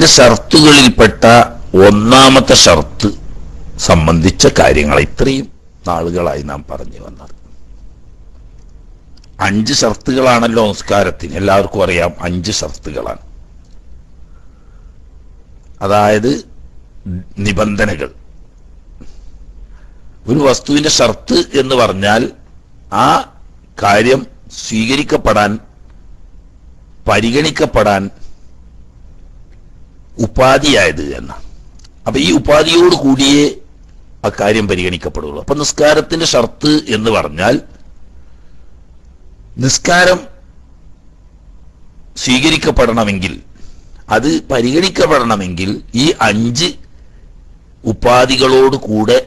നിസ്കാരത്തിന്റെ ഷർത്തുകളിൽപ്പെട്ട ഒന്നാമത്തെ ഷർത്ത് സംബന്ധിച്ച കാര്യങ്ങൾ ഇത്രയും നാളുകളായി നാം പറഞ്ഞു വന്നത്. അഞ്ച് ഷർത്തുകളാണല്ലോ നമസ്കാരത്തിന് എല്ലാവർക്കും അറിയാം അഞ്ച് ഷർത്തുകളാണ്. അതായത് നിബന്ധനകൾ. ഒരു വസ്തുവിന്റെ ഷർത്ത് എന്ന് പറഞ്ഞാൽ ആ കാര്യം സ്വീകരിക്കപ്പെടാൻ പരിഗണിക്കപ്പെടാൻ ഉപാധിയായത് എന്നാണ് അപ്പൊ ഈ ഉപാധിയോട് കൂടിയേ ആ കാര്യം പരിഗണിക്കപ്പെടുള്ളൂ. അപ്പൊ നിസ്കാരത്തിന്റെ ഷർത്ത് എന്ന് പറഞ്ഞാൽ നിസ്കാരം സ്വീകരിക്കപ്പെടണമെങ്കിൽ അത് പരിഗണിക്കപ്പെടണമെങ്കിൽ ഈ അഞ്ച് ഉപാധികളോട് കൂടെ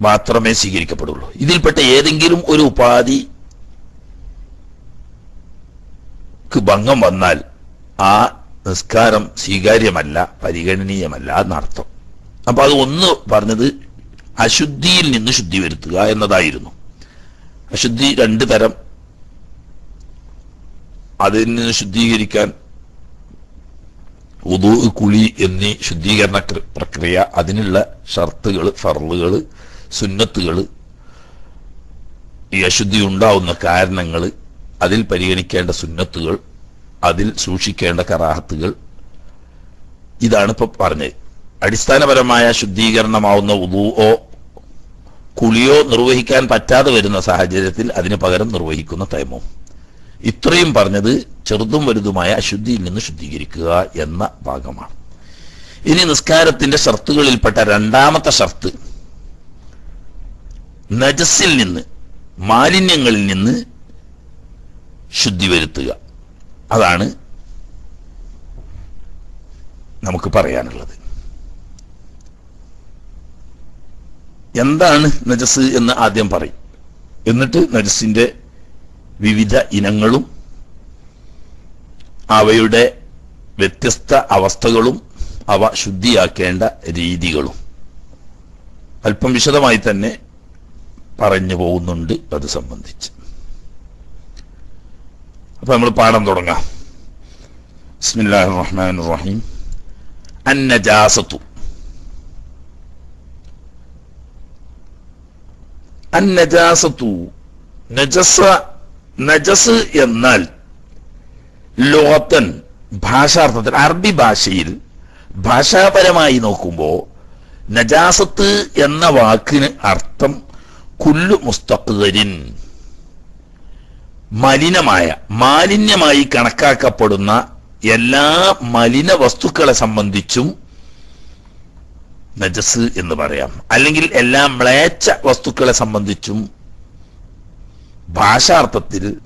മാത്രമേ സ്വീകരിക്കപ്പെടുള്ളൂ. ഇതിൽപ്പെട്ട ഏതെങ്കിലും ഒരു ഉപാധി ഭംഗം വന്നാൽ ആ നിസ്കാരം സ്വീകാര്യമല്ല പരിഗണനീയമല്ല എന്നർത്ഥം. അപ്പൊ അത് ഒന്ന് പറഞ്ഞത് അശുദ്ധിയിൽ നിന്ന് ശുദ്ധി വരുത്തുക എന്നതായിരുന്നു. അശുദ്ധി രണ്ട് തരം. അതിൽ നിന്ന് ശുദ്ധീകരിക്കാൻ ഉദു കുളി എന്നീ ശുദ്ധീകരണ പ്രക്രിയ അതിനുള്ള ഷർത്തുകൾ ഫർളുകൾ സുന്നത്തുകൾ ഈ അശുദ്ധി ഉണ്ടാവുന്ന കാരണങ്ങൾ അതിൽ പരിഗണിക്കേണ്ട സുന്നത്തുകൾ അതിൽ സൂക്ഷിക്കേണ്ട കറാഹത്തുകൾ. ഇതാണ് ഇപ്പൊ പറഞ്ഞത്. അടിസ്ഥാനപരമായ ശുദ്ധീകരണമാവുന്ന ഉദുവോ കുളിയോ നിർവഹിക്കാൻ പറ്റാതെ വരുന്ന സാഹചര്യത്തിൽ അതിന് പകരം നിർവഹിക്കുന്ന തൈമവും ഇത്രയും പറഞ്ഞത് ചെറുതും വലുതുമായ അശുദ്ധിയിൽ നിന്ന് ശുദ്ധീകരിക്കുക എന്ന ഭാഗമാണ്. ഇനി നിസ്കാരത്തിന്റെ ഷർത്തുകളിൽപ്പെട്ട രണ്ടാമത്തെ ഷർത്ത് നജസിൽ നിന്ന് മാലിന്യങ്ങളിൽ നിന്ന് ശുദ്ധി വരുത്തുക. അതാണ് നമുക്ക് പറയാനുള്ളത്. എന്താണ് നജസ് എന്ന് ആദ്യം പറയും. എന്നിട്ട് നജസിന്റെ വിവിധ ഇനങ്ങളും അവയുടെ വ്യത്യസ്ത അവസ്ഥകളും അവ ശുദ്ധിയാക്കേണ്ട രീതികളും അല്പം വിശദമായി തന്നെ പറഞ്ഞു പോകുന്നുണ്ട് അത് സംബന്ധിച്ച്. അപ്പൊ നമ്മൾ പാഠം തുടങ്ങാം. ബിസ്മില്ലാഹി റഹീം അന്നജാസത്തു. അന്നജാസത്തു. നജസ നജസ് എന്നാൽ ലോകത്തൻ ഭാഷാർത്ഥത്തിൽ അറബി ഭാഷയിൽ ഭാഷാപരമായി നോക്കുമ്പോൾ നജാസത്ത് എന്ന വാക്കിന് അർത്ഥം കുല്ലു മുസ്തഖരിൻ. മലിനമായ മാലിന്യമായി കണക്കാക്കപ്പെടുന്ന എല്ലാ മലിന വസ്തുക്കളെ സംബന്ധിച്ചും നജസ് എന്ന് പറയാം. അല്ലെങ്കിൽ എല്ലാ മ്ലേച്ഛ വസ്തുക്കളെ സംബന്ധിച്ചും ഭാഷാർത്ഥത്തിൽ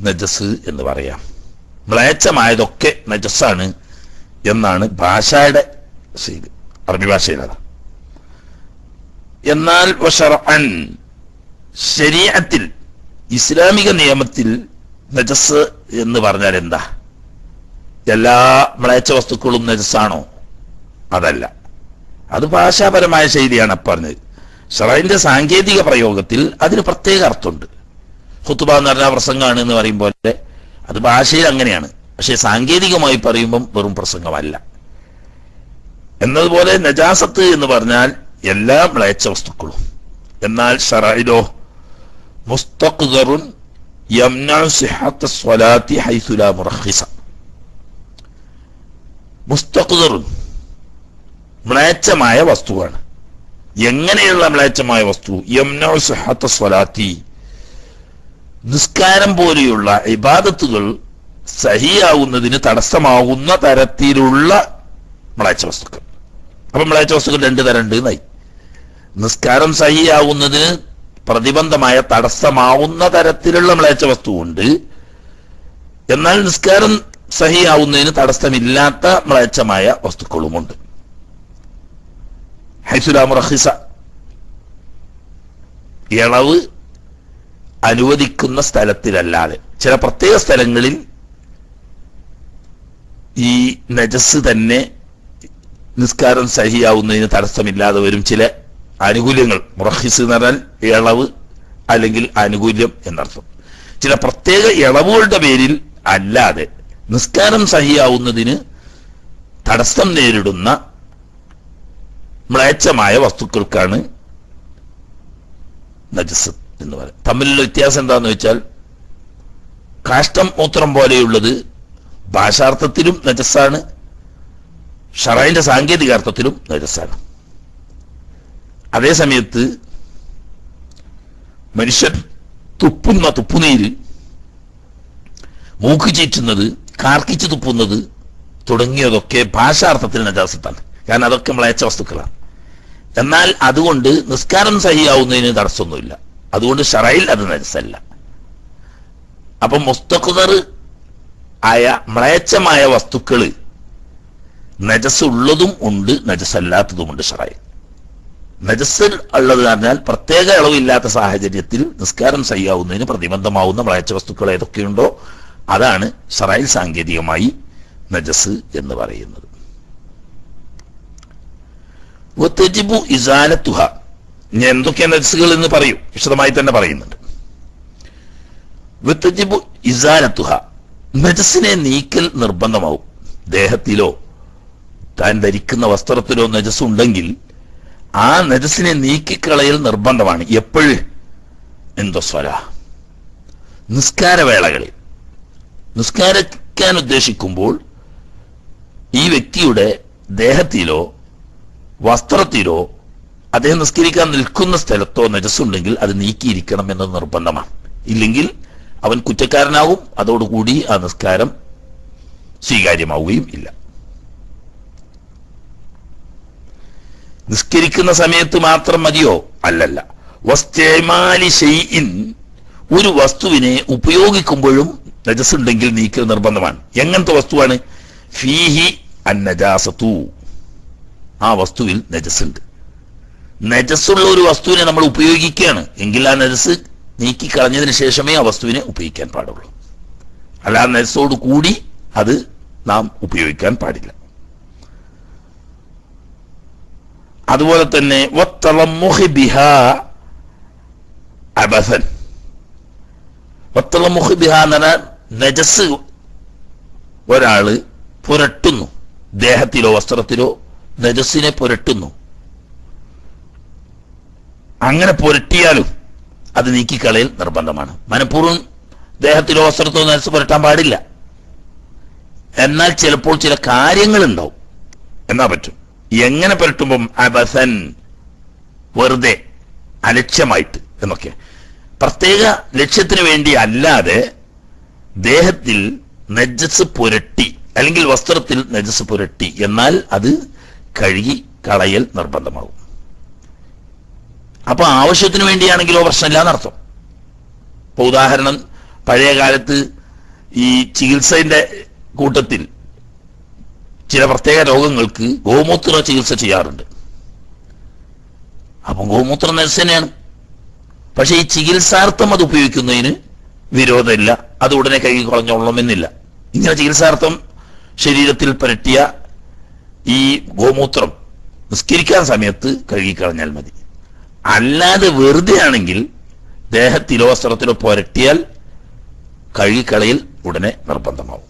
നജസ് എന്ന് പറയാം. മ്ലേച്ഛമായതൊക്കെ നജസ്സാണ് എന്നാണ് ഭാഷയുടെ ശൈലി അറബി ഭാഷയിലത് എന്നാൽ ശരീരത്തിൽ ഇസ്ലാമിക നിയമത്തിൽ നജസ് എന്ന് പറഞ്ഞാൽ എന്താ? എല്ലാ മ്ലേച്ഛ വസ്തുക്കളും നജസ്സാണോ? അതല്ല. അത് ഭാഷാപരമായ ശൈലിയാണ് പറഞ്ഞത്. ഷറൈന്റെ സാങ്കേതിക പ്രയോഗത്തിൽ അതിന് പ്രത്യേക അർത്ഥമുണ്ട്. ഹുത്തുബ എന്ന് പറഞ്ഞാൽ പ്രസംഗമാണ് എന്ന് പറയുമ്പോൾ അത് ഭാഷയിൽ അങ്ങനെയാണ്. പക്ഷെ സാങ്കേതികമായി പറയുമ്പം വെറും പ്രസംഗമല്ല. എന്നതുപോലെ നജാസത്ത് എന്ന് പറഞ്ഞാൽ എല്ലാ മ്ലേച്ഛ വസ്തുക്കളും. എന്നാൽ ഷറൈലോ സിഹത്ത സ്വലാത്തി ലാ മുറഖിസ. മുസ്തഖ്ദറുൻ മ്ലേച്ഛമായ വസ്തുവാണ്. എങ്ങനെയുള്ള മ്ലേച്ഛമായ വസ്തു? യംനഉ സിഹത്ത സ്വലാത്തി. നിസ്കാരം പോലെയുള്ള ഇബാദത്തുകൾ സഹിയാവുന്നതിന് തടസ്സമാവുന്ന തരത്തിലുള്ള മ്ലേച്ഛ വസ്തുക്കൾ. അപ്പൊ മ്ലേച്ഛ വസ്തുക്കൾ രണ്ട് തരം ഉണ്ട് എന്നായി. നിസ്കാരം സഹിയാവുന്നതിന് പ്രതിബന്ധമായ തടസ്സമാവുന്ന തരത്തിലുള്ള മ്ലേച്ഛ വസ്തുവുണ്ട്. എന്നാൽ നിസ്കാരം സഹിയാവുന്നതിന് തടസ്സമില്ലാത്ത മ്ലേച്ഛമായ വസ്തുക്കളുമുണ്ട്. ഹൈസുലാമുറഹിസ ഇളവ് അനുവദിക്കുന്ന സ്ഥലത്തിലല്ലാതെ. ചില പ്രത്യേക സ്ഥലങ്ങളിൽ ഈ നജസ് തന്നെ നിസ്കാരം സഹിയാവുന്നതിന് തടസ്സമില്ലാതെ വരും. ചില ആനുകൂല്യങ്ങൾ. മുറഹിസ് എന്ന് പറഞ്ഞാൽ ഇളവ് അല്ലെങ്കിൽ ആനുകൂല്യം എന്നർത്ഥം. ചില പ്രത്യേക ഇളവുകളുടെ പേരിൽ അല്ലാതെ നിസ്കാരം സഹിയാവുന്നതിന് തടസ്സം നേരിടുന്ന മ്ലേച്ഛമായ വസ്തുക്കൾക്കാണ് നജസ് എന്ന് പറയുന്നത്. തമ്മിലുള്ള വ്യത്യാസം എന്താന്ന് വെച്ചാൽ കാഷ്ടം മൂത്രം പോലെയുള്ളത് ഭാഷാർത്ഥത്തിലും നജസ്സാണ് ഷറൈന്റെ സാങ്കേതികാർത്ഥത്തിലും നജസ്സാണ്. അതേ സമയത്ത് മനുഷ്യർ തുപ്പുന്ന തുപ്പുനീര് മൂക്ക് ചീറ്റുന്നത് കാർക്കിച്ച് തുപ്പുന്നത് തുടങ്ങിയതൊക്കെ ഭാഷാർത്ഥത്തിൽ നജാസത്താണ്. കാരണം അതൊക്കെ നമ്മൾ അയച്ച വസ്തുക്കളാണ്. എന്നാൽ അതുകൊണ്ട് നിസ്കാരം സഹിയാവുന്നതിന് തടസ്സമൊന്നുമില്ല. അതുകൊണ്ട് ഷറയിൽ അത് നജസല്ല അപ്പൊ മുസ്തഖുദർ ആയ മ്ലേച്ഛമായ വസ്തുക്കൾ നജസ് ഉള്ളതും ഉണ്ട് നജസല്ലാത്തതുമുണ്ട് ഷറയിൽ. നജസ് ഉള്ളത് പറഞ്ഞാൽ പ്രത്യേക ഇളവില്ലാത്ത സാഹചര്യത്തിൽ നിസ്കാരം ചെയ്യാവുന്നതിന് പ്രതിബന്ധമാവുന്ന മ്ലേച്ഛ വസ്തുക്കൾ ഏതൊക്കെയുണ്ടോ അതാണ് ഷറായിൽ സാങ്കേതികമായി നജസ് എന്ന് പറയുന്നത്. വത്തജിബു ഇസാലത്തുഹ. ഇനി എന്തൊക്കെ നജസുകൾ എന്ന് പറയും. വിശദമായി തന്നെ പറയുന്നുണ്ട്. വത്തജിബു നജസിനെ നീക്കൽ നിർബന്ധമാവും. ദേഹത്തിലോ താൻ ധരിക്കുന്ന വസ്ത്രത്തിലോ നജസ് ഉണ്ടെങ്കിൽ ആ നജസിനെ നീക്കിക്കളയൽ നിർബന്ധമാണ്. എപ്പോഴും? എന്തോ സ്വല നിസ്കാരവേളകളിൽ നിസ്കാരിക്കാൻ ഉദ്ദേശിക്കുമ്പോൾ ഈ വ്യക്തിയുടെ ദേഹത്തിലോ വസ്ത്രത്തിലോ അദ്ദേഹം നിസ്കരിക്കാൻ നിൽക്കുന്ന സ്ഥലത്തോ നജസ്സുണ്ടെങ്കിൽ അത് നീക്കിയിരിക്കണം എന്നത് നിർബന്ധമാണ്. ഇല്ലെങ്കിൽ അവൻ കുറ്റക്കാരനാവും. അതോടുകൂടി ആ നിസ്കാരം സ്വീകാര്യമാവുകയും ഇല്ല. നിസ്കരിക്കുന്ന സമയത്ത് മാത്രം മതിയോ? അല്ലല്ല. വസ്തേമാലി ഷെയ്ഇൻ ഒരു വസ്തുവിനെ ഉപയോഗിക്കുമ്പോഴും നജസ് ഉണ്ടെങ്കിൽ നീക്കൽ നിർബന്ധമാണ്. എങ്ങനത്തെ വസ്തുവാണ്? ഫീഹി അന്നജാസത്തു. ആ വസ്തുവിൽ നജസ്സുണ്ട്. നജസ്സുള്ള ഒരു വസ്തുവിനെ നമ്മൾ ഉപയോഗിക്കുകയാണ്. എങ്കിൽ ആ നജസ് നീക്കി കളഞ്ഞതിന് ശേഷമേ ആ വസ്തുവിനെ ഉപയോഗിക്കാൻ പാടുള്ളൂ. അല്ലാതെ നജസ്സോട് കൂടി അത് നാം ഉപയോഗിക്കാൻ പാടില്ല. അതുപോലെ തന്നെ അബസൻ. നജസ് ഒരാൾ പുരട്ടുന്നു. ദേഹത്തിലോ വസ്ത്രത്തിലോ നജസ്സിനെ പുരട്ടുന്നു. അങ്ങനെ പുരട്ടിയാലും അത് നീക്കിക്കളയൽ നിർബന്ധമാണ്. മനഃപൂർവം ദേഹത്തിലോ വസ്ത്രത്തിലോ നജസ് പുരട്ടാൻ പാടില്ല. എന്നാൽ ചിലപ്പോൾ ചില കാര്യങ്ങളുണ്ടാവും. എന്നാ പറ്റും? എങ്ങനെ പുരട്ടുമ്പം അബസൻ വെറുതെ അലക്ഷ്യമായിട്ട് എന്നൊക്കെ. പ്രത്യേക ലക്ഷ്യത്തിന് വേണ്ടി അല്ലാതെ ദേഹത്തിൽ നജസ് പുരട്ടി അല്ലെങ്കിൽ വസ്ത്രത്തിൽ നജസ് പുരട്ടി എന്നാൽ അത് കഴുകി കളയൽ നിർബന്ധമാകും അപ്പൊ ആവശ്യത്തിന് വേണ്ടിയാണെങ്കിലോ പ്രശ്നമില്ല എന്നർത്ഥം ഇപ്പൊ ഉദാഹരണം പഴയ കാലത്ത് ഈ ചികിത്സയുടെ കൂട്ടത്തിൽ ചില പ്രത്യേക രോഗങ്ങൾക്ക് ഗോമൂത്ര ചികിത്സ ചെയ്യാറുണ്ട്. അപ്പം ഗോമൂത്ര നിരസനയാണ് പക്ഷെ ഈ ചികിത്സാർത്ഥം അത് ഉപയോഗിക്കുന്നതിന് വിരോധമില്ല. അത് ഉടനെ കഴുകി കളഞ്ഞോളണമെന്നില്ല ഇങ്ങനെ ചികിത്സാർത്ഥം ശരീരത്തിൽ പുരട്ടിയ ഈ ഗോമൂത്രം നിസ്കരിക്കാൻ സമയത്ത് കഴുകിക്കളഞ്ഞാൽ മതി. അല്ലാതെ വെറുതെ ആണെങ്കിൽ ദേഹത്തിലോ വസ്ത്രത്തിലോ പുരട്ടിയാൽ കഴുകിക്കളയിൽ ഉടനെ നിർബന്ധമാവും.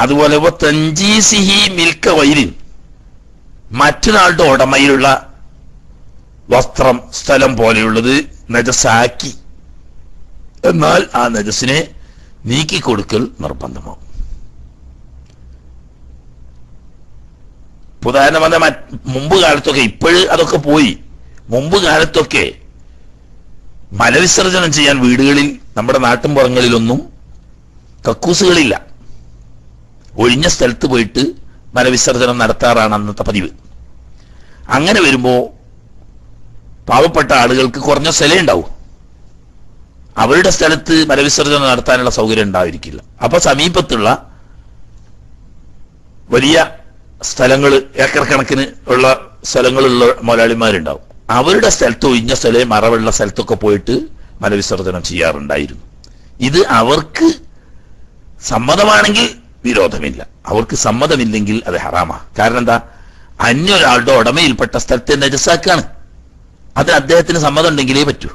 അതുപോലെ മിൽക്ക വൈരിൻ. മറ്റൊരാളുടെ ഉടമയിലുള്ള വസ്ത്രം സ്ഥലം പോലെയുള്ളത് നജസാക്കി. എന്നാൽ ആ നജസിനെ നീക്കിക്കൊടുക്കൽ നിർബന്ധമാവും. ഉദാഹരണം പറഞ്ഞാൽ മുമ്പ് കാലത്തൊക്കെ ഇപ്പോഴും അതൊക്കെ പോയി. മുമ്പ് കാലത്തൊക്കെ മലവിസർജനം ചെയ്യാൻ വീടുകളിൽ നമ്മുടെ നാട്ടിൻ പുറങ്ങളിലൊന്നും കക്കൂസുകളില്ല. ഒഴിഞ്ഞ സ്ഥലത്ത് പോയിട്ട് മലവിസർജനം നടത്താറാണ് അന്നത്തെ പതിവ്. അങ്ങനെ വരുമ്പോ പാവപ്പെട്ട ആളുകൾക്ക് കുറഞ്ഞ സ്ഥലം ഉണ്ടാവും. അവരുടെ സ്ഥലത്ത് മലവിസർജനം നടത്താനുള്ള സൗകര്യം ഉണ്ടായിരിക്കില്ല. അപ്പൊ സമീപത്തുള്ള വലിയ സ്ഥലങ്ങൾ ഏക്കർ കണക്കിന് ഉള്ള സ്ഥലങ്ങളുള്ള മുതലാളിമാരുണ്ടാവും. അവരുടെ സ്ഥലത്ത് ഒഴിഞ്ഞ സ്ഥലം മറവുള്ള സ്ഥലത്തൊക്കെ പോയിട്ട് മലവിസർജനം ചെയ്യാറുണ്ടായിരുന്നു. ഇത് അവർക്ക് സമ്മതമാണെങ്കിൽ വിരോധമില്ല. അവർക്ക് സമ്മതമില്ലെങ്കിൽ അത് ഹറാമാ. കാരണം എന്താ അന്യൊരാളുടെ ഉടമയിൽപ്പെട്ട സ്ഥലത്തെ നജസാക്കാണ് അത് അദ്ദേഹത്തിന് സമ്മതം ഉണ്ടെങ്കിലേ പറ്റൂ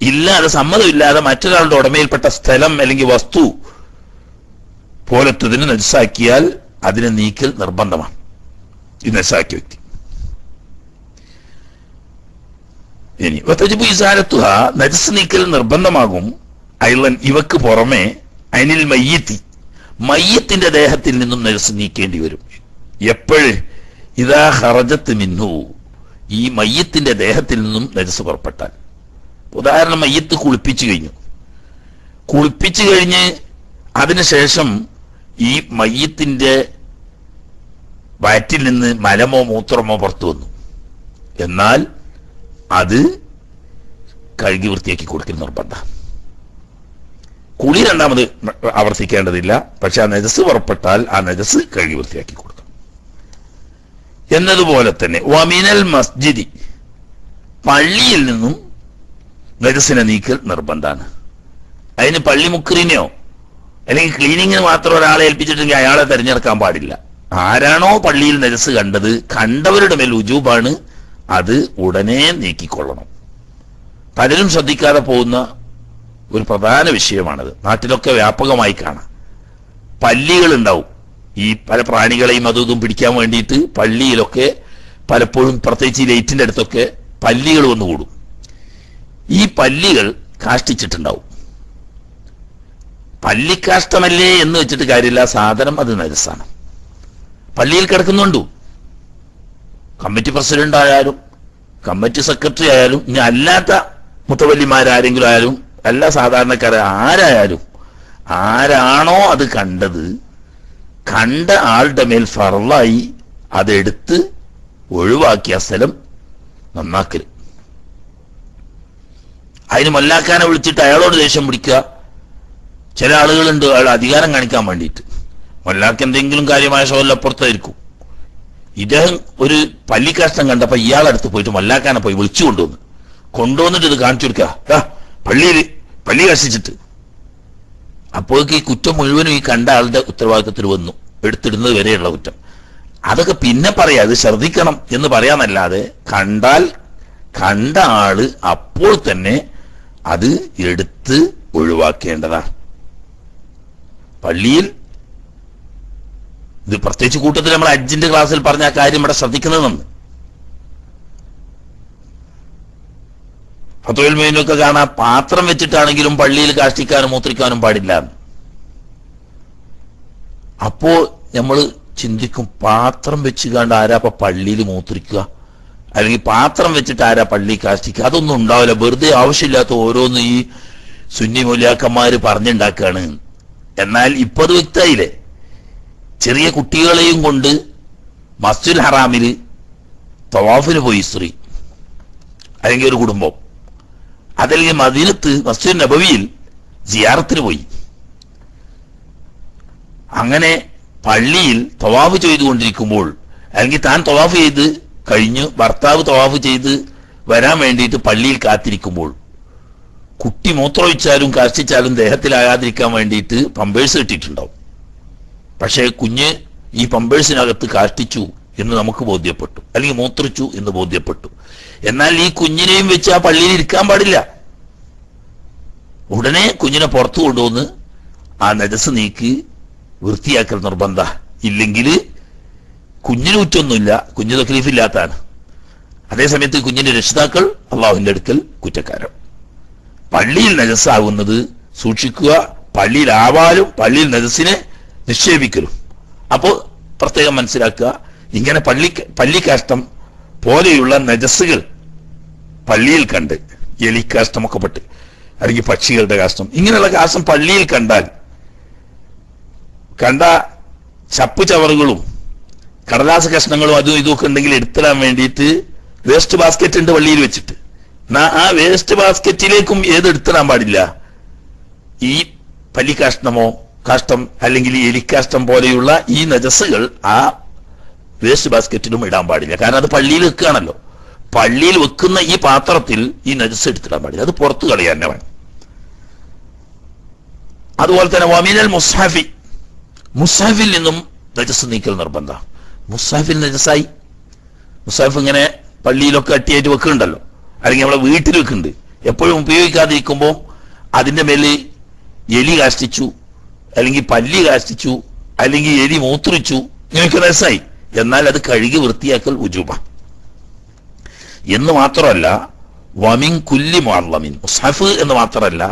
ഇല്ലാതെ സമ്മതമില്ലാതെ മറ്റൊരാളുടെ ഉടമയിൽപ്പെട്ട സ്ഥലം അല്ലെങ്കിൽ വസ്തു പോലത്തതിന് നജസാക്കിയാൽ അതിനെ നീക്കൽ നിർബന്ധമാണ്. ഈ നജസാക്കിയ വ്യക്തി. ഇനി വത്തജിബു ഇസാരത്തുഹ നജസ് നീക്കൽ നിർബന്ധമാകും. അയലൻ ഇവക്ക് പുറമെ അനിൽ മയ്യത്തി. മയ്യത്തിന്റെ ദേഹത്തിൽ നിന്നും നജസ് നീക്കേണ്ടി വരും. എപ്പോഴ് ഇതാ ഹറജത്ത് മിന്നു ഈ മയ്യത്തിന്റെ ദേഹത്തിൽ നിന്നും നജസ് പുറപ്പെട്ടാൽ ഉദാഹരണം മയ്യത്ത് കുളിപ്പിച്ചു കഴിഞ്ഞു. കുളിപ്പിച്ചു കഴിഞ്ഞ് അതിനുശേഷം ഈ മയ്യത്തിന്റെ വയറ്റിൽ നിന്ന് മലമോ മൂത്രമോ പുറത്തു വന്നു. എന്നാൽ അത് കഴുകി വൃത്തിയാക്കി കൊടുക്കൽ നിർബന്ധ. കുളി രണ്ടാമത് ആവർത്തിക്കേണ്ടതില്ല. പക്ഷെ ആ നജസ് പുറപ്പെട്ടാൽ ആ നജസ് കഴുകി വൃത്തിയാക്കി കൊടുക്കണം. എന്നതുപോലെ തന്നെ വമിനൽ മസ്ജിദി പള്ളിയിൽ നിന്നും നജസിനെ നീക്കൽ നിർബന്ധമാണ് അതിന് പള്ളി മുക്കറിനെയോ അല്ലെങ്കിൽ ക്ലീനിങ്ങിന് മാത്രം ഒരാളെ ഏൽപ്പിച്ചിട്ടെങ്കിൽ അയാളെ തെരഞ്ഞെടുക്കാൻ പാടില്ല. ആരാണോ പള്ളിയിൽ നജസ് കണ്ടത് കണ്ടവരുടെ മേൽ ഉജൂബാണ് അത് ഉടനെ നീക്കിക്കൊള്ളണം. പലരും ശ്രദ്ധിക്കാതെ പോകുന്ന ഒരു പ്രധാന വിഷയമാണത്. നാട്ടിലൊക്കെ വ്യാപകമായി കാണാം. പല്ലികളുണ്ടാവും ഈ പല പ്രാണികളെയും അതും ഇതും പിടിക്കാൻ വേണ്ടിയിട്ട് പള്ളിയിലൊക്കെ പലപ്പോഴും പ്രത്യേകിച്ച് ഈ ലൈറ്റിന്റെ അടുത്തൊക്കെ പല്ലികൾ വന്നുകൂടും. ഈ പല്ലികൾ കാഷ്ടിച്ചിട്ടുണ്ടാവും. പല്ലിക്കാഷ്ടമല്ലേ എന്ന് വെച്ചിട്ട് കാര്യമില്ല. സാധനം അത് നരസാണ് പള്ളിയിൽ കിടക്കുന്നുണ്ടു. കമ്മിറ്റി പ്രസിഡന്റ് ആയാലും കമ്മിറ്റി സെക്രട്ടറി ആയാലും ഇനി അല്ലാത്ത മുത്തവല്ലിമാരാരെങ്കിലും ആയാലും എല്ലാ സാധാരണക്കാർ ആരായാലും ആരാണോ അത് കണ്ടത് കണ്ട ആളുടെ മേൽ ഫറലായി അതെടുത്ത് ഒഴിവാക്കിയ സ്ഥലം നന്നാക്കൽ. അതിന് മല്ലാക്കാനെ വിളിച്ചിട്ട് അയാളോട് ദേഷ്യം പിടിക്കുക. ചില ആളുകളുണ്ട് അയാൾ അധികാരം കാണിക്കാൻ വേണ്ടിയിട്ട്. മല്ലാക്ക് എന്തെങ്കിലും കാര്യമായ ഷോലപ്പുറത്തായിരിക്കും ഇദ്ദേഹം ഒരു പള്ളിക്കാഷ്ടം കണ്ടപ്പോ ഇയാളടുത്ത് പോയിട്ട് മല്ലാക്കാനെ പോയി വിളിച്ചു കൊണ്ടുവന്നു കൊണ്ടുവന്നിട്ട് ഇത് കാണിച്ചു കൊടുക്കുക. പള്ളിയിൽ പള്ളി കർഷിച്ചിട്ട് അപ്പോഴേക്ക് ഈ കുറ്റം മുഴുവനും ഈ കണ്ട ആളുടെ ഉത്തരവാദിത്തത്തിൽ വന്നു. എടുത്തിടുന്നത് വരെയുള്ള കുറ്റം. അതൊക്കെ പിന്നെ പറയാം. അത് ശ്രദ്ധിക്കണം എന്ന് പറയാന്നല്ലാതെ കണ്ടാൽ കണ്ട ആൾ അപ്പോൾ തന്നെ അത് എടുത്ത് ഒഴിവാക്കേണ്ടതാണ് പള്ളിയിൽ ഇത് പ്രത്യേകിച്ച് കൂട്ടത്തിൽ നമ്മൾ അജിന്റെ ക്ലാസ്സിൽ പറഞ്ഞ ആ കാര്യം ഇവിടെ ശ്രദ്ധിക്കുന്നത് നന്ന് ഫത്തോയിൽ മീനൊക്കെ കാണാൻ പാത്രം വെച്ചിട്ടാണെങ്കിലും പള്ളിയിൽ കാഷ്ടിക്കാനും മൂത്രിക്കാനും പാടില്ല. അപ്പോ നമ്മൾ ചിന്തിക്കും പാത്രം വെച്ച് കണ്ട് ആരാ പള്ളിയിൽ മൂത്രിക്കുക? അല്ലെങ്കിൽ പാത്രം വെച്ചിട്ട് ആരാ പള്ളി കാഷ്ടിക്കുക? അതൊന്നും ഉണ്ടാവില്ല. വെറുതെ ആവശ്യമില്ലാത്ത ഓരോന്ന് ഈ സുന്നി മൂല്യാക്കന്മാര് പറഞ്ഞുണ്ടാക്കുകയാണ് എന്നാൽ ഇപ്പൊ അത് വ്യക്തമായില്ലേ? ചെറിയ കുട്ടികളെയും കൊണ്ട് മസ്ജിദ് ഹറാമിൽ തവാഫിന് പോയി സ്ത്രീ അല്ലെങ്കിൽ ഒരു കുടുംബം. അതല്ലെങ്കിൽ മദീനത്ത് മസ്ജിദ് നബവിയിൽ ജിയാറത്തിന് പോയി. അങ്ങനെ പള്ളിയിൽ തവാഫ് ചെയ്തുകൊണ്ടിരിക്കുമ്പോൾ അല്ലെങ്കിൽ താൻ തവാഫ് ചെയ്ത് കഴിഞ്ഞ് ഭർത്താവ് തവാഫ് ചെയ്ത് വരാൻ വേണ്ടിയിട്ട് പള്ളിയിൽ കാത്തിരിക്കുമ്പോൾ കുട്ടി മൂത്രമൊഴിച്ചാലും കാഷ്ടിച്ചാലും ദേഹത്തിലാകാതിരിക്കാൻ വേണ്ടിയിട്ട് പമ്പേഴ്സ് കിട്ടിയിട്ടുണ്ടാവും പക്ഷേ കുഞ്ഞ് ഈ പമ്പേഴ്സിനകത്ത് കാഷ്ടിച്ചു എന്ന് നമുക്ക് ബോധ്യപ്പെട്ടു. അല്ലെങ്കിൽ മൂത്രിച്ചു എന്ന് ബോധ്യപ്പെട്ടു. എന്നാൽ ഈ കുഞ്ഞിനെയും വെച്ച് ആ പള്ളിയിൽ ഇരിക്കാൻ പാടില്ല. ഉടനെ കുഞ്ഞിനെ പുറത്തു കൊണ്ടുവന്ന് ആ നജസ് നീക്കി വൃത്തിയാക്കൽ നിർബന്ധ. ഇല്ലെങ്കിൽ കുഞ്ഞിന് കുറ്റൊന്നുമില്ല കുഞ്ഞു തക്ലീഫില്ലാത്താണ് അതേസമയത്ത് കുഞ്ഞിന്റെ രക്ഷിതാക്കൾ അള്ളാഹുവിന്റെ അടുക്കൽ കുറ്റക്കാരം പള്ളിയിൽ നജസ്സാകുന്നത് സൂക്ഷിക്കുക പള്ളിയിൽ ആവാലും പള്ളിയിൽ നജസ്സിനെ നിക്ഷേപിക്കലും. അപ്പോൾ പ്രത്യേകം മനസ്സിലാക്കുക ഇങ്ങനെ പള്ളി പള്ളി പള്ളിക്കാഷ്ടം പോലെയുള്ള നജസ്സുകൾ പള്ളിയിൽ കണ്ട് എലിക്കാഷ്ടമൊക്കെ പെട്ട് അല്ലെങ്കിൽ പക്ഷികളുടെ കാഷ്ടം ഇങ്ങനെയുള്ള കാഷ്ടം പള്ളിയിൽ കണ്ടാൽ കണ്ട ചപ്പ് ചവറുകളും കടലാസ കഷ്ണങ്ങളും അതും ഇതും ഒക്കെ ഉണ്ടെങ്കിൽ എടുത്തിടാൻ വേണ്ടിയിട്ട് വേസ്റ്റ് ബാസ്ക്കറ്റ് ഉണ്ട് പള്ളിയിൽ വെച്ചിട്ട്. ആ വേസ്റ്റ് ബാസ്ക്കറ്റിലേക്കും ഏത് എടുത്തിടാൻ പാടില്ല? ഈ പല്ലിക്കാഷ്ടമോ കാഷ്ടം അല്ലെങ്കിൽ എലിക്കാഷ്ടം പോലെയുള്ള ഈ നജസ്സുകൾ ആ വേസ്റ്റ് ബാസ്ക്കറ്റിലും ഇടാൻ പാടില്ല. കാരണം അത് പള്ളിയിൽ വെക്കുകയാണല്ലോ. പള്ളിയിൽ വെക്കുന്ന ഈ പാത്രത്തിൽ ഈ നജസ് എടുത്തിടാൻ പാടില്ല. അത് പുറത്തു കളയാൻ തന്നെ വേണം. അതുപോലെ തന്നെ വമീനൽ മുസാഫി മുസാഫിൽ നിന്നും നജസ് നീക്കൽ നിർബന്ധ മുസാഫിൽ നജസായി. മുസാഫ് ഇങ്ങനെ പള്ളിയിലൊക്കെ അട്ടിയായിട്ട് വെക്കുന്നുണ്ടല്ലോ. അല്ലെങ്കിൽ നമ്മളെ വീട്ടിൽ വെക്കുന്നുണ്ട്. എപ്പോഴും ഉപയോഗിക്കാതിരിക്കുമ്പോൾ അതിന്റെ മേൽ എലി കാഷ്ടിച്ചു അല്ലെങ്കിൽ പല്ലി കാഷ്ടിച്ചു അല്ലെങ്കിൽ എലി മൂത്രിച്ചു ഇങ്ങനെയൊക്കെ രസമായി എന്നാൽ അത് കഴുകി വൃത്തിയാക്കൽ ഉജുബ എന്ന് മാത്രമല്ല വമിൻ കുല്ലി മുഅല്ലമിൻ. മുസ്ഹഫ് എന്ന് മാത്രമല്ല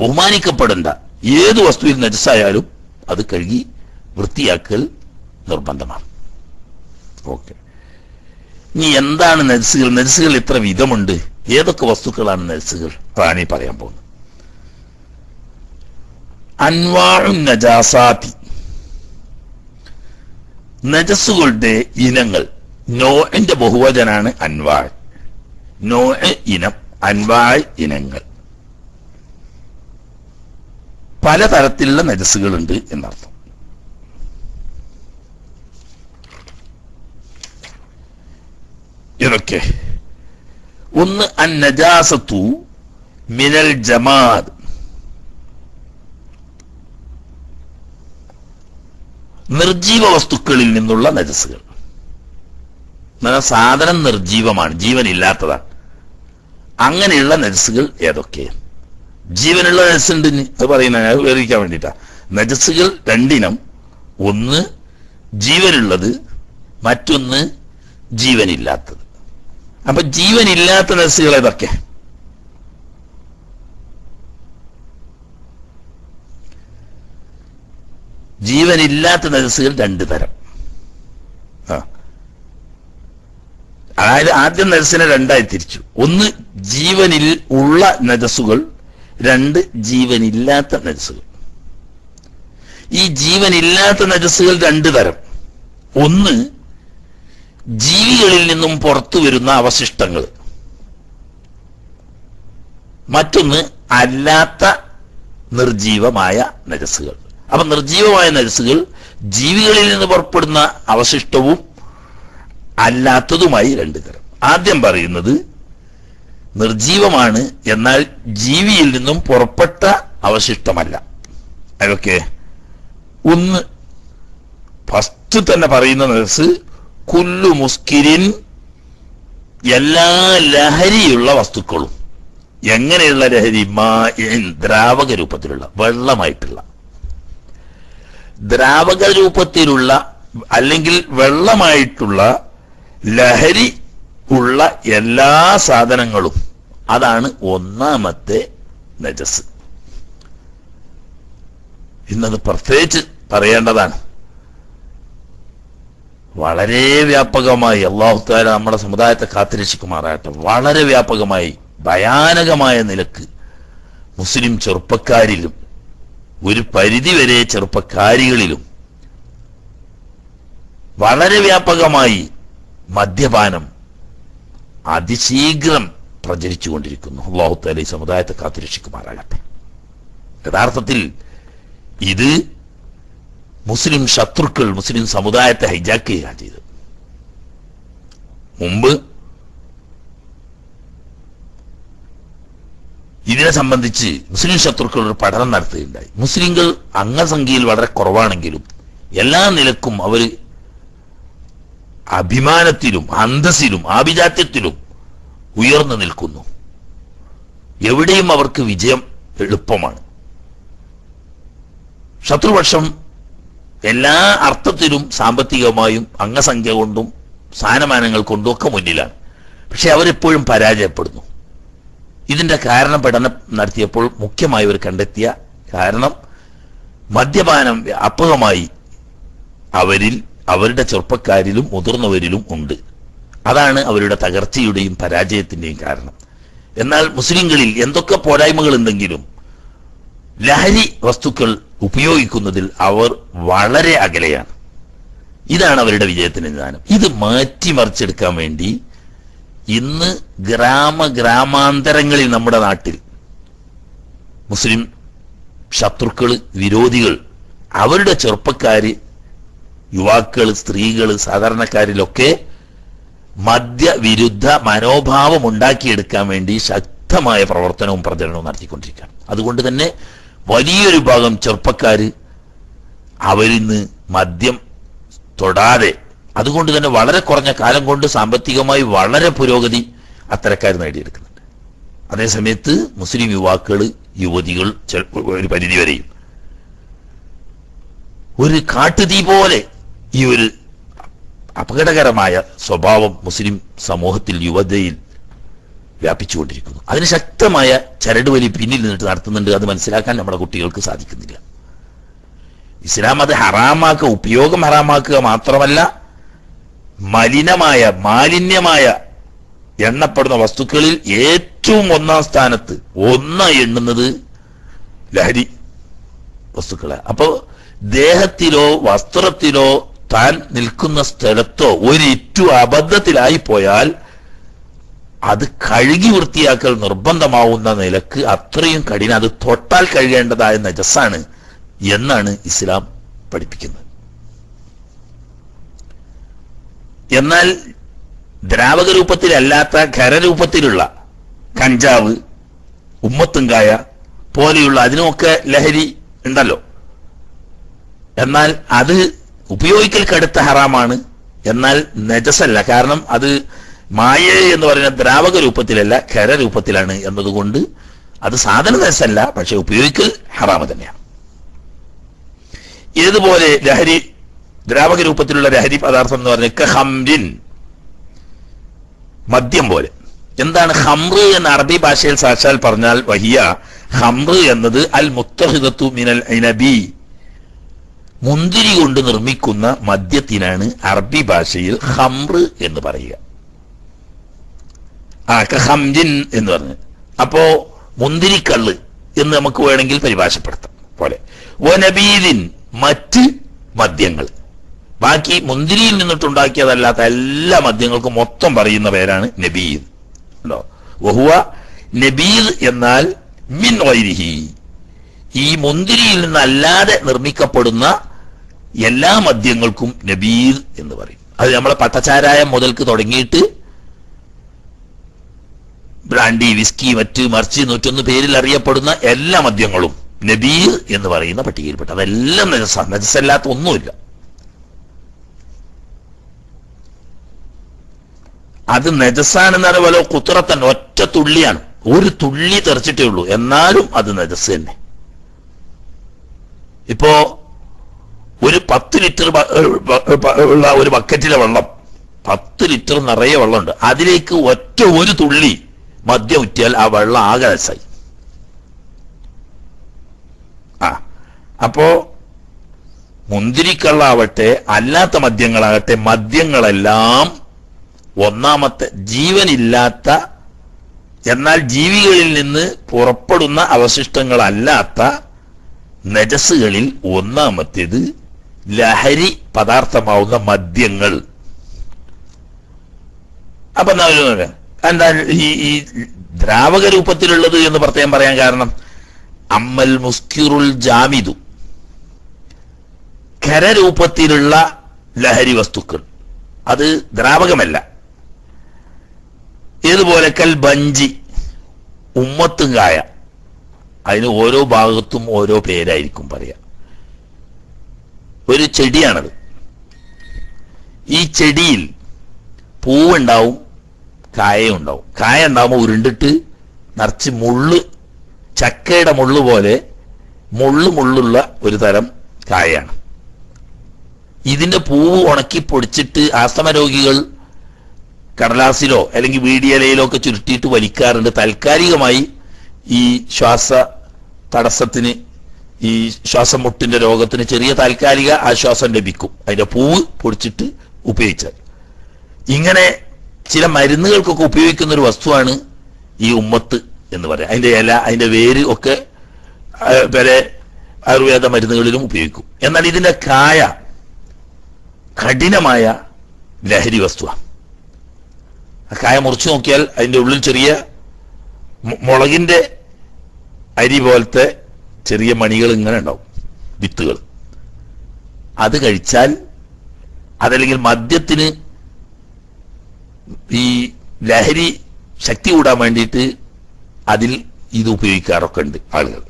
ബഹുമാനിക്കപ്പെടേണ്ട ഏത് വസ്തുവിൽ നജസായാലും അത് കഴുകി വൃത്തിയാക്കൽ നിർബന്ധമാണ്. ഓക്കെ. ഇനി എന്താണ് നജസുകൾ നജസുകൾ ഇത്ര വിധമുണ്ട്? ഏതൊക്കെ വസ്തുക്കളാണ് നജസുകൾ ഈ പറയാൻ പോകുന്നത് അൻവാഉൻ നജാസാത്തി. നജസ്സുകളുടെ ഇനങ്ങൾ. നോന്റെ ബഹുവചനാണ് അൻവാൾ നോ ഇനം അൻവാൾ ഇനങ്ങൾ. പലതരത്തിലുള്ള നജസ്സുകളുണ്ട് എന്നർത്ഥം. ഇതൊക്കെ. ഒന്ന് അൻ നജാസത്തു മിനൽ ജമാദ് നിർജീവ വസ്തുക്കളിൽ നിന്നുള്ള നജസ്സുകൾ. സാധനം നിർജീവമാണ് ജീവനില്ലാത്തതാണ് അങ്ങനെയുള്ള നജസ്സുകൾ ഏതൊക്കെ? ജീവനുള്ള നജസ്സുണ്ട്. അത് പറയുന്ന ഞാൻ വിവരിക്കാൻ വേണ്ടിയിട്ടാ. നജസ്സുകൾ രണ്ടിനം. ഒന്ന് ജീവനുള്ളത് മറ്റൊന്ന് ജീവനില്ലാത്തത്. അപ്പൊ ജീവനില്ലാത്ത നജസ്സുകൾ ഏതൊക്കെ? ജീവനില്ലാത്ത നജസ്സുകൾ രണ്ട് തരം. അതായത് ആദ്യം നജസ്സിനെ രണ്ടായി തിരിച്ചു. ഒന്ന് ജീവനിൽ ഉള്ള നജസ്സുകൾ രണ്ട് ജീവനില്ലാത്ത നജസ്സുകൾ. ഈ ജീവനില്ലാത്ത നജസ്സുകൾ രണ്ട് തരം. ഒന്ന് ജീവികളിൽ നിന്നും പുറത്തു വരുന്ന അവശിഷ്ടങ്ങൾ. മറ്റൊന്ന് അല്ലാത്ത നിർജീവമായ നജസ്സുകൾ. അപ്പൊ നിർജീവമായ നജസ്സുകൾ ജീവികളിൽ നിന്ന് പുറപ്പെടുന്ന അവശിഷ്ടവും അല്ലാത്തതുമായി രണ്ട് തരം. ആദ്യം പറയുന്നത് നിർജീവമാണ് എന്നാൽ ജീവിയിൽ നിന്നും പുറപ്പെട്ട അവശിഷ്ടമല്ല. അതൊക്കെ ഒന്ന് ഫസ്റ്റ് തന്നെ പറയുന്ന നഴ്സ് കുല്ലു മുസ്കിരിൻ എല്ലാ ലഹരിയുള്ള വസ്തുക്കളും. എങ്ങനെയുള്ള ലഹരി? മാ ദ്രാവക രൂപത്തിലുള്ള വെള്ളമായിട്ടുള്ള. ദ്രാവക രൂപത്തിലുള്ള അല്ലെങ്കിൽ വെള്ളമായിട്ടുള്ള ലഹരി ഉള്ള എല്ലാ സാധനങ്ങളും. അതാണ് ഒന്നാമത്തെ നജസ്. ഇന്നത് പ്രത്യേകിച്ച് പറയേണ്ടതാണ്. വളരെ വ്യാപകമായി അള്ളാഹുത്താല നമ്മുടെ സമുദായത്തെ കാത്തിരക്ഷിക്കുമാറാകട്ടെ. വളരെ വ്യാപകമായി ഭയാനകമായ നിലയ്ക്ക് മുസ്ലിം ചെറുപ്പക്കാരിലും ഒരു പരിധിവരെ ചെറുപ്പക്കാരികളിലും വളരെ വ്യാപകമായി മദ്യപാനം അതിശീഘ്രം പ്രചരിച്ചുകൊണ്ടിരിക്കുന്നു. അള്ളാഹുത്താല ഈ സമുദായത്തെ കാത്തുരക്ഷിക്കുമാറാകട്ടെ. യഥാർത്ഥത്തിൽ ഇത് മുസ്ലിം ശത്രുക്കൾ മുസ്ലിം സമുദായത്തെ ഹൈജാക്ക് ചെയ്യുകയാണ് ചെയ്തത്. മുമ്പ് ഇതിനെ സംബന്ധിച്ച് മുസ്ലിം ശത്രുക്കൾ ഒരു പഠനം നടത്തുകയുണ്ടായി. മുസ്ലിങ്ങൾ അംഗസംഖ്യയിൽ വളരെ കുറവാണെങ്കിലും എല്ലാ നിലക്കും അവർ അഭിമാനത്തിലും അന്തസ്സിലും ആഭിജാത്യത്തിലും ഉയർന്നു നിൽക്കുന്നു. എവിടെയും അവർക്ക് വിജയം എളുപ്പമാണ്. ശത്രുപക്ഷം എല്ലാ അർത്ഥത്തിലും സാമ്പത്തികമായും അംഗസംഖ്യ കൊണ്ടും സ്ഥാനമാനങ്ങൾ കൊണ്ടും ഒക്കെ മുന്നിലാണ്. പക്ഷെ അവരെപ്പോഴും പരാജയപ്പെടുന്നു. ഇതിന്റെ കാരണം പഠനം നടത്തിയപ്പോൾ മുഖ്യമായി അവർ കണ്ടെത്തിയ കാരണം മദ്യപാനം വ്യാപകമായി അവരിൽ അവരുടെ ചെറുപ്പക്കാരിലും മുതിർന്നവരിലും ഉണ്ട്. അതാണ് അവരുടെ തകർച്ചയുടെയും പരാജയത്തിന്റെയും കാരണം. എന്നാൽ മുസ്ലിങ്ങളിൽ എന്തൊക്കെ പോരായ്മകൾ ഉണ്ടെങ്കിലും ലഹരി വസ്തുക്കൾ ഉപയോഗിക്കുന്നതിൽ അവർ വളരെ അകലെയാണ്. ഇതാണ് അവരുടെ വിജയത്തിന് നിദാനം ഇത് മാറ്റിമറിച്ചെടുക്കാൻ വേണ്ടി ഇന്ന് ഗ്രാമ ഗ്രാമാന്തരങ്ങളിൽ നമ്മുടെ നാട്ടിൽ മുസ്ലിം ശത്രുക്കൾ വിരോധികൾ അവരുടെ ചെറുപ്പക്കാര് യുവാക്കൾ സ്ത്രീകൾ സാധാരണക്കാരിലൊക്കെ മദ്യവിരുദ്ധ മനോഭാവം ഉണ്ടാക്കിയെടുക്കാൻ വേണ്ടി ശക്തമായ പ്രവർത്തനവും പ്രചരണവും നടത്തിക്കൊണ്ടിരിക്കുകയാണ്. അതുകൊണ്ട് തന്നെ വലിയൊരു ഭാഗം ചെറുപ്പക്കാര് അവരിന്ന് മദ്യം തൊടാതെ അതുകൊണ്ട് തന്നെ വളരെ കുറഞ്ഞ കാലം കൊണ്ട് സാമ്പത്തികമായി വളരെ പുരോഗതി അത്തരക്കാർ നേടിയെടുക്കുന്നുണ്ട്. അതേസമയത്ത് മുസ്ലിം യുവാക്കൾ യുവതികൾ ഒരു പരിധി വരെയും ഒരു കാട്ടുതീ പോലെ ഈ ഒരു അപകടകരമായ സ്വഭാവം മുസ്ലിം സമൂഹത്തിൽ യുവതയിൽ വ്യാപിച്ചുകൊണ്ടിരിക്കുന്നു. അതിന് ശക്തമായ ചരടുവലി പിന്നിൽ നിന്നിട്ട് നടത്തുന്നുണ്ട് അത് മനസ്സിലാക്കാൻ നമ്മുടെ കുട്ടികൾക്ക് സാധിക്കുന്നില്ല. ഇസ്ലാം അത് ഹറാമാക്കുക ഉപയോഗം ഹറാമാക്കുക മാത്രമല്ല മലിനമായ മാലിന്യമായ എണ്ണപ്പെടുന്ന വസ്തുക്കളിൽ ഏറ്റവും ഒന്നാം സ്ഥാനത്ത് ഒന്നായി എണ്ണുന്നത് ലഹരി വസ്തുക്കളെ. അപ്പോ ദേഹത്തിലോ വസ്ത്രത്തിലോ താൻ നിൽക്കുന്ന സ്ഥലത്തോ ഒരു ഇറ്റു അബദ്ധത്തിലായി പോയാൽ അത് കഴുകി വൃത്തിയാക്കൽ നിർബന്ധമാവുന്ന നിലയ്ക്ക് അത്രയും കഠിന അത് തൊട്ടാൽ കഴുകേണ്ടതായ നജസ്സാണ് എന്നാണ് ഇസ്ലാം പഠിപ്പിക്കുന്നത്. എന്നാൽ ദ്രാവക രൂപത്തിലല്ലാത്ത ഖരരൂപത്തിലുള്ള കഞ്ചാവ് ഉമ്മത്തുങ്കായ പോലെയുള്ള അതിനുമൊക്കെ ലഹരി ഉണ്ടല്ലോ. എന്നാൽ അത് ഉപയോഗിക്കൽ കടുത്ത ഹറാമാണ്. എന്നാൽ നജസല്ല. കാരണം അത് മായ എന്ന് പറയുന്ന ദ്രാവക രൂപത്തിലല്ല ഖര രൂപത്തിലാണ് എന്നതുകൊണ്ട് അത് സാധന നജസല്ല പക്ഷെ ഉപയോഗിക്കൽ ഹറാമ് തന്നെയാണ്. ഏതുപോലെ ലഹരി ദ്രാവക രൂപത്തിലുള്ള ലഹരി പദാർത്ഥം എന്ന് പറഞ്ഞ ഹംരിൻ. മദ്യം പോലെ. എന്താണ് ഹംറ് എന്ന് അറബി ഭാഷയിൽ സാക്ഷാൽ പറഞ്ഞാൽ വഹിയ ഹംറ് എന്നത് അൽ മുത്തഹിദത്തു മിനൽ ഇനബി. മുന്തിരി കൊണ്ട് നിർമ്മിക്കുന്ന മദ്യത്തിനാണ് അറബി ഭാഷയിൽ ഹംറ് എന്ന് പറയുക. ആ ഹംജിൻ എന്ന് പറഞ്ഞു. അപ്പോ മുന്തിരിക്കള്ള് എന്ന് നമുക്ക് വേണമെങ്കിൽ പരിഭാഷപ്പെടുത്താം. പോലെ. വനബീദിൻ മറ്റ് മദ്യങ്ങൾ. ബാക്കി മുന്തിരിയിൽ നിന്നിട്ടുണ്ടാക്കിയതല്ലാത്ത എല്ലാ മദ്യങ്ങൾക്കും മൊത്തം പറയുന്ന പേരാണ് നബീദ്. ഉണ്ടോ? വഹുവ നബീദ് എന്നാൽ മിൻ വൈരിഹി ഈ മുന്തിരിയിൽ നിന്നല്ലാതെ നിർമ്മിക്കപ്പെടുന്ന എല്ലാ മദ്യങ്ങൾക്കും നബീദ് എന്ന് പറയും. അത് നമ്മളെ പട്ടച്ചാരായം മുതൽക്ക് തുടങ്ങിയിട്ട് ബ്രാൻഡി വിസ്കി മറ്റ് മറിച്ച് നൂറ്റൊന്ന് പേരിൽ അറിയപ്പെടുന്ന എല്ലാ മദ്യങ്ങളും നബീർ എന്ന് പറയുന്ന പട്ടികയിൽപ്പെട്ട. അതെല്ലാം നജസ നജസല്ലാത്ത ഒന്നുമില്ല. അത് നജസാനെന്ന് പറഞ്ഞ പോലെ കുത്തുറത്തൻ ഒറ്റ തുള്ളിയാണ്. ഒരു തുള്ളി തെറിച്ചിട്ടേ ഉള്ളൂ. എന്നാലും അത് നജസ് തന്നെ. ഇപ്പോ ഒരു പത്ത് ലിറ്റർ ഉള്ള ഒരു ബക്കറ്റിലെ വെള്ളം പത്ത് ലിറ്റർ നിറയെ വെള്ളമുണ്ട്. അതിലേക്ക് ഒറ്റ ഒരു തുള്ളി മദ്യം ഉറ്റിയാൽ ആ വെള്ളം ആകെ രസായി ആ അപ്പോ മുന്തിരിക്കള്ളാവട്ടെ അല്ലാത്ത മദ്യങ്ങളാകട്ടെ മദ്യങ്ങളെല്ലാം ഒന്നാമത്തെ ജീവനില്ലാത്ത എന്നാൽ ജീവികളിൽ നിന്ന് പുറപ്പെടുന്ന അവശിഷ്ടങ്ങളല്ലാത്ത നജസുകളിൽ ഒന്നാമത്തേത് ലഹരി പദാർത്ഥമാവുന്ന മദ്യങ്ങൾ. അപ്പൊ എന്താ ഈ ഈ ദ്രാവക രൂപത്തിലുള്ളത് എന്ന് പ്രത്യേകം പറയാൻ കാരണം അമ്മൽ മുസ്കിറുൽ ജാമിദു. ഖരരൂപത്തിലുള്ള ലഹരി വസ്തുക്കൾ. അത് ദ്രാവകമല്ല. ഏതുപോലെ കൽ ബഞ്ചി ഉമ്മത്തും കായ. അതിന് ഓരോ ഭാഗത്തും ഓരോ പേരായിരിക്കും പറയാ. ഒരു ചെടിയാണത്. ഈ ചെടിയിൽ പൂവുണ്ടാവും കായ ഉണ്ടാവും. കായ ഉണ്ടാവുമ്പോൾ ഉരുണ്ടിട്ട് നിറച്ച് മുള്ള് ചക്കയുടെ മുള്ള് പോലെ മുള്ളു മുള്ളുള്ള ഒരു തരം കായയാണ്. ഇതിന്റെ പൂവ് ഉണക്കി പൊടിച്ചിട്ട് ആസ്തമ രോഗികൾ കടലാസിലോ അല്ലെങ്കിൽ വീടിയലയിലോ ഒക്കെ ചുരുട്ടിയിട്ട് വലിക്കാറുണ്ട്. താൽക്കാലികമായി ഈ ശ്വാസ തടസ്സത്തിന് ഈ ശ്വാസം മുട്ടിന്റെ രോഗത്തിന് ചെറിയ താൽക്കാലിക ആശ്വാസം ലഭിക്കും. അതിന്റെ പൂവ് പൊടിച്ചിട്ട് ഉപയോഗിച്ചാൽ. ഇങ്ങനെ ചില മരുന്നുകൾക്കൊക്കെ ഉപയോഗിക്കുന്ന ഒരു വസ്തുവാണ് ഈ ഉമ്മത്ത് എന്ന് പറയാം അതിന്റെ ഇല അതിന്റെ വേര് ഒക്കെ വരെ ആയുർവേദ മരുന്നുകളിലും ഉപയോഗിക്കും. എന്നാൽ ഇതിന്റെ കായ കഠിനമായ ലഹരി വസ്തുവാണ്. കായ മുറിച്ചു നോക്കിയാൽ അതിന്റെ ഉള്ളിൽ ചെറിയ മുളകിന്റെ അരി പോലത്തെ ചെറിയ മണികൾ ഇങ്ങനെ ഉണ്ടാവും വിത്തുകൾ. അത് കഴിച്ചാൽ അതല്ലെങ്കിൽ മദ്യത്തിന് ഈ ലഹരി ശക്തി കൂടാൻ വേണ്ടിയിട്ട് അതിൽ ഇത് ഉപയോഗിക്കാറൊക്കെ ഉണ്ട് ആളുകൾ.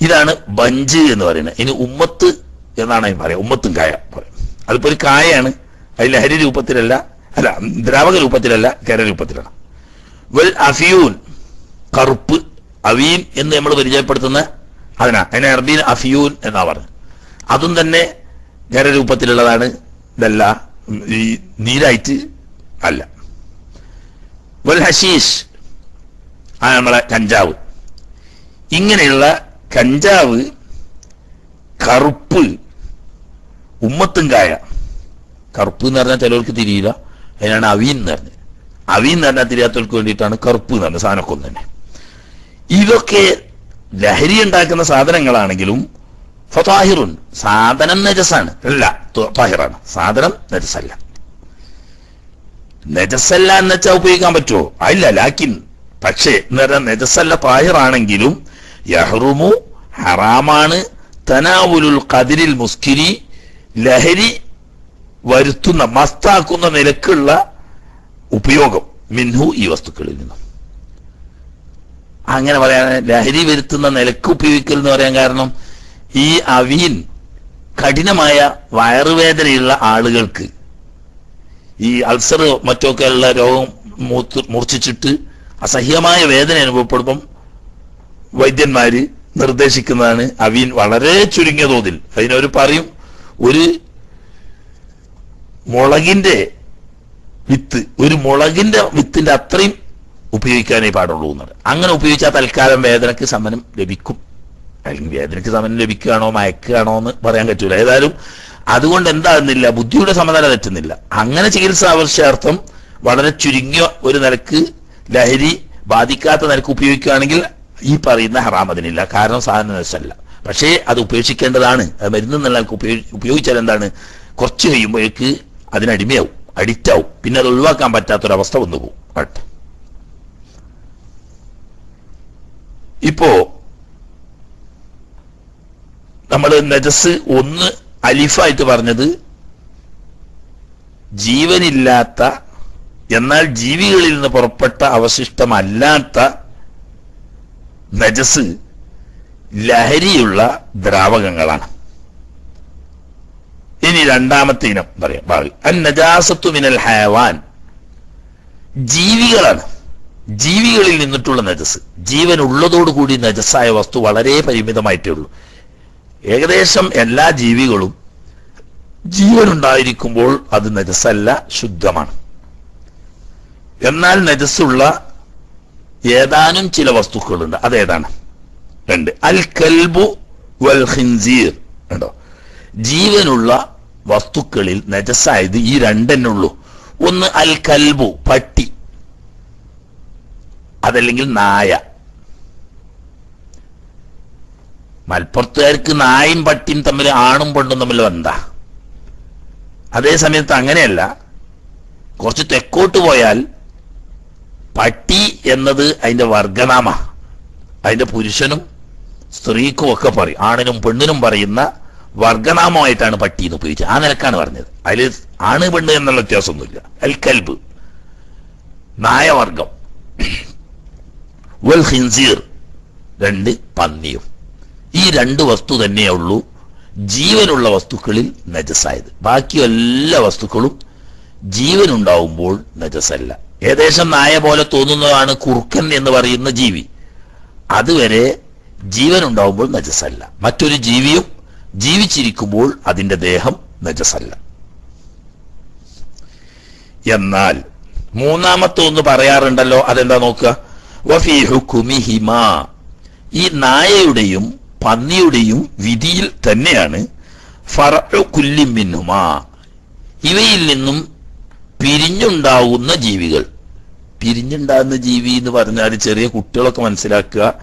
ഇതാണ് ബഞ്ച് എന്ന് പറയുന്നത്. ഇനി ഉമ്മത്ത് എന്നാണ് അതിന് പറയാം. ഉമ്മത്തും കായ പറയും. അതിപ്പോ ഒരു കായയാണ്. അത് ലഹരി രൂപത്തിലല്ല അല്ല ദ്രാവക രൂപത്തിലല്ല കര രൂപത്തിലാണ് വെൽ അഫിയൂൻ കറുപ്പ് അവീൻ എന്ന് നമ്മൾ പരിചയപ്പെടുത്തുന്ന അതിനാ അതിനെ അറബിയിൽ അഫിയൂൻ എന്നാ പറഞ്ഞത്. അതും തന്നെ ഖരരൂപത്തിലുള്ളതാണ് ഇതല്ല ഈ നീരായിട്ട് അല്ല. വൽ ഹഷീഷ് ആ നമ്മളെ കഞ്ചാവ്. ഇങ്ങനെയുള്ള കഞ്ചാവ് കറുപ്പ് ഉമ്മത്തും കായ. കറുപ്പ് എന്ന് പറഞ്ഞാൽ ചിലവർക്ക് തിരിയില്ല. അതിനാണ് അവീൻ എന്ന് പറഞ്ഞത്. അവീൻ എന്ന് പറഞ്ഞാൽ തിരിയാത്തവർക്ക് വേണ്ടിയിട്ടാണ് കറുപ്പ് എന്ന് പറഞ്ഞത് സാധനമൊക്കെ തന്നെ. ഇതൊക്കെ ലഹരി ഉണ്ടാക്കുന്ന സാധനങ്ങളാണെങ്കിലും ഫതാഹിറുൻ സാധനം നജസാണ്. അല്ല താഹിറാണ്. സാധനം നജസല്ല. നജസല്ല എന്ന് വെച്ചാൽ ഉപയോഗിക്കാൻ പറ്റുമോ? അല്ല ലാക്കിൻ. പക്ഷേ എന്ന് പറഞ്ഞാൽ നജസല്ല താഹിറാണെങ്കിലും യഹ്റുമു ഹറാമാണ് തനാവുലുൽ കതിരിൽ മുസ്കിരി ലഹരി വരുത്തുന്ന മസ്താക്കുന്ന നിലക്കുള്ള ഉപയോഗം മിൻഹു ഈ വസ്തുക്കളിൽ നിന്നും. അങ്ങനെ പറയാൻ ലഹരി വരുത്തുന്ന നിലയ്ക്ക് ഉപയോഗിക്കൽ എന്ന് പറയാൻ കാരണം ഈ അവീൻ കഠിനമായ വയറുവേദനയുള്ള ആളുകൾക്ക് ഈ അൾസർ മറ്റൊക്കെ ഉള്ള രോഗം മൂത്ത് മൂർച്ഛിച്ചിട്ട് അസഹ്യമായ വേദന അനുഭവപ്പെടുമ്പം വൈദ്യന്മാര് നിർദ്ദേശിക്കുന്നതാണ് അവീൻ വളരെ ചുരുങ്ങിയ തോതിൽ. അതിനവർ പറയും ഒരു മുളകിന്റെ വിത്ത് ഒരു മുളകിന്റെ വിത്തിന്റെ അത്രയും ഉപയോഗിക്കാനേ പാടുള്ളൂ എന്നാണ് അങ്ങനെ ഉപയോഗിച്ചാൽ തൽക്കാലം വേദനയ്ക്ക് സമനം ലഭിക്കും. അല്ലെങ്കിൽ വേദനയ്ക്ക് സമനം ലഭിക്കുകയാണോ മയക്കുകയാണോ എന്ന് പറയാൻ പറ്റൂല. ഏതായാലും അതുകൊണ്ട് എന്താകുന്നില്ല ബുദ്ധിയുടെ സമനില തെറ്റുന്നില്ല. അങ്ങനെ ചികിത്സ ആവശ്യാർത്ഥം വളരെ ചുരുങ്ങിയ ഒരു നിലയ്ക്ക് ലഹരി ബാധിക്കാത്ത നിലയ്ക്ക് ഉപയോഗിക്കുകയാണെങ്കിൽ ഈ പറയുന്ന ഹറാം അതിനില്ല കാരണം സാധന നശല്ല പക്ഷേ അത് ഉപേക്ഷിക്കേണ്ടതാണ്. അത് മരുന്ന് നിലയ്ക്ക് ഉപയോഗിച്ചാൽ എന്താണ്? കുറച്ച് കഴിയുമ്പോഴേക്ക് അതിനടിമയാവും അഡിക്റ്റ് ആവും പിന്നെ അത് ഒഴിവാക്കാൻ പറ്റാത്തൊരവസ്ഥ വന്നു പോകും ഇപ്പോ നമ്മൾ നജസ് ഒന്ന് അലിഫായിട്ട് പറഞ്ഞത് ജീവനില്ലാത്ത എന്നാൽ ജീവികളിൽ നിന്ന് പുറപ്പെട്ട അവശിഷ്ടമല്ലാത്ത നജസ് ലഹരിയുള്ള ദ്രാവകങ്ങളാണ്. ഇനി രണ്ടാമത്തെ ഇനം പറയാം. ഭാവി അൻ നജാസത്തു മിനൽ ഹയവാൻ ജീവികളാണ്. ജീവികളിൽ നിന്നിട്ടുള്ള നജസ്. ജീവൻ ഉള്ളതോടുകൂടി നജസ്സായ വസ്തു വളരെ പരിമിതമായിട്ടേ ഉള്ളൂ. ഏകദേശം എല്ലാ ജീവികളും ജീവൻ ഉണ്ടായിരിക്കുമ്പോൾ അത് നജസ്സല്ല ശുദ്ധമാണ്. എന്നാൽ നജസ്സുള്ള ഏതാനും ചില വസ്തുക്കളുണ്ട്. അതേതാണ്? രണ്ട്. അൽ കൽബു വൽ ഹിൻസീർ കണ്ടോ? ജീവനുള്ള വസ്തുക്കളിൽ നജസായത് ഈ രണ്ടെന്നെ ഉള്ളൂ ഒന്ന് അൽ കൽബു പട്ടി. അതല്ലെങ്കിൽ നായ. മലപ്പുറത്തുകാർക്ക് നായും പട്ടിയും തമ്മിൽ ആണും പെണ്ണും തമ്മിൽ എന്താ അതേ സമയത്ത് അങ്ങനെയല്ല. കുറച്ച് തെക്കോട്ട് പോയാൽ പട്ടി എന്നത് അതിന്റെ വർഗനാമ. അതിന്റെ പുരുഷനും സ്ത്രീക്കും ഒക്കെ പറയും. ആണിനും പെണ്ണിനും പറയുന്ന വർഗനാമമായിട്ടാണ് പട്ടി എന്ന് ഉപയോഗിച്ചത്. ആ നിലക്കാണ് പറഞ്ഞത്. അതിൽ ആണ് പെണ്ണ് എന്നുള്ള വ്യത്യാസമൊന്നുമില്ല. അൽ കൽബ്. നായവർഗം. വൽ ഹിൻസീർ രണ്ട് പന്നിയും. ഈ രണ്ട് വസ്തു തന്നെയേ ഉള്ളൂ ജീവനുള്ള വസ്തുക്കളിൽ നജസായത്. ബാക്കി എല്ലാ വസ്തുക്കളും ജീവനുണ്ടാവുമ്പോൾ നജസല്ല ഏകദേശം നായ പോലെ തോന്നുന്നതാണ് കുറുക്കൻ എന്ന് പറയുന്ന ജീവി. അതുവരെ ജീവനുണ്ടാവുമ്പോൾ നജസല്ല മറ്റൊരു ജീവിയും ജീവിച്ചിരിക്കുമ്പോൾ അതിന്റെ ദേഹം നജസല്ല. എന്നാൽ മൂന്നാമത്തെ ഒന്ന് പറയാറുണ്ടല്ലോ അതെന്താ നോക്കുക? വഫീ ഈ നായയുടെയും പന്നിയുടെയും വിധിയിൽ തന്നെയാണ് ഫറഉ കുല്ലി മിൻഹുമാ. ഇവയിൽ നിന്നും പിരിഞ്ഞുണ്ടാവുന്ന ജീവികൾ. പിരിഞ്ഞുണ്ടാകുന്ന ജീവി എന്ന് പറഞ്ഞാൽ ചെറിയ കുട്ടികളൊക്കെ മനസ്സിലാക്കുക.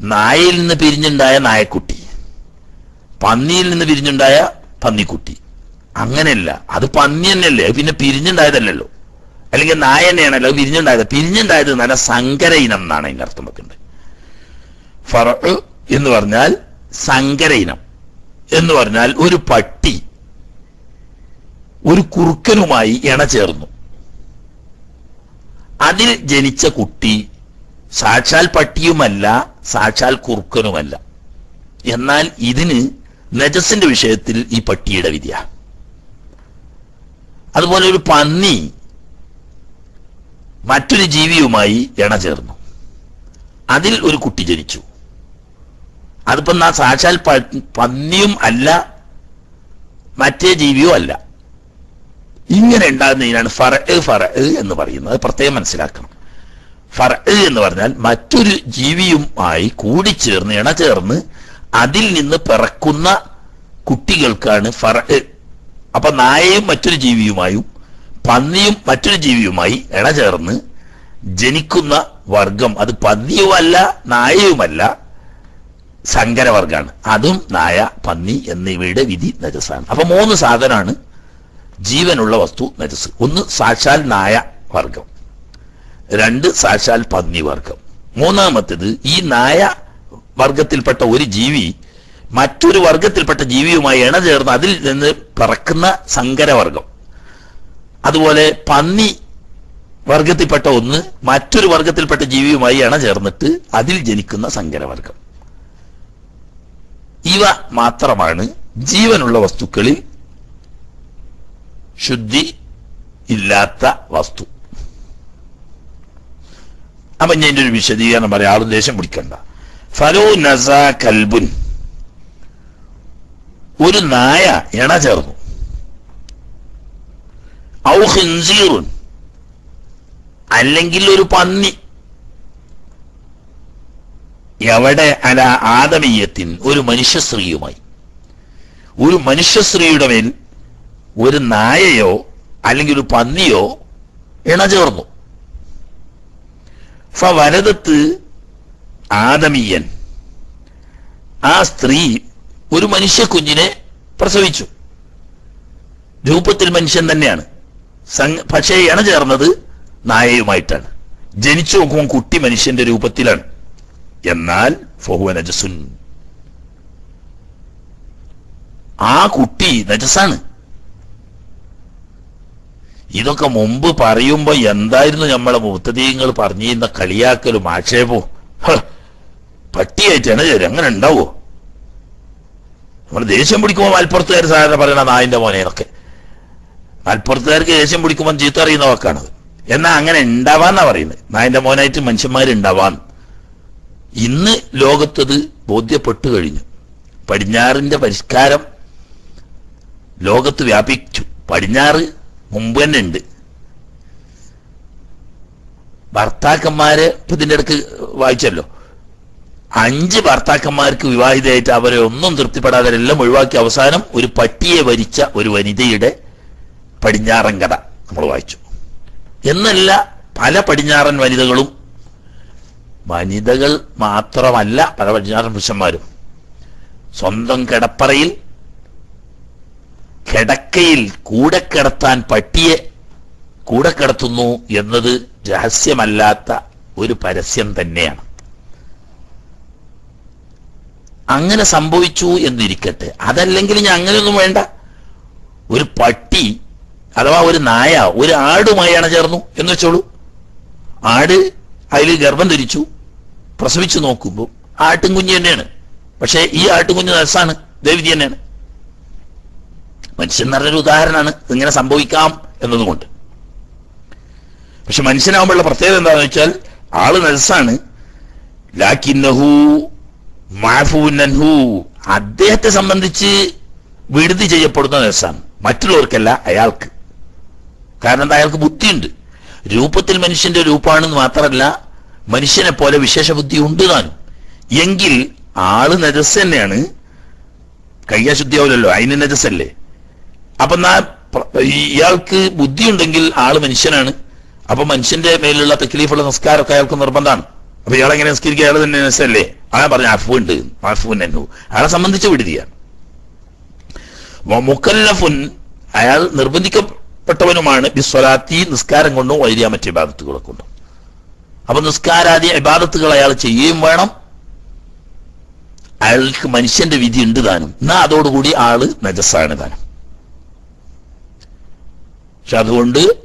നായയിൽ നിന്ന് പിരിഞ്ഞുണ്ടായ നായക്കുട്ടി. പന്നിയിൽ നിന്ന് പിരിഞ്ഞുണ്ടായ പന്നിക്കുട്ടി. അങ്ങനെയല്ല. അത് പന്നി തന്നെയല്ലേ. പിന്നെ പിരിഞ്ഞുണ്ടായതല്ലല്ലോ. അല്ലെങ്കിൽ നായ തന്നെയാണല്ലോ. പിരിഞ്ഞുണ്ടായത്. പിരിഞ്ഞുണ്ടായത് നല്ല സങ്കര ഇനം എന്നാണ് അതിന്റെ അർത്ഥം വെക്കുന്നത് ഫറ എന്ന് പറഞ്ഞാൽ സങ്കര ഇനം. എന്ന് പറഞ്ഞാൽ ഒരു പട്ടി ഒരു കുറുക്കനുമായി ഇണ ചേർന്നു. അതിൽ ജനിച്ച കുട്ടി സാക്ഷാൽ പട്ടിയുമല്ല സാക്ഷാൽ കുറുക്കനുമല്ല. എന്നാൽ ഇതിന് നജസിന്റെ വിഷയത്തിൽ ഈ പട്ടിയുടെ വിദ്യ. അതുപോലെ ഒരു പന്നി മറ്റൊരു ജീവിയുമായി എണ ചേർന്നു. അതിൽ ഒരു കുട്ടി ജനിച്ചു. അതിപ്പം നാ സാക്ഷാൽ പന്നിയും അല്ല മറ്റേ ജീവിയും അല്ല. ഇങ്ങനെ ഉണ്ടാകുന്നതിനാണ് ഫറ ഫറ എന്ന് പറയുന്നത്. അത് പ്രത്യേകം മനസ്സിലാക്കണം. ഫറ എന്ന് പറഞ്ഞാൽ മറ്റൊരു ജീവിയുമായി കൂടിച്ചേർന്ന് ഇണചേർന്ന് അതിൽ നിന്ന് പിറക്കുന്ന കുട്ടികൾക്കാണ് ഫറ അപ്പൊ നായയും മറ്റൊരു ജീവിയുമായും പന്നിയും മറ്റൊരു ജീവിയുമായി ഇണചേർന്ന് ജനിക്കുന്ന വർഗം. അത് പന്നിയുമല്ല നായയുമല്ല സങ്കരവർഗാണ് അതും നായ പന്നി എന്നിവയുടെ വിധി നജസാണ് അപ്പൊ മൂന്ന് സാധനമാണ് ജീവനുള്ള വസ്തു നജസ് ഒന്ന് സാക്ഷാൽ നായ വർഗം. രണ്ട് സാക്ഷാൽ പന്നി വർഗം. മൂന്നാമത്തേത് ഈ നായ വർഗത്തിൽപ്പെട്ട ഒരു ജീവി മറ്റൊരു വർഗത്തിൽപ്പെട്ട ജീവിയുമായി ഇണചേർന്ന് അതിൽ നിന്ന് പിറക്കുന്ന സങ്കരവർഗം. അതുപോലെ പന്നി വർഗത്തിൽപ്പെട്ട ഒന്ന് മറ്റൊരു വർഗത്തിൽപ്പെട്ട ജീവിയുമായി ഇണചേർന്നിട്ട് അതിൽ ജനിക്കുന്ന സങ്കരവർഗം. ഇവ മാത്രമാണ് ജീവനുള്ള വസ്തുക്കളിൽ ശുദ്ധി ഇല്ലാത്ത വസ്തു. അപ്പൊ ഞാൻ ഒരു വിശദീകരണം പറയാം. ആളും ദേഷ്യം പിടിക്കണ്ട. ഫലോ നസ കൽബുൻ. ഒരു നായ ഇണ ചേർന്നു. ഔ ഹിൻസീറുൻ അല്ലെങ്കിൽ ഒരു പന്നി. എവിടെ അല ആദമീയത്തിൻ ഒരു മനുഷ്യ സ്ത്രീയുമായി ഒരു മനുഷ്യ സ്ത്രീയുടെ മേൽ ഒരു നായയോ അല്ലെങ്കിൽ ഒരു പന്നിയോ ഇണ ഇണചേർന്നു ഫവരദത്ത് ആദമീയൻ. ആ സ്ത്രീ ഒരു മനുഷ്യ കുഞ്ഞിനെ പ്രസവിച്ചു. രൂപത്തിൽ മനുഷ്യൻ തന്നെയാണ്. പക്ഷേ പക്ഷേ ഇണചേർന്നത് നായയുമായിട്ടാണ്. ജനിച്ചു നോക്കുമ്പോൾ കുട്ടി മനുഷ്യന്റെ രൂപത്തിലാണ്. എന്നാൽ ഫഹുവ നജസുൻ. ആ കുട്ടി നജസാണ്. ഇതൊക്കെ മുമ്പ് പറയുമ്പോ എന്തായിരുന്നു നമ്മളെ മുത്തദീങ്ങൾ പറഞ്ഞിരുന്ന കളിയാക്കലും ആക്ഷേപവും? പട്ടിയായിട്ടാണ് അങ്ങനെ ഉണ്ടാവോ? നമ്മൾ ദേഷ്യം പിടിക്കുമ്പോൾ മലപ്പുറത്തുകാർ സാധാരണ പറയണ നായിന്റെ മോനെ എന്നൊക്കെ. മലപ്പുറത്തുകാർക്ക് ദേഷ്യം പിടിക്കുമ്പോൾ ചീത്ത അറിയുന്ന വാക്കാണത് എന്നാ അങ്ങനെ ഉണ്ടാവാന്നാ പറയുന്നത്. നായന്റെ മോനായിട്ട് മനുഷ്യന്മാരുണ്ടാവാൻ. ഇന്ന് ലോകത്തത് ബോധ്യപ്പെട്ടു കഴിഞ്ഞു. പടിഞ്ഞാറിന്റെ പരിഷ്കാരം ലോകത്ത് വ്യാപിച്ചു. പടിഞ്ഞാറ് മുമ്പ് തന്നെ ഉണ്ട്. ഭർത്താക്കന്മാരെ ഇപ്പൊ ഇതിന്റെ ഇടയ്ക്ക് വായിച്ചല്ലോ. അഞ്ച് ഭർത്താക്കന്മാർക്ക് വിവാഹിതയായിട്ട് അവരെ ഒന്നും തൃപ്തിപ്പെടാതെ എല്ലാം ഒഴിവാക്കി അവസാനം ഒരു പട്ടിയെ വരിച്ച ഒരു വനിതയുടെ പടിഞ്ഞാറൻ കഥ നമ്മൾ വായിച്ചു. എന്നല്ല പല പടിഞ്ഞാറൻ വനിതകളും വനിതകൾ മാത്രമല്ല പല പടിഞ്ഞാറൻ പുരുഷന്മാരും സ്വന്തം കിടപ്പറയിൽ കിടക്കയിൽ കൂടെ കിടത്താൻ പട്ടിയെ കൂടെ കിടത്തുന്നു എന്നത് രഹസ്യമല്ലാത്ത ഒരു പരസ്യം തന്നെയാണ്. അങ്ങനെ സംഭവിച്ചു എന്നിരിക്കട്ടെ. അതല്ലെങ്കിൽ ഞാൻ അങ്ങനെയൊന്നും വേണ്ട. ഒരു പട്ടി അഥവാ ഒരു നായ ഒരു ആടുമായാണ് ചേർന്നു എന്ന് വെച്ചോളൂ. ആട് അതിൽ ഗർഭം ധരിച്ചു. പ്രസവിച്ചു നോക്കുമ്പോൾ ആട്ടിൻകുഞ്ഞ് തന്നെയാണ്. പക്ഷേ ഈ ആട്ടിൻകുഞ്ഞ് നഴ്സാണ്. ദേവിതി തന്നെയാണ്. മനുഷ്യൻ നല്ലൊരു ഉദാഹരണമാണ്. ഇങ്ങനെ സംഭവിക്കാം എന്നതുകൊണ്ട്. പക്ഷെ മനുഷ്യനാവുമ്പോഴുള്ള പ്രത്യേകത എന്താണെന്ന് വെച്ചാൽ ആൾ നഴ്സാണ്. ലാക്കിന്നഹു മാഫൂനൻഹു അദ്ദേഹത്തെ സംബന്ധിച്ച് വിടുതി ചെയ്യപ്പെടുന്ന ദിവസമാണ്. മറ്റുള്ളവർക്കല്ല അയാൾക്ക്. കാരണം എന്താ? അയാൾക്ക് ബുദ്ധിയുണ്ട്. രൂപത്തിൽ മനുഷ്യന്റെ രൂപമാണെന്ന് മാത്രമല്ല മനുഷ്യനെ പോലെ വിശേഷ ബുദ്ധി ഉണ്ട് താനും. എങ്കിൽ ആൾ നജസ് തന്നെയാണ്. കയ്യാശുദ്ധിയാവില്ലല്ലോ അതിന് നജസല്ലേ അപ്പൊ നാ പ്ര- ഈ- ഇയാൾക്ക് ബുദ്ധിയുണ്ടെങ്കിൽ ആൾ മനുഷ്യനാണ്. അപ്പൊ മനുഷ്യന്റെ മേലുള്ള തെക്കിലീഫുള്ള നിസ്കാരമൊക്കെ അയാൾക്ക് നിർബന്ധമാണ്. അപ്പൊ ഇയാളെങ്ങനെ നിസ്കരിക്കുക? അയാൾ തന്നെ അല്ലേ അയാൾ പറഞ്ഞ അഫുണ്ട് അഫുൻ എന്നു. അയാളെ സംബന്ധിച്ച് വിടുതിയാണ്. മുക്കല്ലഫുൻ അയാൾ നിർബന്ധിക്കപ്പെട്ടവനുമാണ് ബിസ്വലാത്തി നിസ്കാരം കൊണ്ടും വൈദ്യ മറ്റു ഇബാദത്തുകളെ കൊണ്ടും. അപ്പൊ നിസ്കാരാദി ഇബാദത്തുകൾ അയാൾ ചെയ്യുകയും വേണം. അയാൾക്ക് മനുഷ്യന്റെ വിധി ഉണ്ട് താനും. എന്നാ അതോടുകൂടി ആൾ നജസ്സാണ് താനും. പക്ഷെ അതുകൊണ്ട്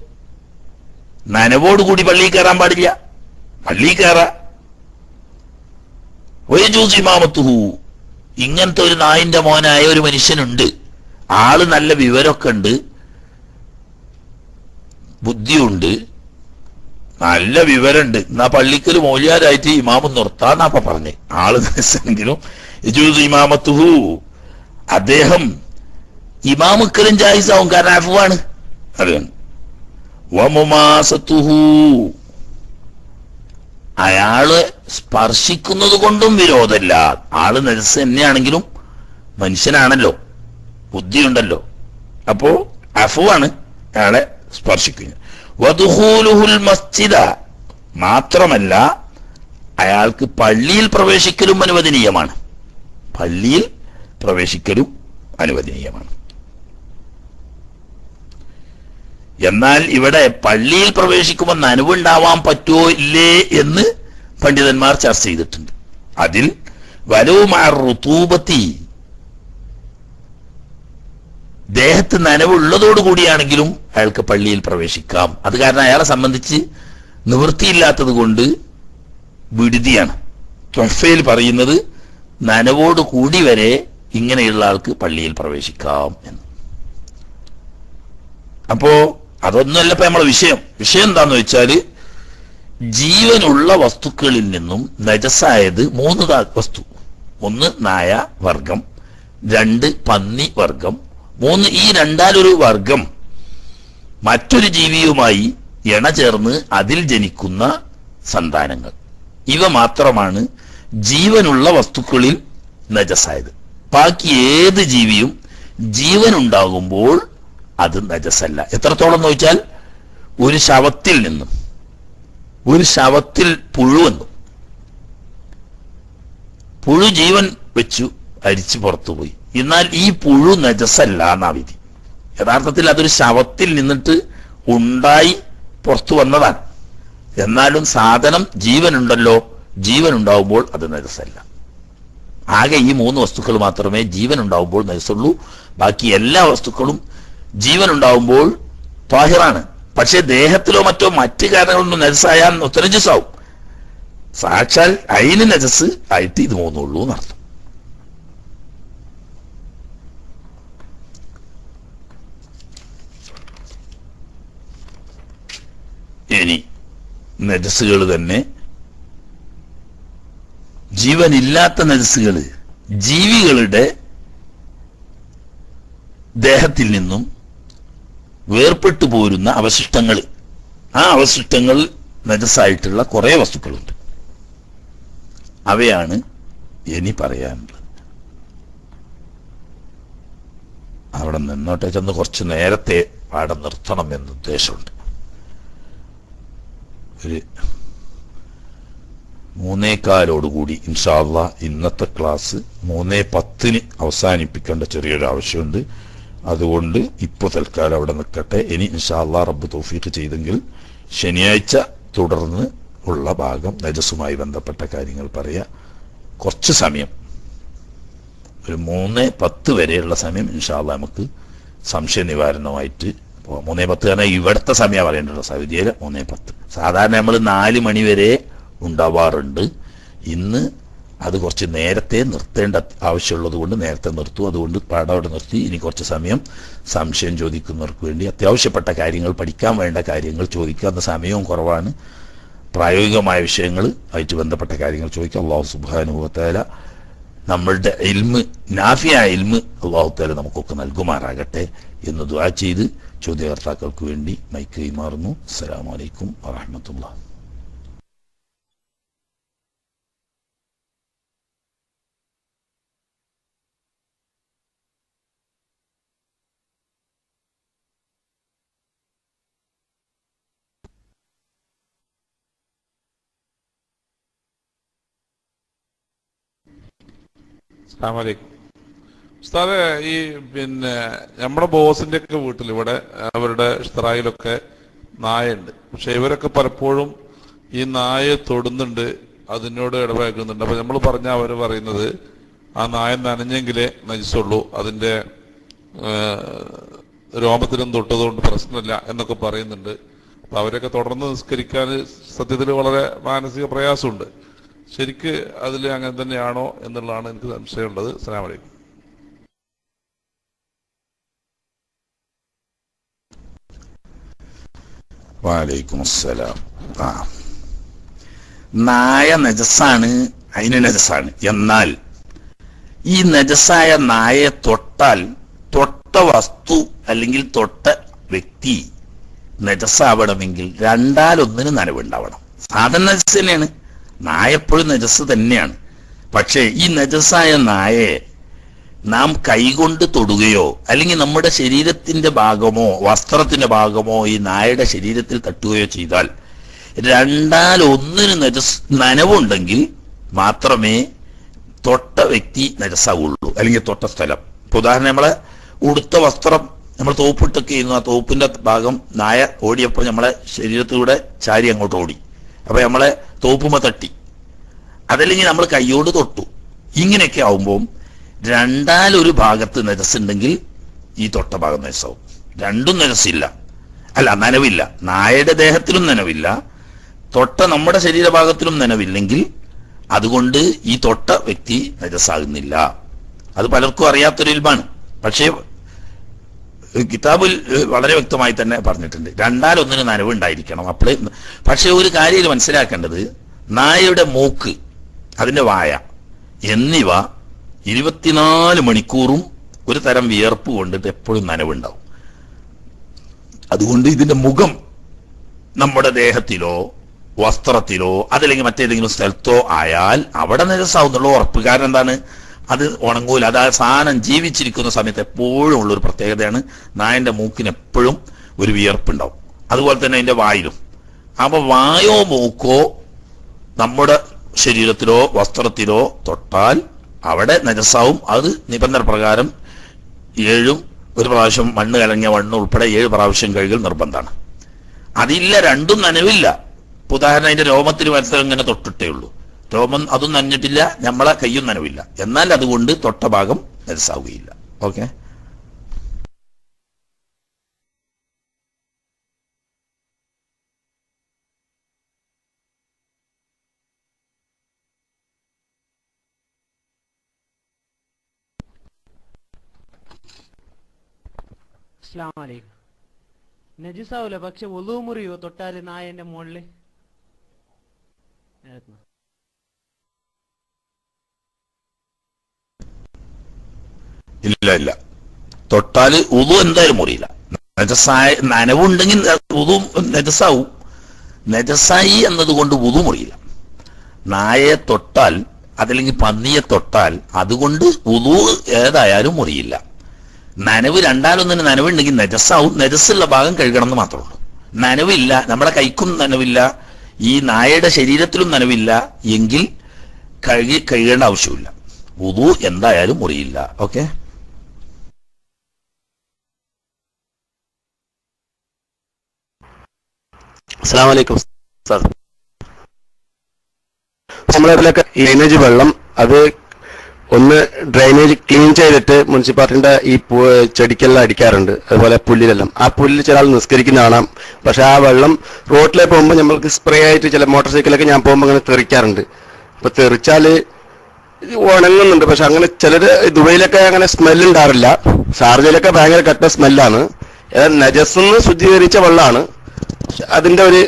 നനവോടുകൂടി പള്ളിയിൽ കയറാൻ പാടില്ല. പള്ളിയിൽ കയറാ വയജൂസ് ഇമാമത്തുഹു. ഇങ്ങനത്തെ ഒരു നായിന്റെ മോനായ ഒരു മനുഷ്യനുണ്ട്. ആൾ നല്ല വിവരമൊക്കെ ഉണ്ട്. ബുദ്ധിയുണ്ട്. നല്ല വിവരമുണ്ട്. എന്നാ പള്ളിക്കൽ മോലിയാരായിട്ട് ഇമാമ് നിർത്താന്നാപ്പ പറഞ്ഞേ. ആൾ എങ്കിലും യജൂസ് ഇമാമത്തുഹു. അദ്ദേഹം ഇമാമുക്കലും ജായിസാവും. കാരണം അഫുവാണ്. അതെ വമുമാസത്തുഹു. അയാൾ സ്പർശിക്കുന്നത് കൊണ്ടും വിരോധമില്ല. ആൾ നെൽസ് തന്നെയാണെങ്കിലും മനുഷ്യനാണല്ലോ. ബുദ്ധിയുണ്ടല്ലോ. അപ്പോ അഫുവാണ് അയാളെ സ്പർശിക്കുന്നത്. വധുഹൂലുഹുൽ മസ്ജിദ മാത്രമല്ല അയാൾക്ക് പള്ളിയിൽ പ്രവേശിക്കലും അനുവദനീയമാണ്. പള്ളിയിൽ പ്രവേശിക്കലും അനുവദനീയമാണ്. എന്നാൽ ഇവിടെ പള്ളിയിൽ പ്രവേശിക്കുമ്പോൾ നനവുണ്ടാവാൻ പറ്റുമോ ഇല്ലേ എന്ന് പണ്ഡിതന്മാർ ചർച്ച ചെയ്തിട്ടുണ്ട്. അതിൽ വലവുമാറുത്തൂപത്തി ദേഹത്ത് നനവുള്ളതോടു കൂടിയാണെങ്കിലും അയാൾക്ക് പള്ളിയിൽ പ്രവേശിക്കാം. അത് കാരണം അയാളെ സംബന്ധിച്ച് നിവൃത്തിയില്ലാത്തത് കൊണ്ട് വിടുതിയാണ്. തൊഫയിൽ പറയുന്നത് നനവോട് കൂടി വരെ ഇങ്ങനെയുള്ള ആൾക്ക് പള്ളിയിൽ പ്രവേശിക്കാം എന്ന്. അപ്പോ അതൊന്നുമല്ല ഇപ്പൊ നമ്മളെ വിഷയം. വിഷയം എന്താന്ന് വെച്ചാൽ ജീവനുള്ള വസ്തുക്കളിൽ നിന്നും നജസായത് മൂന്ന് വസ്തു. ഒന്ന് നായ വർഗം രണ്ട് പന്നി വർഗം. മൂന്ന് ഈ രണ്ടാലൊരു വർഗം മറ്റൊരു ജീവിയുമായി ഇണ ചേർന്ന് അതിൽ ജനിക്കുന്ന സന്താനങ്ങൾ. ഇവ മാത്രമാണ് ജീവനുള്ള വസ്തുക്കളിൽ നജസായത്. ബാക്കി ഏത് ജീവിയും ജീവനുണ്ടാകുമ്പോൾ അത് നജസല്ല. എത്രത്തോളം എന്ന് വെച്ചാൽ ഒരു ശവത്തിൽ നിന്നും ഒരു ശവത്തിൽ പുഴുവെന്നും പുഴു ജീവൻ വെച്ചു അരിച്ചു പുറത്തുപോയി എന്നാൽ ഈ പുഴു നജസല്ല എന്നാ വിധി. യഥാർത്ഥത്തിൽ അതൊരു ശവത്തിൽ നിന്നിട്ട് ഉണ്ടായി പുറത്തു വന്നതാണ്. എന്നാലും സാധനം ജീവനുണ്ടല്ലോ ജീവൻ ഉണ്ടാവുമ്പോൾ അത് നജസല്ല. ആകെ ഈ മൂന്ന് വസ്തുക്കൾ മാത്രമേ ജീവൻ ഉണ്ടാവുമ്പോൾ നജസുള്ളൂ. ബാക്കി എല്ലാ വസ്തുക്കളും ജീവൻ ഉണ്ടാവുമ്പോൾ താഹിറാണ് പക്ഷെ ദേഹത്തിലോ മറ്റോ മറ്റു കാരണങ്ങളൊന്നും നജസായാൽ നജസാവും സാക്ഷാൽ അയിന് നജസ് ആയിട്ട് ഇത് പോകുന്നുള്ളൂ എന്നർത്ഥം. ഇനി നജസ്സുകൾ തന്നെ ജീവനില്ലാത്ത നജസ്സുകൾ ജീവികളുടെ ദേഹത്തിൽ നിന്നും വേർപെട്ടു പോരുന്ന അവശിഷ്ടങ്ങൾ. ആ അവശിഷ്ടങ്ങൾ നജസായിട്ടുള്ള കുറെ വസ്തുക്കളുണ്ട്. അവയാണ് ഇനി പറയാനുള്ളത്. അവിടെ നിന്നോട്ടെ ചെന്ന് കുറച്ച് നേരത്തെ പാഠം നിർത്തണം എന്ന് ഉദ്ദേശമുണ്ട്. ഒരു മൂന്നേക്കാലോടുകൂടി ഇൻഷാല്ല ഇന്നത്തെ ക്ലാസ് മൂന്നേ പത്തിന് അവസാനിപ്പിക്കേണ്ട ചെറിയൊരു ആവശ്യമുണ്ട്. അതുകൊണ്ട് ഇപ്പൊ തൽക്കാലം അവിടെ നിൽക്കട്ടെ. ഇനി ഇൻഷാല്ല റബ്ബ് തോഫീക്ക് ചെയ്തെങ്കിൽ ശനിയാഴ്ച തുടർന്ന് ഉള്ള ഭാഗം നജസുമായി ബന്ധപ്പെട്ട കാര്യങ്ങൾ പറയാ. കുറച്ച് സമയം. ഒരു മൂന്ന് പത്ത് വരെയുള്ള സമയം ഇൻഷാല്ല നമുക്ക് സംശയ നിവാരണമായിട്ട് മൂന്നേ പത്ത് കാരണം ഇവിടുത്തെ സമയം പറയേണ്ടത്. സൗദിയിലെ മൂന്നേ പത്ത്. സാധാരണ നമ്മൾ നാല് മണി വരെ ഉണ്ടാവാറുണ്ട്. ഇന്ന് അത് കുറച്ച് നേരത്തെ നിർത്തേണ്ട ആവശ്യമുള്ളത് കൊണ്ട് നേരത്തെ നിർത്തും. അതുകൊണ്ട് പാഠം അവിടെ നിർത്തി. ഇനി കുറച്ച് സമയം സംശയം ചോദിക്കുന്നവർക്ക് വേണ്ടി അത്യാവശ്യപ്പെട്ട കാര്യങ്ങൾ പഠിക്കാൻ വേണ്ട കാര്യങ്ങൾ ചോദിക്കാവുന്ന സമയവും കുറവാണ്. പ്രായോഗികമായ വിഷയങ്ങൾ ആയിട്ട് ബന്ധപ്പെട്ട കാര്യങ്ങൾ ചോദിക്കാം അള്ളാഹു സുബാനുഭവത്തേല നമ്മളുടെ ഇൽമ് നാഫിയായ ഇൽമ് അള്ളാഹുത്തേല നമുക്കൊക്കെ നൽകുമാറാകട്ടെ എന്ന് ദുആ ചെയ്ത് ചോദ്യകർത്താക്കൾക്ക് വേണ്ടി മൈക്ക് കൈമാറുന്നു അസ്സലാമലൈക്കും വറഹമത്തുള്ള അസ്സാമലൈക്കും ഈ പിന്നെ നമ്മുടെ ബോസിന്റെ ഒക്കെ വീട്ടിൽ ഇവിടെ അവരുടെ ഇഷ്തറായിലൊക്കെ നായുണ്ട് പക്ഷെ ഇവരൊക്കെ പലപ്പോഴും ഈ നായ തൊടുന്നുണ്ട് അതിനോട് ഇടപഴകുന്നുണ്ട്. അപ്പൊ നമ്മൾ പറഞ്ഞ അവർ പറയുന്നത് ആ നായ നനഞ്ഞെങ്കിലേ നജിച്ചുള്ളൂ അതിന്റെ രോമത്തിനും തൊട്ടതുകൊണ്ട് പ്രശ്നമില്ല എന്നൊക്കെ പറയുന്നുണ്ട്. അപ്പൊ അവരൊക്കെ തുടർന്ന് നിസ്കരിക്കാൻ സത്യത്തിൽ വളരെ മാനസിക പ്രയാസമുണ്ട്. ശരിക്ക് അതിൽ അങ്ങനെ തന്നെയാണോ എന്നുള്ളതാണ് എനിക്ക് സംശയമുള്ളത്. അസ്സലാമു അലൈക്കും. വാലൈക്കും അസ്സലാം. ആ. നായ നജസാണ് അതിന് നജസാണ് എന്നാൽ ഈ നജസായ നായയെ തൊട്ടാൽ തൊട്ട വസ്തു അല്ലെങ്കിൽ തൊട്ട വ്യക്തി നജസ്സാവണമെങ്കിൽ രണ്ടാലൊന്നിന് നനവുണ്ടാവണം. സാധന നജസ് തന്നെയാണ്. നായ എപ്പോഴും നജസ് തന്നെയാണ്. പക്ഷേ ഈ നജസ്സായ നായയെ നാം കൈകൊണ്ട് തൊടുകയോ അല്ലെങ്കിൽ നമ്മുടെ ശരീരത്തിന്റെ ഭാഗമോ വസ്ത്രത്തിന്റെ ഭാഗമോ ഈ നായയുടെ ശരീരത്തിൽ തട്ടുകയോ ചെയ്താൽ രണ്ടാൽ ഒന്നിന് നജസ് നനവുണ്ടെങ്കിൽ മാത്രമേ തൊട്ട വ്യക്തി നജസ്സാവുള്ളൂ അല്ലെങ്കിൽ തൊട്ട സ്ഥലം. ഇപ്പൊ ഉദാഹരണം നമ്മളെ ഉടുത്ത വസ്ത്രം നമ്മൾ തോപ്പിട്ടൊക്കെ ചെയ്യുന്നു ആ തോപ്പിന്റെ ഭാഗം നായ ഓടിയപ്പോൾ നമ്മളെ ശരീരത്തിലൂടെ ചാരി അങ്ങോട്ട് ഓടി. അപ്പൊ നമ്മളെ തോപ്പുമ തട്ടി. അതല്ലെങ്കിൽ നമ്മൾ കൈയോട് തൊട്ടു. ഇങ്ങനെയൊക്കെ ആവുമ്പോൾ രണ്ടാലൊരു ഭാഗത്ത് നിരസുണ്ടെങ്കിൽ ഈ തൊട്ട ഭാഗം നിരസാവും. രണ്ടും നിരസില്ല. അല്ല നനവില്ല. നായയുടെ ദേഹത്തിലും നനവില്ല. തൊട്ട നമ്മുടെ ശരീരഭാഗത്തിലും നനവില്ലെങ്കിൽ അതുകൊണ്ട് ഈ തൊട്ട വ്യക്തി നിരസാകുന്നില്ല. അത് പലർക്കും അറിയാത്തൊരു ഇൽമാണ്. പക്ഷേ കിതാബിൽ വളരെ വ്യക്തമായി തന്നെ പറഞ്ഞിട്ടുണ്ട്. രണ്ടാലൊന്നിന് നനവുണ്ടായിരിക്കണം അപ്പോൾ പക്ഷേ ഒരു കാര്യം മനസ്സിലാക്കേണ്ടത് നായയുടെ മൂക്ക് അതിന്റെ വായ എന്നിവ ഇരുപത്തിനാല് മണിക്കൂറും ഒരു തരം വിയർപ്പ് കൊണ്ടിട്ട് എപ്പോഴും നനവുണ്ടാവും. അതുകൊണ്ട് ഇതിന്റെ മുഖം നമ്മുടെ ദേഹത്തിലോ വസ്ത്രത്തിലോ അതല്ലെങ്കിൽ മറ്റേതെങ്കിലും സ്ഥലത്തോ ആയാൽ അവിടെ നിരസാവുന്നുള്ള ഉറപ്പ്. കാരണം എന്താണ്? അത് ഉണങ്ങൂല. അത് ആ സാധനം ജീവിച്ചിരിക്കുന്ന സമയത്ത് എപ്പോഴും ഉള്ള ഒരു പ്രത്യേകതയാണ് നായന്റെ മൂക്കിന് എപ്പോഴും ഒരു വിയർപ്പുണ്ടാവും. അതുപോലെ തന്നെ അതിന്റെ വായിലും. അപ്പൊ വായോ മൂക്കോ നമ്മുടെ ശരീരത്തിലോ വസ്ത്രത്തിലോ തൊട്ടാൽ അവിടെ നജസാവും. അത് നിബന്ധന പ്രകാരം ഏഴും ഒരു പ്രാവശ്യം മണ്ണ് കലങ്ങിയ മണ്ണ് ഉൾപ്പെടെ ഏഴ് പ്രാവശ്യം കഴുകൽ നിർബന്ധമാണ്. അതില്ല രണ്ടും നനവില്ല. ഉദാഹരണം അതിന്റെ രോമത്തിന് മത്സരം ഇങ്ങനെ തൊട്ടിട്ടേ ഉള്ളൂ. രോമം അതും നനഞ്ഞിട്ടില്ല നമ്മളെ കയ്യും നനവില്ല. എന്നാൽ അതുകൊണ്ട് തൊട്ട ഭാഗം നരസാവുകയില്ല ഓക്കെ നജിസാവൂല? പക്ഷെ ഒതുവ് മുറിയോ തൊട്ടാൽ നായന്റെ മുകളിൽ? ഇല്ല തൊട്ടാൽ ഉതു എന്തായാലും മുറിയില്ല. നജസായ നനവുണ്ടെങ്കിൽ ഉതു നജസാവും. നജസായി എന്നതുകൊണ്ട് ഉതു മുറിയില്ല. നായയെ തൊട്ടാൽ അതല്ലെങ്കിൽ പന്നിയെ തൊട്ടാൽ അതുകൊണ്ട് ഉതു ഏതായാലും മുറിയില്ല. നനവ് രണ്ടാലൊന്നിന് നനവുണ്ടെങ്കിൽ നജസാവും. നജസ്സുള്ള ഭാഗം കഴുകണം എന്ന് മാത്രമേ ഉള്ളൂ നനവില്ല നമ്മുടെ കൈക്കും നനവില്ല ഈ നായയുടെ ശരീരത്തിലും നനവില്ല എങ്കിൽ കഴുകി കഴുകേണ്ട ആവശ്യമില്ല. ഉതു എന്തായാലും മുറിയില്ല. ഓക്കെ? അസ്സാം ഡ്രൈനേജ് വെള്ളം അത് ഒന്ന് ഡ്രൈനേജ് ക്ലീൻ ചെയ്തിട്ട് മുനിസിപ്പാലിറ്റിന്റെ ഈ ചെടിക്കെല്ലാം അടിക്കാറുണ്ട്. അതുപോലെ പുല്ലിലെല്ലാം. ആ പുല്ലിൽ ചില ആൾ നിസ്കരിക്കുന്ന കാണാം. പക്ഷെ ആ വെള്ളം റോഡിലെ പോകുമ്പോൾ നമ്മൾക്ക് സ്പ്രേ ആയിട്ട് ചില മോട്ടോർ സൈക്കിളൊക്കെ ഞാൻ പോകുമ്പോൾ അങ്ങനെ തെറിക്കാറുണ്ട്. അപ്പൊ തെറിച്ചാൽ ഉണങ്ങുന്നുണ്ട്. പക്ഷെ അങ്ങനെ ചിലർ ദുബൈയിലൊക്കെ അങ്ങനെ സ്മെല്ലുണ്ടാറില്ല ഷാർജയിലൊക്കെ ഭയങ്കര കട്ട സ്മെല്ലാണ് നജസ്ന്ന് ശുദ്ധീകരിച്ച വെള്ളമാണ് അതിന്റെ ഒരു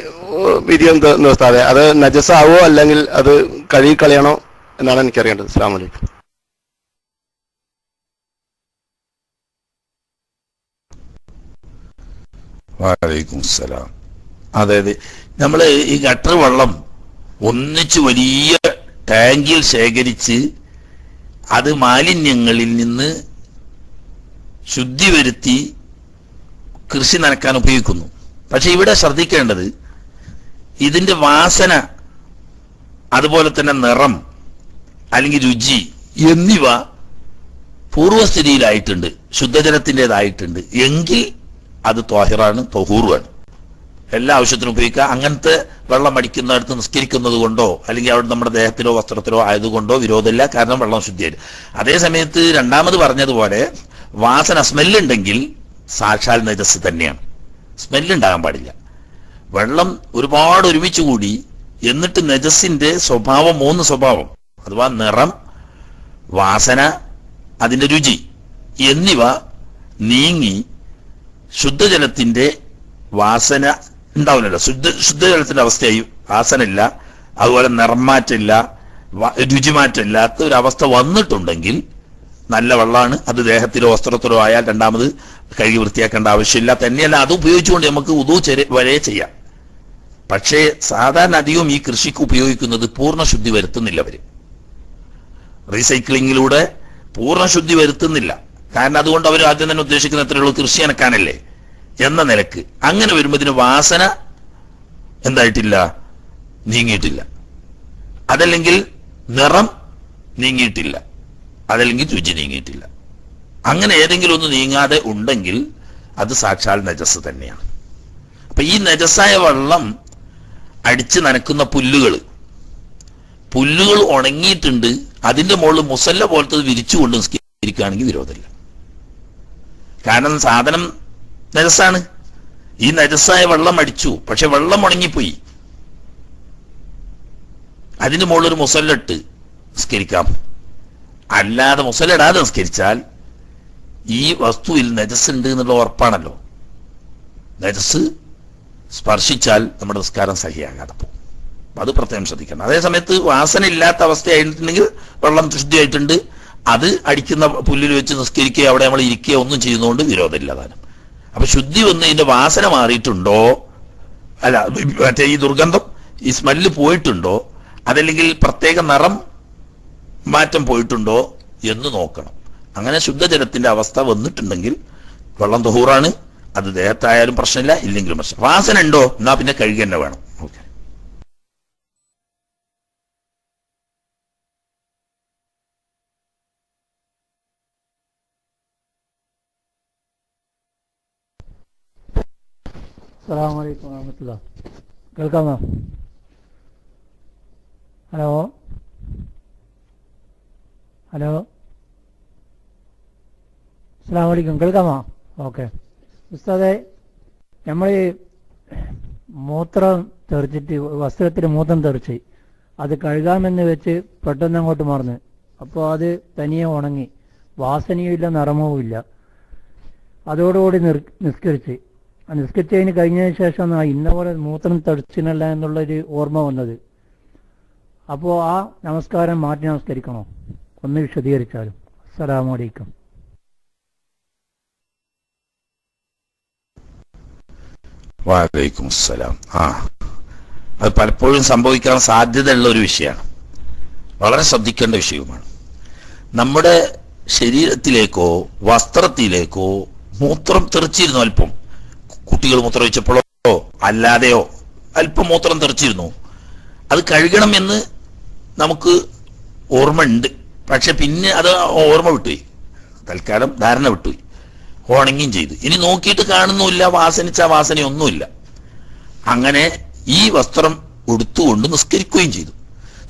വിധി എന്താ ഉസ്താദെ? അത് നജസാവോ അല്ലെങ്കിൽ അത് കഴുകി കളയണോ എന്നാണ് എനിക്കറിയേണ്ടത്. അസ്സാം വലൈക്കും വാലൈക്കും സലാം. അതെ അതെ നമ്മൾ ഈ ഗട്ടർ വെള്ളം ഒന്നിച്ച് വലിയ ടാങ്കിൽ ശേഖരിച്ച് അത് മാലിന്യങ്ങളിൽ നിന്ന് ശുദ്ധി വരുത്തി കൃഷി നനക്കാൻ ഉപയോഗിക്കുന്നു. പക്ഷെ ഇവിടെ ശ്രദ്ധിക്കേണ്ടത് ഇതിന്റെ വാസന അതുപോലെ തന്നെ നിറം അല്ലെങ്കിൽ രുചി എന്നിവ പൂർവസ്ഥിതിയിലായിട്ടുണ്ട് ശുദ്ധജലത്തിന്റെതായിട്ടുണ്ട്. എങ്കിൽ അത് തോഹിറാണ് തൊഹൂറുമാണ് എല്ലാ ആവശ്യത്തിനും ഉപയോഗിക്കുക അങ്ങനത്തെ വെള്ളം അടിക്കുന്നിടത്ത് നിസ്കരിക്കുന്നത് കൊണ്ടോ അല്ലെങ്കിൽ അവിടെ നമ്മുടെ ദേഹത്തിലോ വസ്ത്രത്തിലോ ആയതുകൊണ്ടോ വിരോധമില്ല. കാരണം വെള്ളം ശുദ്ധിയായി അതേ സമയത്ത് രണ്ടാമത് പറഞ്ഞതുപോലെ വാസന സ്മെല്ലുണ്ടെങ്കിൽ സാക്ഷാൽ നജസ് തന്നെയാണ്. സ്മെല്ലുണ്ടാകാൻ പാടില്ല. വെള്ളം ഒരുപാട് ഒരുമിച്ച് കൂടി എന്നിട്ട് നജസിന്റെ സ്വഭാവം മൂന്ന് സ്വഭാവം അഥവാ നിറം വാസന അതിന്റെ രുചി എന്നിവ നീങ്ങി ശുദ്ധജലത്തിന്റെ വാസന ഉണ്ടാവില്ലല്ലോ. ശുദ്ധ ശുദ്ധജലത്തിന്റെ അവസ്ഥയായി വാസന ഇല്ല അതുപോലെ നിറം മാറ്റമില്ല രുചി മാറ്റില്ലാത്ത ഒരു അവസ്ഥ വന്നിട്ടുണ്ടെങ്കിൽ നല്ല വെള്ളമാണ്. അത് ദേഹത്തിലോ വസ്ത്രത്തിലോ ആയാൽ രണ്ടാമത് കഴുകി വൃത്തിയാക്കേണ്ട ആവശ്യമില്ല. തന്നെയല്ല അത് ഉപയോഗിച്ചുകൊണ്ട് നമുക്ക് ഉദു വരെ ചെയ്യാം. പക്ഷേ സാധാരണ അധികവും ഈ കൃഷിക്ക് ഉപയോഗിക്കുന്നത് പൂർണ ശുദ്ധി വരുത്തുന്നില്ല അവർ റീസൈക്ലിങ്ങിലൂടെ പൂർണ ശുദ്ധി വരുത്തുന്നില്ല. കാരണം അതുകൊണ്ട് അവർ ആദ്യം തന്നെ ഉദ്ദേശിക്കുന്ന എത്രയുള്ളൂ കൃഷി അനക്കാനല്ലേ എന്ന നിലയ്ക്ക്. അങ്ങനെ വരുമ്പോൾ ഇതിന് വാസന എന്തായിട്ടില്ല? നീങ്ങിയിട്ടില്ല. അതല്ലെങ്കിൽ നിറം നീങ്ങിയിട്ടില്ല. അതല്ലെങ്കിൽ രുചി നീങ്ങിയിട്ടില്ല. അങ്ങനെ ഏതെങ്കിലും ഒന്ന് നീങ്ങാതെ ഉണ്ടെങ്കിൽ അത് സാക്ഷാൽ നജസ് തന്നെയാണ്. അപ്പൊ ഈ നജസായ വെള്ളം അടിച്ച് നനക്കുന്ന പുല്ലുകൾ പുല്ലുകൾ ഉണങ്ങിയിട്ടുണ്ട് അതിന്റെ മുകളിൽ മുസല്ല പോലത്തെ വിരിച്ചുകൊണ്ട് നിസ്കരിക്കുകയാണെങ്കിൽ വിരോധമില്ല. കാരണം സാധനം നജസാണ് ഈ നജസായ വെള്ളം അടിച്ചു പക്ഷെ വെള്ളം ഉണങ്ങിപ്പോയി. അതിന്റെ മുകളിൽ ഒരു മുസല്ലിട്ട് നിസ്കരിക്കാം അല്ലാതെ മുസലിടാതെ നിസ്കരിച്ചാൽ ഈ വസ്തുവിൽ നജസ് ഉണ്ട് എന്നുള്ള ഉറപ്പാണല്ലോ. നജസ് സ്പർശിച്ചാൽ നമ്മുടെ നിസ്കാരം സഹിയാകാതെ പോകും. അത് പ്രത്യേകം ശ്രദ്ധിക്കണം. അതേ സമയത്ത് വാസന ഇല്ലാത്ത അവസ്ഥയായിട്ടുണ്ടെങ്കിൽ വെള്ളം ശുദ്ധിയായിട്ടുണ്ട്. അത് അടിക്കുന്ന പുല്ലിൽ വെച്ച് നിസ്കരിക്കുക അവിടെ നമ്മൾ ഇരിക്കുക ഒന്നും ചെയ്യുന്നതുകൊണ്ട് വിരോധമില്ല താനും. അപ്പൊ ശുദ്ധി വന്ന് ഇതിന്റെ വാസന മാറിയിട്ടുണ്ടോ? അല്ല മറ്റേ ഈ ദുർഗന്ധം ഈ സ്മെല്ല് പോയിട്ടുണ്ടോ? അതല്ലെങ്കിൽ പ്രത്യേക നിറം മാറ്റം പോയിട്ടുണ്ടോ എന്ന് നോക്കണം. അങ്ങനെ ശുദ്ധജലത്തിന്റെ അവസ്ഥ വന്നിട്ടുണ്ടെങ്കിൽ വെള്ളം തൊഹൂറാണ് അത് ദേഹത്തായാലും പ്രശ്നമില്ല ഇല്ലെങ്കിലും പ്രശ്നം. വാസന ഉണ്ടോ? എന്നാ പിന്നെ കഴുകി തന്നെ വേണം. ഓക്കെ. വലൈക്കും വാഹമത്തുള്ള കേൾക്കാമോ? ഹലോ? ഹലോ. അസ്സാം വലൈക്കും കേൾക്കാമോ? ഓക്കെ. ഉസ്താദെ നമ്മൾ മൂത്രം തെറിച്ചിട്ട് വസ്ത്രത്തിൽ മൂത്രം തെറിച്ച് അത് കഴുകാമെന്ന് വെച്ച് പെട്ടെന്ന് അങ്ങോട്ട് മറന്ന്. അപ്പോൾ അത് തനിയെ ഉണങ്ങി. വാസനയും ഇല്ല നിറമവും ഇല്ല. അതോടുകൂടി നിർ- നിസ്കരിച്ച്. ആ നിസ്കരിച്ചതിന് കഴിഞ്ഞതിന് ശേഷം ആ ഇന്ന പോലെ മൂത്രം തെറിച്ചിനല്ല എന്നുള്ളൊരു ഓർമ്മ വന്നത്. അപ്പോൾ ആ നമസ്കാരം മാറ്റി നമസ്കരിക്കണോ? ഒന്ന് വിശദീകരിച്ചാലും. അസ്സലാമലൈക്കും വാലൈക്കും അസ്സലാം ആ അത് പലപ്പോഴും സംഭവിക്കാൻ സാധ്യതയുള്ള ഒരു വിഷയമാണ്. വളരെ ശ്രദ്ധിക്കേണ്ട വിഷയവുമാണ്. നമ്മുടെ ശരീരത്തിലേക്കോ വസ്ത്രത്തിലേക്കോ മൂത്രം തെറിച്ചിരുന്നു അല്പം. കുട്ടികൾ മൂത്രമൊഴിച്ചപ്പോഴോ അല്ലാതെയോ അല്പം മൂത്രം തെറിച്ചിരുന്നു. അത് കഴുകണം എന്ന് നമുക്ക് ഓർമ്മ ഉണ്ട് പക്ഷെ പിന്നെ അത് ഓർമ്മ വിട്ടുപോയി. തൽക്കാലം ധാരണ വിട്ടുപോയി. ഓണങ്ങിയും ചെയ്തു. ഇനി നോക്കിയിട്ട് കാണുന്നുമില്ല വാസനിച്ച വാസനയൊന്നുമില്ല. അങ്ങനെ ഈ വസ്ത്രം ഉടുത്തുകൊണ്ട് നിസ്കരിക്കുകയും ചെയ്തു.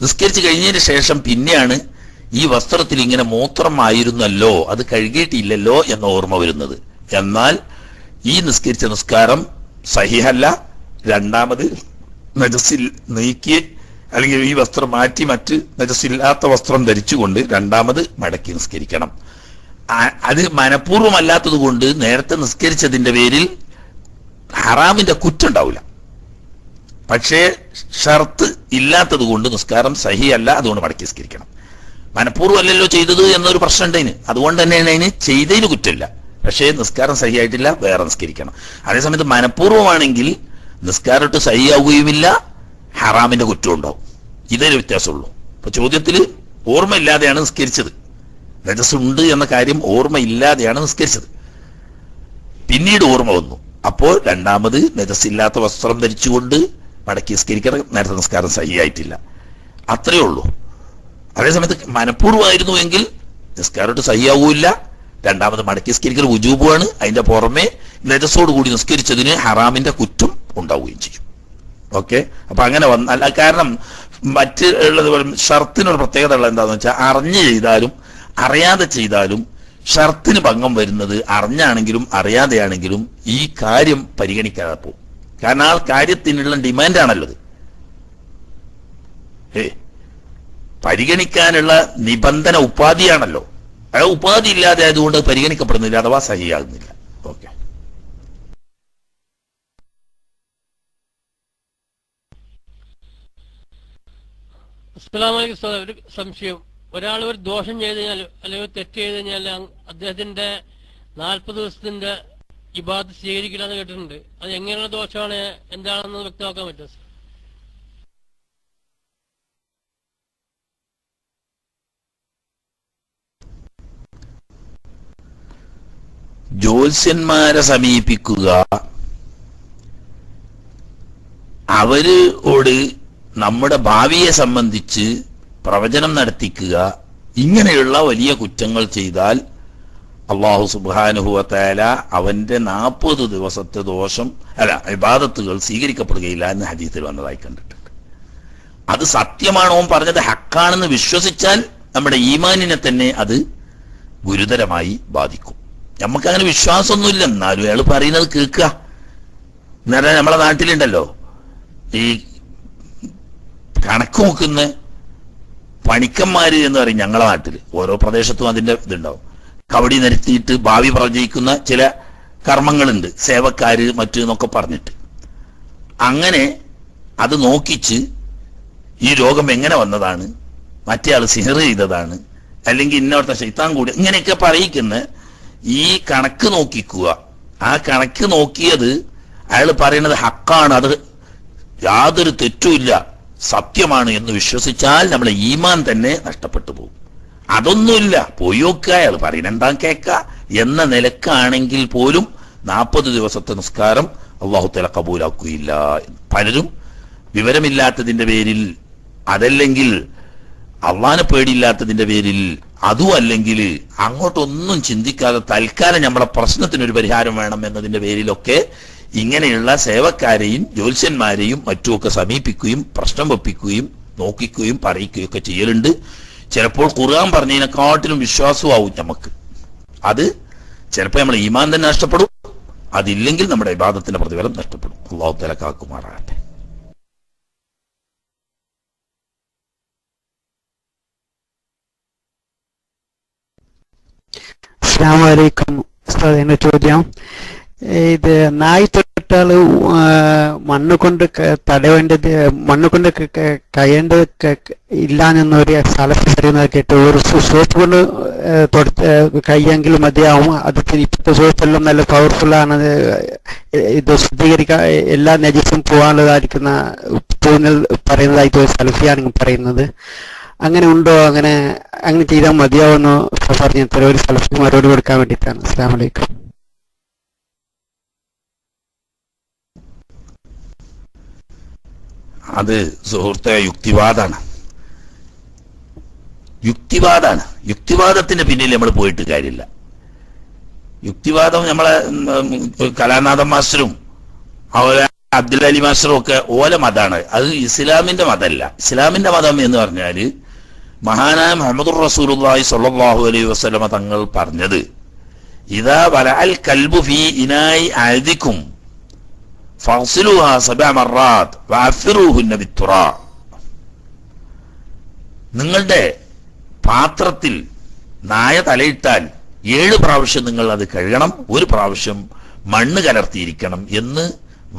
നിസ്കരിച്ചു കഴിഞ്ഞതിന് ശേഷം പിന്നെയാണ് ഈ വസ്ത്രത്തിൽ ഇങ്ങനെ മൂത്രമായിരുന്നല്ലോ അത് കഴുകിയിട്ടില്ലല്ലോ എന്ന ഓർമ്മ വരുന്നത്. എന്നാൽ ഈ നിസ്കരിച്ച നിസ്കാരം സഹിഹല്ല. രണ്ടാമത് നജസിൽ നീക്കി അല്ലെങ്കിൽ ഈ വസ്ത്രം മാറ്റി മറ്റ് നജസില്ലാത്ത വസ്ത്രം ധരിച്ചുകൊണ്ട് രണ്ടാമത് മടക്കി നിസ്കരിക്കണം. അത് മനഃപൂർവമല്ലാത്തത് കൊണ്ട് നേരത്തെ നിസ്കരിച്ചതിന്റെ പേരിൽ ഹറാമിന്റെ കുറ്റുണ്ടാവില്ല. പക്ഷേ ഷർത്ത് ഇല്ലാത്തത് കൊണ്ട് നിസ്കാരം സഹിയല്ല അതുകൊണ്ട് മടക്കി നിസ്കരിക്കണം. മനഃപൂർവം അല്ലല്ലോ ചെയ്തത് എന്നൊരു പ്രശ്നം ഉണ്ടതിന് അതുകൊണ്ട് തന്നെയാണ് അതിന് ചെയ്തതിന് കുറ്റമില്ല. പക്ഷേ നിസ്കാരം സഹിയായിട്ടില്ല വേറെ നിസ്കരിക്കണം. അതേസമയത്ത് മനഃപൂർവമാണെങ്കിൽ നിസ്കാരം ഇട്ട് സഹിയാവുകയുമില്ല ഹറാമിന്റെ കുറ്റം ഉണ്ടാവും ഇതേ ഒരു വ്യത്യാസമുള്ളൂ. അപ്പൊ ചോദ്യത്തിൽ ഓർമ്മയില്ലാതെയാണ് നിസ്കരിച്ചത്. ഉണ്ട് എന്ന കാര്യം ഓർമ്മയില്ലാതെയാണ് നിസ്കരിച്ചത്. പിന്നീട് ഓർമ്മ വന്നു. അപ്പോൾ രണ്ടാമത് നജസില്ലാത്ത വസ്ത്രം ധരിച്ചുകൊണ്ട് മടക്കി നിസ്കരിക്കണം നേരത്തെ നിസ്കാരം സഹിയായിട്ടില്ല. അത്രയേ ഉള്ളൂ. അതേസമയത്ത് മനഃപൂർവമായിരുന്നു എങ്കിൽ നിസ്കാരമായിട്ട് സഹിയാവൂല്ല രണ്ടാമത് മടക്കി നിസ്കരിക്കൽ ഉജൂബുമാണ് അതിന്റെ പുറമെ നജസോട് കൂടി നിസ്കരിച്ചതിന് ഹറാമിന്റെ കുറ്റം ഉണ്ടാവുകയും ചെയ്യും. ഓക്കെ? അപ്പൊ അങ്ങനെ വന്നാൽ കാരണം മറ്റ് ഉള്ളത് ഷർത്തിനൊരു പ്രത്യേകത ഉള്ളത് എന്താണെന്ന് വെച്ചാൽ അറിഞ്ഞു ചെയ്താലും അറിയാതെ ചെയ്താലും ഷർത്തിന് ഭംഗം വരുന്നത് അറിഞ്ഞാണെങ്കിലും അറിയാതെയാണെങ്കിലും ഈ കാര്യം പരിഗണിക്കാതെ പോകും. കാരണം ആ കാര്യത്തിനുള്ള ഡിമാൻഡാണല്ലോ ആണല്ലോ ഏ പരിഗണിക്കാനുള്ള നിബന്ധന ഉപാധിയാണല്ലോ. ആ ഉപാധി ഇല്ലാതെ ആയതുകൊണ്ട് പരിഗണിക്കപ്പെടുന്നില്ല അഥവാ സഹിയാകുന്നില്ല. ഓക്കെ. അസ്സലാമലൈക്കും ഒരു സംശയം. ഒരാൾ ഒരു ദോഷം ചെയ്തു കഴിഞ്ഞാൽ അല്ലെങ്കിൽ തെറ്റ് ചെയ്തു കഴിഞ്ഞാൽ അദ്ദേഹത്തിന്റെ നാൽപ്പത് ദിവസത്തിന്റെ ഇബാദത്ത് സ്വീകരിക്കില്ല എന്ന് കേട്ടിട്ടുണ്ട്. അത് എങ്ങനെയുള്ള ദോഷമാണ്? എന്താണെന്ന് വ്യക്തമാക്കാൻ പറ്റും സർ? ജ്യോത്സ്യന്മാരെ സമീപിക്കുക. അവരോട് നമ്മുടെ ഭാവിയെ സംബന്ധിച്ച് പ്രവചനം നടത്തിക്കുക ഇങ്ങനെയുള്ള വലിയ കുറ്റങ്ങൾ ചെയ്താൽ അള്ളാഹു സുബാനുഹുവത്തേല അവന്റെ നാൽപ്പത് ദിവസത്തെ ദോഷം അല്ല ഇബാദത്തുകൾ സ്വീകരിക്കപ്പെടുകയില്ല എന്ന് ഹദീസിൽ വന്നതായി കണ്ടിട്ടുണ്ട്. അത് സത്യമാണോ പറഞ്ഞത് ഹക്കാണെന്ന് വിശ്വസിച്ചാൽ നമ്മുടെ ഈമാനിനെ തന്നെ അത് ഗുരുതരമായി ബാധിക്കും. നമുക്കങ്ങനെ വിശ്വാസമൊന്നുമില്ല. എന്നാലും അയാൾ പറയുന്നത് കേൾക്കുക. എന്നാലും നമ്മളെ നാട്ടിലുണ്ടല്ലോ. ഈ കണക്ക് നോക്കുന്ന പണിക്കന്മാര് എന്ന് പറയും ഞങ്ങളെ നാട്ടിൽ ഓരോ പ്രദേശത്തും അതിന്റെ ഇതുണ്ടാവും. കബഡി നിരത്തിയിട്ട് ഭാവി പ്രവചിക്കുന്ന ചില കർമ്മങ്ങളുണ്ട്. സേവക്കാര് മറ്റു എന്നൊക്കെ പറഞ്ഞിട്ട്. അങ്ങനെ അത് നോക്കിച്ച് ഈ രോഗം എങ്ങനെ വന്നതാണ്? മറ്റേ ആൾ സിഹർ ചെയ്തതാണ്. അല്ലെങ്കിൽ ഇന്നവിടുത്തെ ശൈത്താൻ കൂടി. ഇങ്ങനെയൊക്കെ പറയിക്കുന്ന ഈ കണക്ക് നോക്കിക്കുക. ആ കണക്ക് നോക്കിയത് അയാൾ പറയുന്നത് ഹക്കാണ്. അത് യാതൊരു തെറ്റുമില്ല സത്യമാണ് എന്ന് വിശ്വസിച്ചാൽ നമ്മളെ ഈമാൻ തന്നെ നഷ്ടപ്പെട്ടു പോകും. അതൊന്നുമില്ല. പോയി നോക്കുക അയാൾ പറയുന്നെന്താ കേക്ക എന്ന നിലക്കാണെങ്കിൽ പോലും നാൽപ്പത് ദിവസത്തെ നിസ്കാരം അള്ളാഹുത്തല കബൂലാക്കുകയില്ല പലരും വിവരമില്ലാത്തതിന്റെ പേരിൽ അതല്ലെങ്കിൽ അള്ളാനെ പേടിയില്ലാത്തതിന്റെ പേരിൽ അതും അല്ലെങ്കിൽ അങ്ങോട്ടൊന്നും ചിന്തിക്കാതെ തൽക്കാലം നമ്മളെ പ്രശ്നത്തിനൊരു പരിഹാരം വേണം എന്നതിന്റെ പേരിലൊക്കെ ഇങ്ങനെയുള്ള സേവക്കാരെയും ജ്യോത്സ്യന്മാരെയും മറ്റുമൊക്കെ സമീപിക്കുകയും പ്രശ്നം വെപ്പിക്കുകയും നോക്കിക്കുകയും പറയിക്കുകയും ഒക്കെ ചെയ്യലുണ്ട്. ചിലപ്പോൾ ഖുർആൻ പറഞ്ഞതിനെക്കാട്ടിലും വിശ്വാസമാവും നമുക്ക്. അത് ചിലപ്പോൾ നമ്മൾ ഈമാൻ തന്നെ നഷ്ടപ്പെടും. അതില്ലെങ്കിൽ നമ്മുടെ വിവാദത്തിന്റെ പ്രതിഫലം നഷ്ടപ്പെടും. അള്ളാഹു തല കാക്കുമാറാകട്ടെ. അസ്സാം വലൈക്കും ചോദ്യം. ഇത് നായി തൊട്ടാൽ മണ്ണ് കൊണ്ട് മണ്ണുകൊണ്ട് തടവേണ്ടത് മണ്ണ് കൊണ്ട് കഴിയേണ്ടത് ഇല്ല എന്നൊരു സ്ഥലത്ത് പറയുന്നത് ഒരു സോപ്പ് കൊണ്ട് തൊടുത്ത് കഴിയെങ്കിൽ മതിയാവും. അത് ഇപ്പോഴത്തെ സോപ്പെല്ലാം നല്ല അത് ഇത് ശുദ്ധീകരിക്കാൻ എല്ലാ നജസും പോകാനുള്ളതായിരിക്കുന്ന തോന്നൽ പറയുന്നതായിട്ട് ഒരു സലഫിയാണെങ്കിൽ പറയുന്നത്. അങ്ങനെ ഉണ്ടോ? അങ്ങനെ അങ്ങനെ ചെയ്താൽ മതിയാവുമെന്ന് പറഞ്ഞു തരാം ഒരു സ്ഥലത്ത് മറുപടി കൊടുക്കാൻ വേണ്ടിയിട്ടാണ്. അസ്സാം വലൈക്കും അത് സുഹൃത്തെ യുക്തിവാദാണ്. യുക്തിവാദാണ്. യുക്തിവാദത്തിന്റെ പിന്നിൽ നമ്മൾ പോയിട്ട് കാര്യമില്ല. യുക്തിവാദം നമ്മളെ കലാനാഥൻ മാസ്റ്ററും അവരെ അബ്ദുൽ അലി മാസ്റ്ററും ഒക്കെ ഓല മതാണ് അത് ഇസ്ലാമിന്റെ മതമല്ല. ഇസ്ലാമിന്റെ മതം എന്ന് പറഞ്ഞാൽ മഹാനായ മുഹമ്മദ് റസൂലുള്ളാഹി സ്വല്ലല്ലാഹു അലൈഹി വസല്ലമ തങ്ങൾ പറഞ്ഞത് ഇതാ വലഅൽ കൽബു ഫീ ഇനായി അഹദിക്കും ഫഗ്സിലുഹാ സബഅ മറാത്ത് വഅഫിറുഹുന്ന ബിത്തുറാ നിങ്ങളുടെ പാത്രത്തിൽ നായ തലയിട്ടാൽ ഏഴ് പ്രാവശ്യം നിങ്ങൾ അത് കഴുകണം ഒരു പ്രാവശ്യം മണ്ണ് കലർത്തിയിരിക്കണം എന്ന്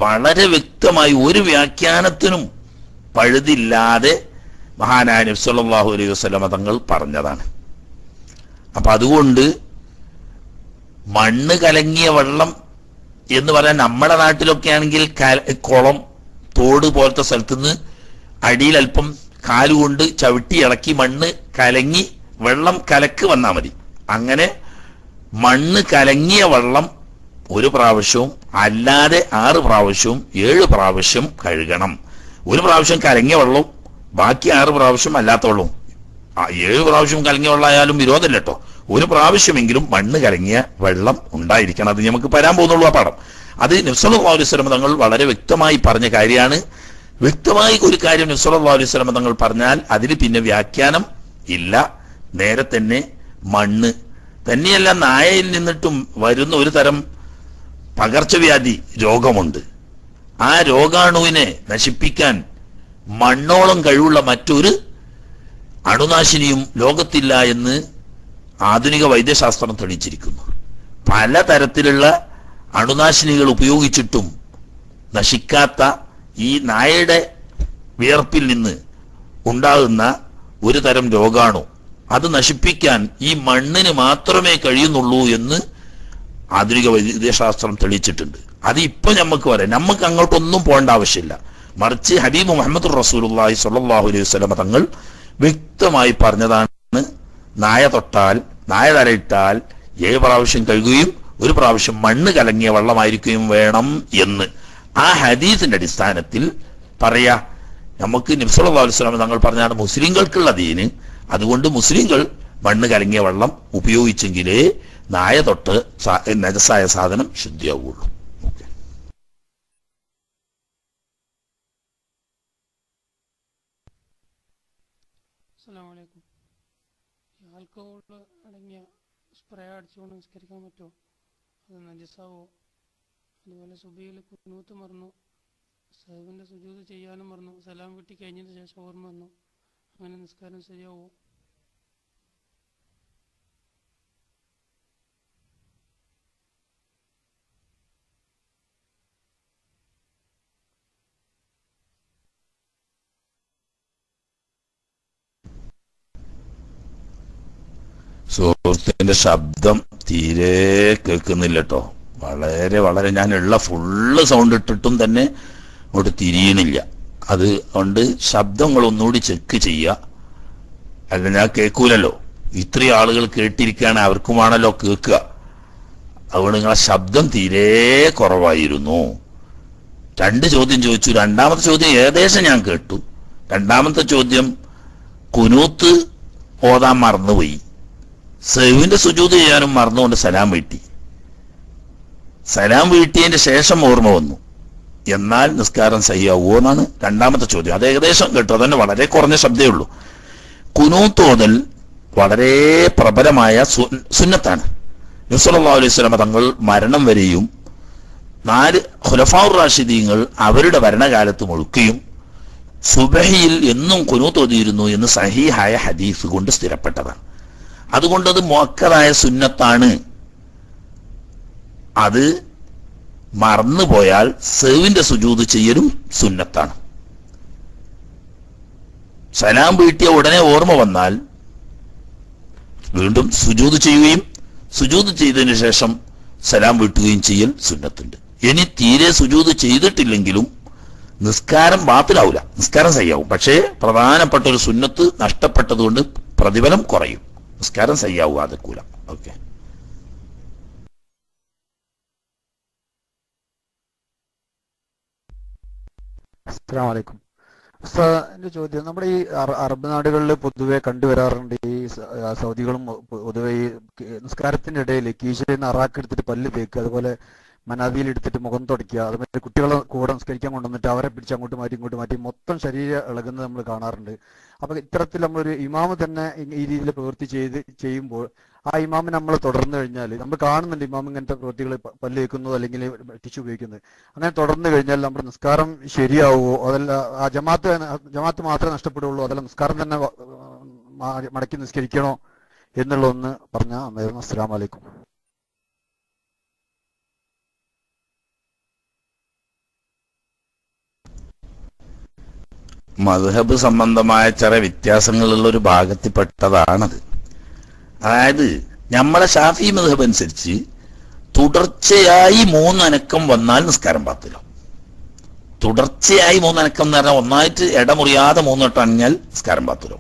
വളരെ വ്യക്തമായി ഒരു വ്യാഖ്യാനത്തിനും പഴുതില്ലാതെ മഹാനായ നബി സല്ലല്ലാഹു അലൈഹി വസല്ലമ തങ്ങൾ പറഞ്ഞതാണ്. അപ്പൊ അതുകൊണ്ട് മണ്ണ് കലങ്ങിയ വെള്ളം എന്ന് പറയാൻ നമ്മുടെ നാട്ടിലൊക്കെ ആണെങ്കിൽ കുളം തോട് പോലത്തെ സ്ഥലത്തുനിന്ന് അടിയിൽ അല്പം കാലുകൊണ്ട് ചവിട്ടി ഇളക്കി മണ്ണ് കലങ്ങി വെള്ളം കലക്ക് വന്നാൽ മതി. അങ്ങനെ മണ്ണ് കലങ്ങിയ വെള്ളം ഒരു പ്രാവശ്യവും അല്ലാതെ ആറ് പ്രാവശ്യവും ഏഴ് പ്രാവശ്യം കഴുകണം. ഒരു പ്രാവശ്യം കലങ്ങിയ വെള്ളവും ബാക്കി ആറ് പ്രാവശ്യം അല്ലാത്ത വെള്ളവും. ഏഴ് പ്രാവശ്യം കലങ്ങിയ വെള്ളമായാലും വിരോധമില്ല കേട്ടോ ഒരു പ്രാവശ്യമെങ്കിലും മണ്ണ് കലങ്ങിയ വെള്ളം ഉണ്ടായിരിക്കണം. അത് നമുക്ക് വരാൻ പോകുന്നുള്ളൂ ആ പാഠം. അത് നബ്സല്ലാ അലൈഹി സ്വലം തങ്ങൾ വളരെ വ്യക്തമായി പറഞ്ഞ കാര്യമാണ്. വ്യക്തമായി ഒരു കാര്യം നബ്സല്ലാ അലൈഹി സ്വലം തങ്ങൾ പറഞ്ഞാൽ അതിന് പിന്നെ വ്യാഖ്യാനം ഇല്ല. നേരെ തന്നെ മണ്ണ്. തന്നെയല്ല നായയിൽ നിന്നിട്ടും വരുന്ന ഒരു തരം പകർച്ചവ്യാധി രോഗമുണ്ട്. ആ രോഗാണുവിനെ നശിപ്പിക്കാൻ മണ്ണോളം കഴിവുള്ള മറ്റൊരു അണുനാശിനിയും ലോകത്തില്ല എന്ന് ആധുനിക വൈദ്യശാസ്ത്രം തെളിയിച്ചിരിക്കുന്നു. പലതരത്തിലുള്ള അണുനാശിനികൾ ഉപയോഗിച്ചിട്ടും നശിക്കാത്ത ഈ നായയുടെ വിയർപ്പിൽ നിന്ന് ഉണ്ടാകുന്ന ഒരു തരം രോഗാണു. അത് നശിപ്പിക്കാൻ ഈ മണ്ണിന് മാത്രമേ കഴിയുന്നുള്ളൂ എന്ന് ആധുനിക വൈദ്യശാസ്ത്രം തെളിയിച്ചിട്ടുണ്ട്. അത് ഇപ്പൊ നമുക്ക് പറയാം. നമുക്ക് അങ്ങോട്ടൊന്നും പോകേണ്ട ആവശ്യമില്ല. മറിച്ച് ഹബീബ് മുഹമ്മദ് റസൂലുള്ളാഹി സല്ലാഹു അലൈഹി വസ്ലമ തങ്ങൾ വ്യക്തമായി പറഞ്ഞതാണ് നായ തൊട്ടാൽ നായ തലയിട്ടാൽ ഏഴ് പ്രാവശ്യം കഴുകുകയും ഒരു പ്രാവശ്യം മണ്ണ് കലങ്ങിയ വെള്ളമായിരിക്കുകയും വേണം എന്ന്. ആ ഹദീസിന്റെ അടിസ്ഥാനത്തിൽ പറയാ നമുക്ക് നബ്സല്ലാ അലുസ്ലാം തങ്ങൾ പറഞ്ഞാണ് മുസ്ലിങ്ങൾക്കുള്ള ദീന്. അതുകൊണ്ട് മുസ്ലിങ്ങൾ മണ്ണ് കലങ്ങിയ വെള്ളം ഉപയോഗിച്ചെങ്കിലേ നായ തൊട്ട് നജസായ സാധനം ശുദ്ധിയാവുള്ളൂ ഓക്കെ അസ്സലാമു അലൈക്കും ഈ ആൽക്കഹോൾ അടങ്ങിയ സ്പ്രേ അടിച്ചുകൊണ്ട് നിസ്കരിക്കാൻ പറ്റുമോ? അത് നജസാവോ? അതുപോലെ സുബിയിൽ കുന്നൂത്ത് മറന്നു. സഹബിന്റെ സുജൂത് ചെയ്യാനും മറന്നു. സലാം കിട്ടി കഴിഞ്ഞതിന് ശേഷം ഓർമ്മ വന്നു. അങ്ങനെ നിസ്കാരം ശരിയാവോ? സുഹൃത്തിന്റെ ശബ്ദം തീരെ കേൾക്കുന്നില്ല കേട്ടോ വളരെ വളരെ ഞാൻ ഉള്ള ഫുള്ള് സൗണ്ട് ഇട്ടിട്ടും തന്നെ അങ്ങോട്ട് തിരിയണില്ല. അത് കൊണ്ട് ശബ്ദങ്ങൾ ഒന്നുകൂടി ചെക്ക് ചെയ്യുക. അല്ല ഞാൻ കേൾക്കൂലല്ലോ. ഇത്രയും ആളുകൾ കേട്ടിരിക്കുകയാണ് അവർക്കുമാണല്ലോ കേൾക്കുക. അതുകൊണ്ട് നിങ്ങളെ ശബ്ദം തീരെ കുറവായിരുന്നു. രണ്ട് ചോദ്യം ചോദിച്ചു. രണ്ടാമത്തെ ചോദ്യം ഏകദേശം ഞാൻ കേട്ടു. രണ്ടാമത്തെ ചോദ്യം കുനൂത്ത് ഓതാൻ മറന്നുപോയി. സെവിന്റെ സുജൂത് ചെയ്യാനും മറന്നുകൊണ്ട് സലാം വീട്ടി. സലാം വീട്ടിയതിന്റെ ശേഷം ഓർമ്മ വന്നു. എന്നാൽ നിസ്കാരം സഹിയാവോ എന്നാണ് രണ്ടാമത്തെ ചോദ്യം. അത് ഏകദേശം കേട്ടു. അതന്നെ വളരെ കുറഞ്ഞ ശബ്ദമേ ഉള്ളൂ. കുനൂത്തോതൽ വളരെ പ്രബലമായ സുന്നത്താണ്. നബ്സല്ലാ അലൈഹി സ്വലമ തങ്ങൾ മരണം വരെയും നാല് ഖുലഫാഉർ റാഷിദീങ്ങൾ അവരുടെ ഭരണകാലത്ത് മുഴുക്കുകയും സുബഹിയിൽ എന്നും കുനൂത്തോതിയിരുന്നു എന്ന് സഹീഹായ ഹദീസ് കൊണ്ട് സ്ഥിരപ്പെട്ടതാണ്. അതുകൊണ്ട് അത് മുഅക്കറായ സുന്നത്താണ്. അത് മറന്നുപോയാൽ സെവിന്റെ സുജൂത് ചെയ്യലും സുന്നത്താണ്. സലാം വീട്ടിയ ഉടനെ ഓർമ്മ വന്നാൽ വീണ്ടും സുജൂത് ചെയ്യുകയും സുജൂത് ചെയ്തതിന് ശേഷം സലാം വീട്ടുകയും ചെയ്യൽ സുന്നത്തുണ്ട്. ഇനി തീരെ സുജൂത് ചെയ്തിട്ടില്ലെങ്കിലും നിസ്കാരം ബാത്തിലാവില്ല നിസ്കാരം ചെയ്യാവും പക്ഷേ പ്രധാനപ്പെട്ട ഒരു സുന്നത്ത് നഷ്ടപ്പെട്ടതുകൊണ്ട് പ്രതിഫലം കുറയും. നിസ്കാരം അത് കൂല ഓക്കെ അസ്സാം എന്റെ ചോദ്യം. നമ്മുടെ ഈ അറ- അറബ് നാടുകളിൽ പൊതുവെ കണ്ടുവരാറുണ്ട് ഈ സൗദികളും പൊതുവെ ഈ നിസ്കാരത്തിന്റെ ഇടയിൽ കീശയിൽ നിന്ന് അറാക്ക് എടുത്തിട്ട് പല്ല് തേക്കുക. അതുപോലെ മനാദിയിൽ എടുത്തിട്ട് മുഖം തുടയ്ക്കുക അതുപോലെ കുട്ടികളെ കൂടെ സ്കരിക്കാൻ കൊണ്ടുവന്നിട്ട് അവരെ പിടിച്ച് അങ്ങോട്ട് മാറ്റി ഇങ്ങോട്ട് മാറ്റി മൊത്തം ശരീരം ഇളകുന്നത് നമ്മൾ കാണാറുണ്ട്. അപ്പൊ ഇത്തരത്തിൽ നമ്മളൊരു ഇമാമ് തന്നെ ഈ രീതിയിൽ പ്രവൃത്തി ചെയ്ത് ചെയ്യുമ്പോൾ ആ ഇമാമിനെ നമ്മൾ തുടർന്നു കഴിഞ്ഞാൽ നമ്മൾ കാണുന്നുണ്ട് ഇമാം ഇങ്ങനത്തെ പ്രവൃത്തികൾ പല്ല് വെക്കുന്നത് അല്ലെങ്കിൽ ടിഷ്യൂ ഉപയോഗിക്കുന്നത്. അങ്ങനെ തുടർന്നു കഴിഞ്ഞാൽ നമ്മുടെ നിസ്കാരം ശരിയാവുമോ അതല്ല ആ ജമാഅത്ത് ജമാഅത്ത് മാത്രമേ നഷ്ടപ്പെടുള്ളൂ അതല്ല നിസ്കാരം തന്നെ മടക്കി നിസ്കരിക്കണോ എന്നുള്ളതൊന്ന് പറഞ്ഞ അന്നേരം അസ്സലാം വലൈക്കും മദ്ഹബ് സംബന്ധമായ ചില വ്യത്യാസങ്ങളുള്ള ഒരു ഭാഗത്തിൽപ്പെട്ടതാണത്. അതായത് നമ്മളെ ഷാഫി മധുഹബ് അനുസരിച്ച് തുടർച്ചയായി മൂന്നനക്കം വന്നാൽ നിസ്കാരം പാത്തില്ല തുടർച്ചയായി മൂന്നനക്കം എന്ന് പറഞ്ഞാൽ ഒന്നായിട്ട് ഇടമുറിയാതെ മൂന്നോട്ടം അണിഞ്ഞാൽ നിസ്കാരം പാത്തില്ല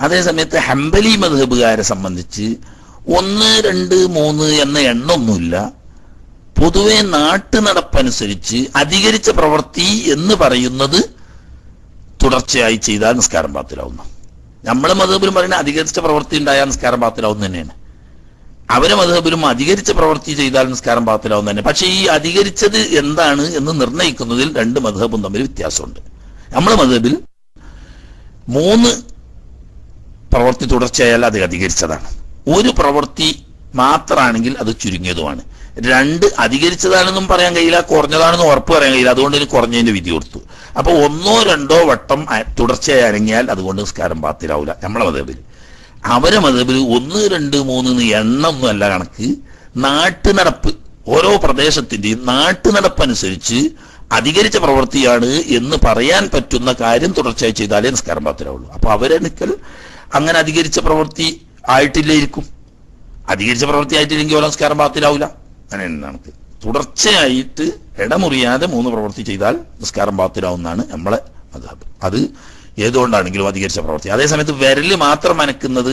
അതേസമയത്ത് ഹംബലി മധുഹബുകാരെ സംബന്ധിച്ച് ഒന്ന് രണ്ട് മൂന്ന് എന്ന എണ്ണൊന്നുമില്ല. പൊതുവെ നാട്ടു നടപ്പനുസരിച്ച് അധികരിച്ച പ്രവൃത്തി എന്ന് പറയുന്നത് തുടർച്ചയായി ചെയ്താൽ നിസ്കാരം പാത്തിലാവുന്നു നമ്മളെ മതബിലും പറയുന്ന അധികരിച്ച പ്രവൃത്തി ഉണ്ടായാൽ നിസ്കാരം പാത്തിലാവുന്ന തന്നെയാണ്. അവരെ മതബിലും അധികരിച്ച പ്രവൃത്തി ചെയ്താൽ നിസ്കാരം പാത്തിലാവുന്ന തന്നെ. പക്ഷേ ഈ അധികരിച്ചത് എന്താണ് എന്ന് നിർണയിക്കുന്നതിൽ രണ്ട് മധബും തമ്മിൽ വ്യത്യാസമുണ്ട്. നമ്മളെ മതബിൽ മൂന്ന് പ്രവൃത്തി തുടർച്ചയായാൽ അത് അധികരിച്ചതാണ്. ഒരു പ്രവൃത്തി മാത്രമാണെങ്കിൽ അത് ചുരുങ്ങിയതുമാണ്. രണ്ട് അധികരിച്ചതാണെന്നും പറയാൻ കഴിയില്ല കുറഞ്ഞതാണെന്നും ഉറപ്പ് പറയാൻ കഴിയില്ല. അതുകൊണ്ട് കുറഞ്ഞതിന്റെ വിധി കൊടുത്തു. അപ്പൊ ഒന്നോ രണ്ടോ വട്ടം തുടർച്ചയായി അനങ്ങിയാൽ അതുകൊണ്ട് നിസ്കാരം പാത്തിലാവില്ല നമ്മളെ മതബിൽ അവരെ മതബിൽ ഒന്ന് രണ്ട് മൂന്ന് എണ്ണൊന്നും അല്ല കണക്ക്. നാട്ടുനടപ്പ് ഓരോ പ്രദേശത്തിന്റെയും നാട്ടു നടപ്പനുസരിച്ച് അധികരിച്ച പ്രവൃത്തിയാണ് എന്ന് പറയാൻ പറ്റുന്ന കാര്യം തുടർച്ചയായി ചെയ്താലേ നിസ്കാരം പാത്തിലാവുള്ളൂ അപ്പോൾ അവരെ നിൽക്കൽ അങ്ങനെ അധികരിച്ച പ്രവൃത്തി ആയിട്ടില്ലായിരിക്കും അധികരിച്ച പ്രവൃത്തി ആയിട്ടില്ലെങ്കിൽ ഓരോ നിസ്കാരം ബാത്തിലാവില്ല അങ്ങനെ നമുക്ക് തുടർച്ചയായിട്ട് ഇടമുറിയാതെ മൂന്ന് പ്രവൃത്തി ചെയ്താൽ നിസ്കാരം ബാത്തിലാവുന്നതാണ് നമ്മളെ മദ്ഹബ്. അത് ഏതുകൊണ്ടാണെങ്കിലും അധികരിച്ച പ്രവൃത്തി. അതേസമയത്ത് വിരൽ മാത്രം അനക്കുന്നത്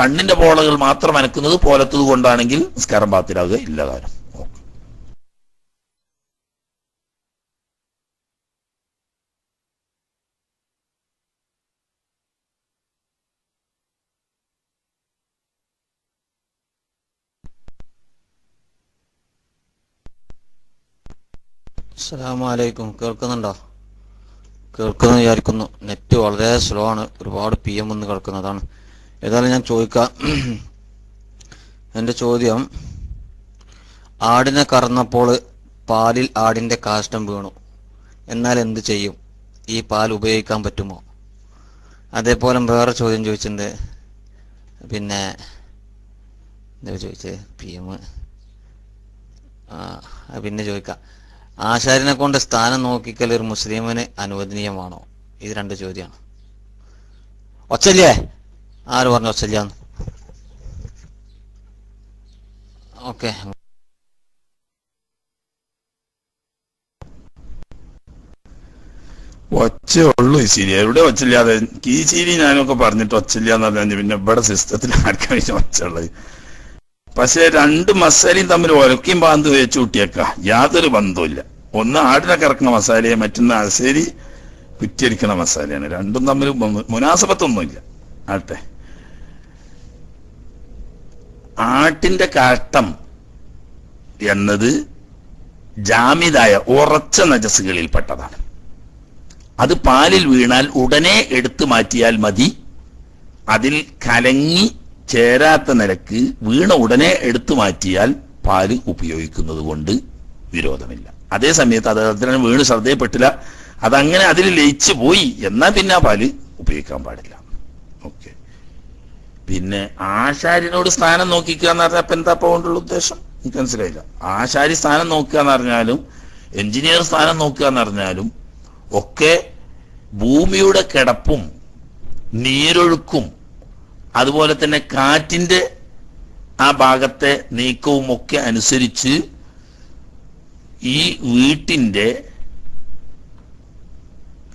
കണ്ണിന്റെ പോളകൾ മാത്രം അനക്കുന്നത് പോലത്തത് കൊണ്ടാണെങ്കിൽ നിസ്കാരം ബാത്തിലാവുക ഇല്ല അസ്സലാമലൈക്കും. കേൾക്കുന്നുണ്ടോ? കേൾക്കുന്നു വിചാരിക്കുന്നു. നെറ്റ് വളരെ സ്ലോ ആണ്. ഒരുപാട് പി എം ഒന്ന് കേൾക്കുന്നതാണ് ഏതായാലും ഞാൻ ചോദിക്കാം. എന്റെ ചോദ്യം ആടിനെ കറന്നപ്പോൾ പാലിൽ ആടിന്റെ കാഷ്ടം വീണു. എന്നാൽ എന്ത് ചെയ്യും? ഈ പാൽ ഉപയോഗിക്കാൻ പറ്റുമോ? അതേപോലെ വേറെ ചോദ്യം ചോദിച്ചിട്ടുണ്ട്. പിന്നെ എന്താ ചോദിച്ചത് പി എം ആ പിന്നെ ചോദിക്കാം. ആശാരിനെ കൊണ്ട് സ്ഥാനം നോക്കിക്കൽ ഒരു മുസ്ലിമിന് അനുവദനീയമാണോ? ഇത് രണ്ട് ചോദ്യമാണ്. ഒച്ചല്ലേ? ആര് പറഞ്ഞു ഒച്ചല്ലാന്ന്? ഓക്കെ. ഒച്ച ഉള്ളൂ ഈ എവിടെ ഒച്ചില്ലാതെ ഈ ചീരി ഞാനൊക്കെ പറഞ്ഞിട്ട് ഒച്ചില്ലാന്ന് പറഞ്ഞു പിന്നെ ഇവിടെ സിസ്റ്റത്തിൽ ആർക്കാണ് ഒച്ച ഉള്ളത് പക്ഷെ രണ്ട് മസാലയും തമ്മിൽ ഒലക്കിയും പാന്ത് വെച്ച് കൂട്ടിയേക്ക. യാതൊരു ബന്ധവുമില്ല. ഒന്ന് ആടിനെ കറക്കുന്ന മസാലയെ മറ്റൊന്ന് അശരി കുറ്റിയടിക്കണ മസാലയാണ്. രണ്ടും തമ്മിൽ മുനാസഭത്തൊന്നുമില്ല ആട്ടെ. ആട്ടിന്റെ കാട്ടം എന്നത് ജാമിതായ ഉറച്ച നജസുകളിൽപ്പെട്ടതാണ് അത് പാലിൽ വീണാൽ ഉടനെ എടുത്തു മാറ്റിയാൽ മതി. അതിൽ കലങ്ങി ചേരാത്ത നിലയ്ക്ക് വീണ ഉടനെ എടുത്തു മാറ്റിയാൽ പാൽ ഉപയോഗിക്കുന്നത് കൊണ്ട് വിരോധമില്ല. അതേ സമയത്ത് അതിനെ വീണ് ശ്രദ്ധയപ്പെട്ടില്ല. അതങ്ങനെ അതിൽ ലയിച്ചു പോയി. എന്നാൽ പിന്നെ ആ പാൽ ഉപയോഗിക്കാൻ പാടില്ല. ഓക്കെ. പിന്നെ ആശാരിനോട് സ്ഥാനം നോക്കിക്കുക എന്ന് പറഞ്ഞാൽ അപ്പം എന്താ കൊണ്ടുള്ള ഉദ്ദേശം? എനിക്ക് മനസ്സിലായില്ല. ആശാരി സ്ഥാനം നോക്കുക എന്ന് പറഞ്ഞാലും എഞ്ചിനീയർ സ്ഥാനം നോക്കുക എന്ന് പറഞ്ഞാലും ഒക്കെ ഭൂമിയുടെ കിടപ്പും നീരൊഴുക്കും അതുപോലെ തന്നെ കാറ്റിന്റെ ആ ഭാഗത്തെ നീക്കവും ഒക്കെ അനുസരിച്ച് ഈ വീട്ടിന്റെ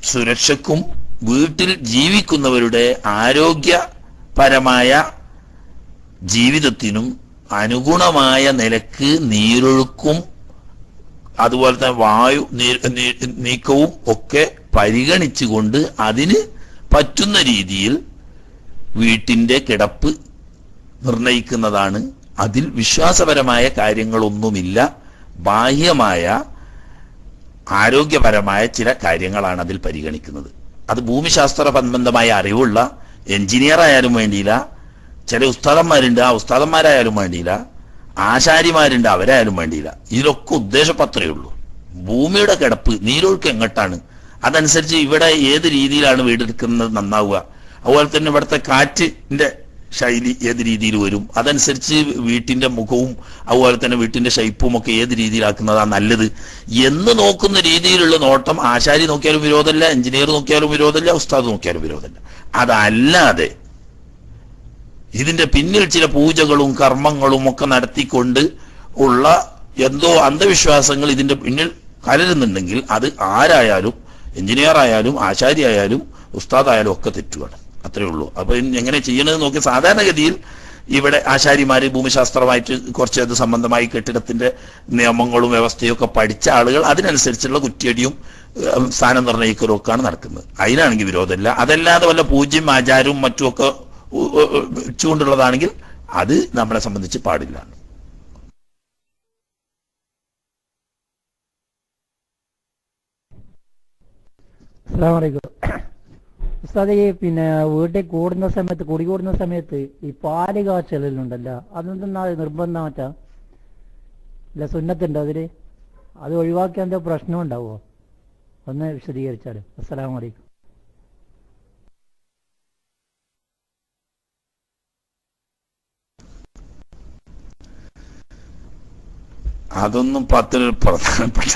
സുരക്ഷക്കും വീട്ടിൽ ജീവിക്കുന്നവരുടെ ആരോഗ്യപരമായ ജീവിതത്തിനും അനുഗുണമായ നിലയ്ക്ക് നീരൊഴുക്കും അതുപോലെ തന്നെ വായു നീക്കവും ഒക്കെ പരിഗണിച്ചുകൊണ്ട് അതിന് പറ്റുന്ന രീതിയിൽ വീട്ടിന്റെ കിടപ്പ് നിർണയിക്കുന്നതാണ്. അതിൽ വിശ്വാസപരമായ കാര്യങ്ങളൊന്നുമില്ല. ബാഹ്യമായ ആരോഗ്യപരമായ ചില കാര്യങ്ങളാണ് അതിൽ പരിഗണിക്കുന്നത്. അത് ഭൂമിശാസ്ത്ര സംബന്ധമായ അറിവുള്ള എഞ്ചിനീയർ ആയാലും വേണ്ടിയില്ല. ചില ഉസ്താദന്മാരുണ്ട് ആ ഉസ്താദന്മാരായാലും വേണ്ടിയില്ല. ആശാരിമാരുണ്ട് അവരായാലും വേണ്ടിയില്ല. ഇതിലൊക്കെ ഉദ്ദേശപത്രേ ഉള്ളൂ. ഭൂമിയുടെ കിടപ്പ് നീരൊഴുക്ക് എങ്ങോട്ടാണ്? അതനുസരിച്ച് ഇവിടെ ഏത് രീതിയിലാണ് വീടെടുക്കുന്നത് നന്നാവുക? അതുപോലെ തന്നെ ഇവിടുത്തെ കാറ്റിന്റെ ശൈലി ഏത് രീതിയിൽ വരും? അതനുസരിച്ച് വീട്ടിന്റെ മുഖവും അതുപോലെ തന്നെ വീട്ടിന്റെ ഷൈപ്പും ഒക്കെ ഏത് രീതിയിലാക്കുന്നതാണ് നല്ലത്? എന്ന് നോക്കുന്ന രീതിയിലുള്ള നോട്ടം ആശാരി നോക്കിയാലും വിരോധമല്ല എഞ്ചിനീയർ നോക്കിയാലും വിരോധമല്ല ഉസ്താദ് നോക്കിയാലും വിരോധമല്ല. അതല്ലാതെ ഇതിന്റെ പിന്നിൽ ചില പൂജകളും കർമ്മങ്ങളും ഒക്കെ നടത്തിക്കൊണ്ട് ഉള്ള എന്തോ അന്ധവിശ്വാസങ്ങൾ ഇതിന്റെ പിന്നിൽ കലരുന്നുണ്ടെങ്കിൽ അത് ആരായാലും എഞ്ചിനീയർ ആയാലും ആശാരി ആയാലും ഉസ്താദ് ആയാലും ഒക്കെ തെറ്റുകയാണ് അത്രേ ഉള്ളൂ. അപ്പൊ എങ്ങനെ ചെയ്യണത് നോക്കി സാധാരണഗതിയിൽ ഇവിടെ ആശാരിമാര് ഭൂമിശാസ്ത്രമായിട്ട് കുറച്ച് അത് സംബന്ധമായി കെട്ടിടത്തിന്റെ നിയമങ്ങളും വ്യവസ്ഥയും ഒക്കെ പഠിച്ച ആളുകൾ അതിനനുസരിച്ചുള്ള കുറ്റിയടിയും സ്ഥാനം നിർണയിക്കലും ഒക്കെയാണ് നടക്കുന്നത്. അതിനാണെങ്കിൽ വിരോധമില്ല. അതല്ലാതെ വല്ല പൂജ്യം ആചാരവും മറ്റുമൊക്കെ വെച്ചുകൊണ്ടുള്ളതാണെങ്കിൽ അത് നമ്മളെ സംബന്ധിച്ച് പാടില്ല. അസ്സാം വലൈക്കും ഉസ്താദ് പിന്നെ വീട്ടിൽ കൂടുന്ന സമയത്ത് കുടി കൂടുന്ന സമയത്ത് ഈ പാൽ കാച്ചലുണ്ടല്ലോ അതൊന്നും നിർബന്ധം മറ്റാ അല്ല സുന്നത്തുണ്ടോ അതിൽ? അത് ഒഴിവാക്കിയാൽ എന്തോ പ്രശ്നം ഉണ്ടാവോ? ഒന്ന് വിശദീകരിച്ചാലും. അസ്സലാമു അലൈക്കും. അതൊന്നും പത്തിൽ പ്രധാനപ്പെട്ട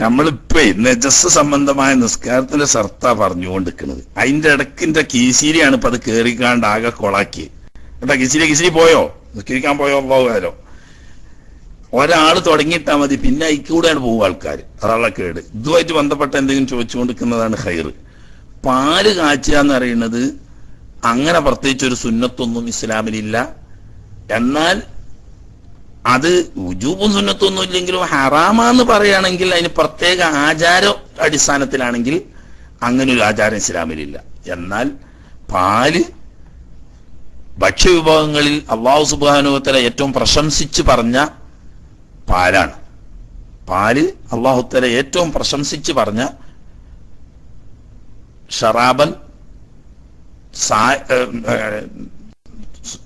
നമ്മളിപ്പോ നജസ് സംബന്ധമായ നിസ്കാരത്തിന്റെ സർത്ത പറഞ്ഞുകൊണ്ടിരിക്കുന്നത്. അതിന്റെ ഇടക്കിന്റെ കീശീരിയാണ് ഇപ്പൊ അത് കേറിക്കാണ്ട് ആകെ കൊളാക്കി കേട്ടാ കിശിരി കിശിരി പോയോ? നിസ്കരിക്കാൻ പോയോ? പോകാലോ ഒരാൾ തുടങ്ങിയിട്ടാ മതി പിന്നെ അയക്കൂടെയാണ് പോകും ആൾക്കാർ അതാളെ കേട്. ഇതുമായിട്ട് ബന്ധപ്പെട്ട എന്തെങ്കിലും ചോദിച്ചുകൊണ്ടിരിക്കുന്നതാണ് ഹൈർ പാൽ കാച്ചുക എന്ന് പറയുന്നത് അങ്ങനെ പ്രത്യേകിച്ച് ഒരു സുന്നത്തൊന്നും ഇസ്ലാമിലില്ല. എന്നാൽ അത് ഉജൂബും സുന്നത്തൊന്നും ഇല്ലെങ്കിലും ഹറാമാന്ന് പറയുകയാണെങ്കിൽ അതിന് പ്രത്യേക ആചാര അടിസ്ഥാനത്തിലാണെങ്കിൽ അങ്ങനെ ഒരു ആചാരം ഇസ്ലാമിലില്ല. എന്നാൽ പാൽ ഭക്ഷ്യവിഭവങ്ങളിൽ അള്ളാഹു സുബാനുവത്തല ഏറ്റവും പ്രശംസിച്ച് പറഞ്ഞ പാലാണ്. പാൽ അള്ളാഹുത്തല ഏറ്റവും പ്രശംസിച്ച് പറഞ്ഞ ഷറാബൻ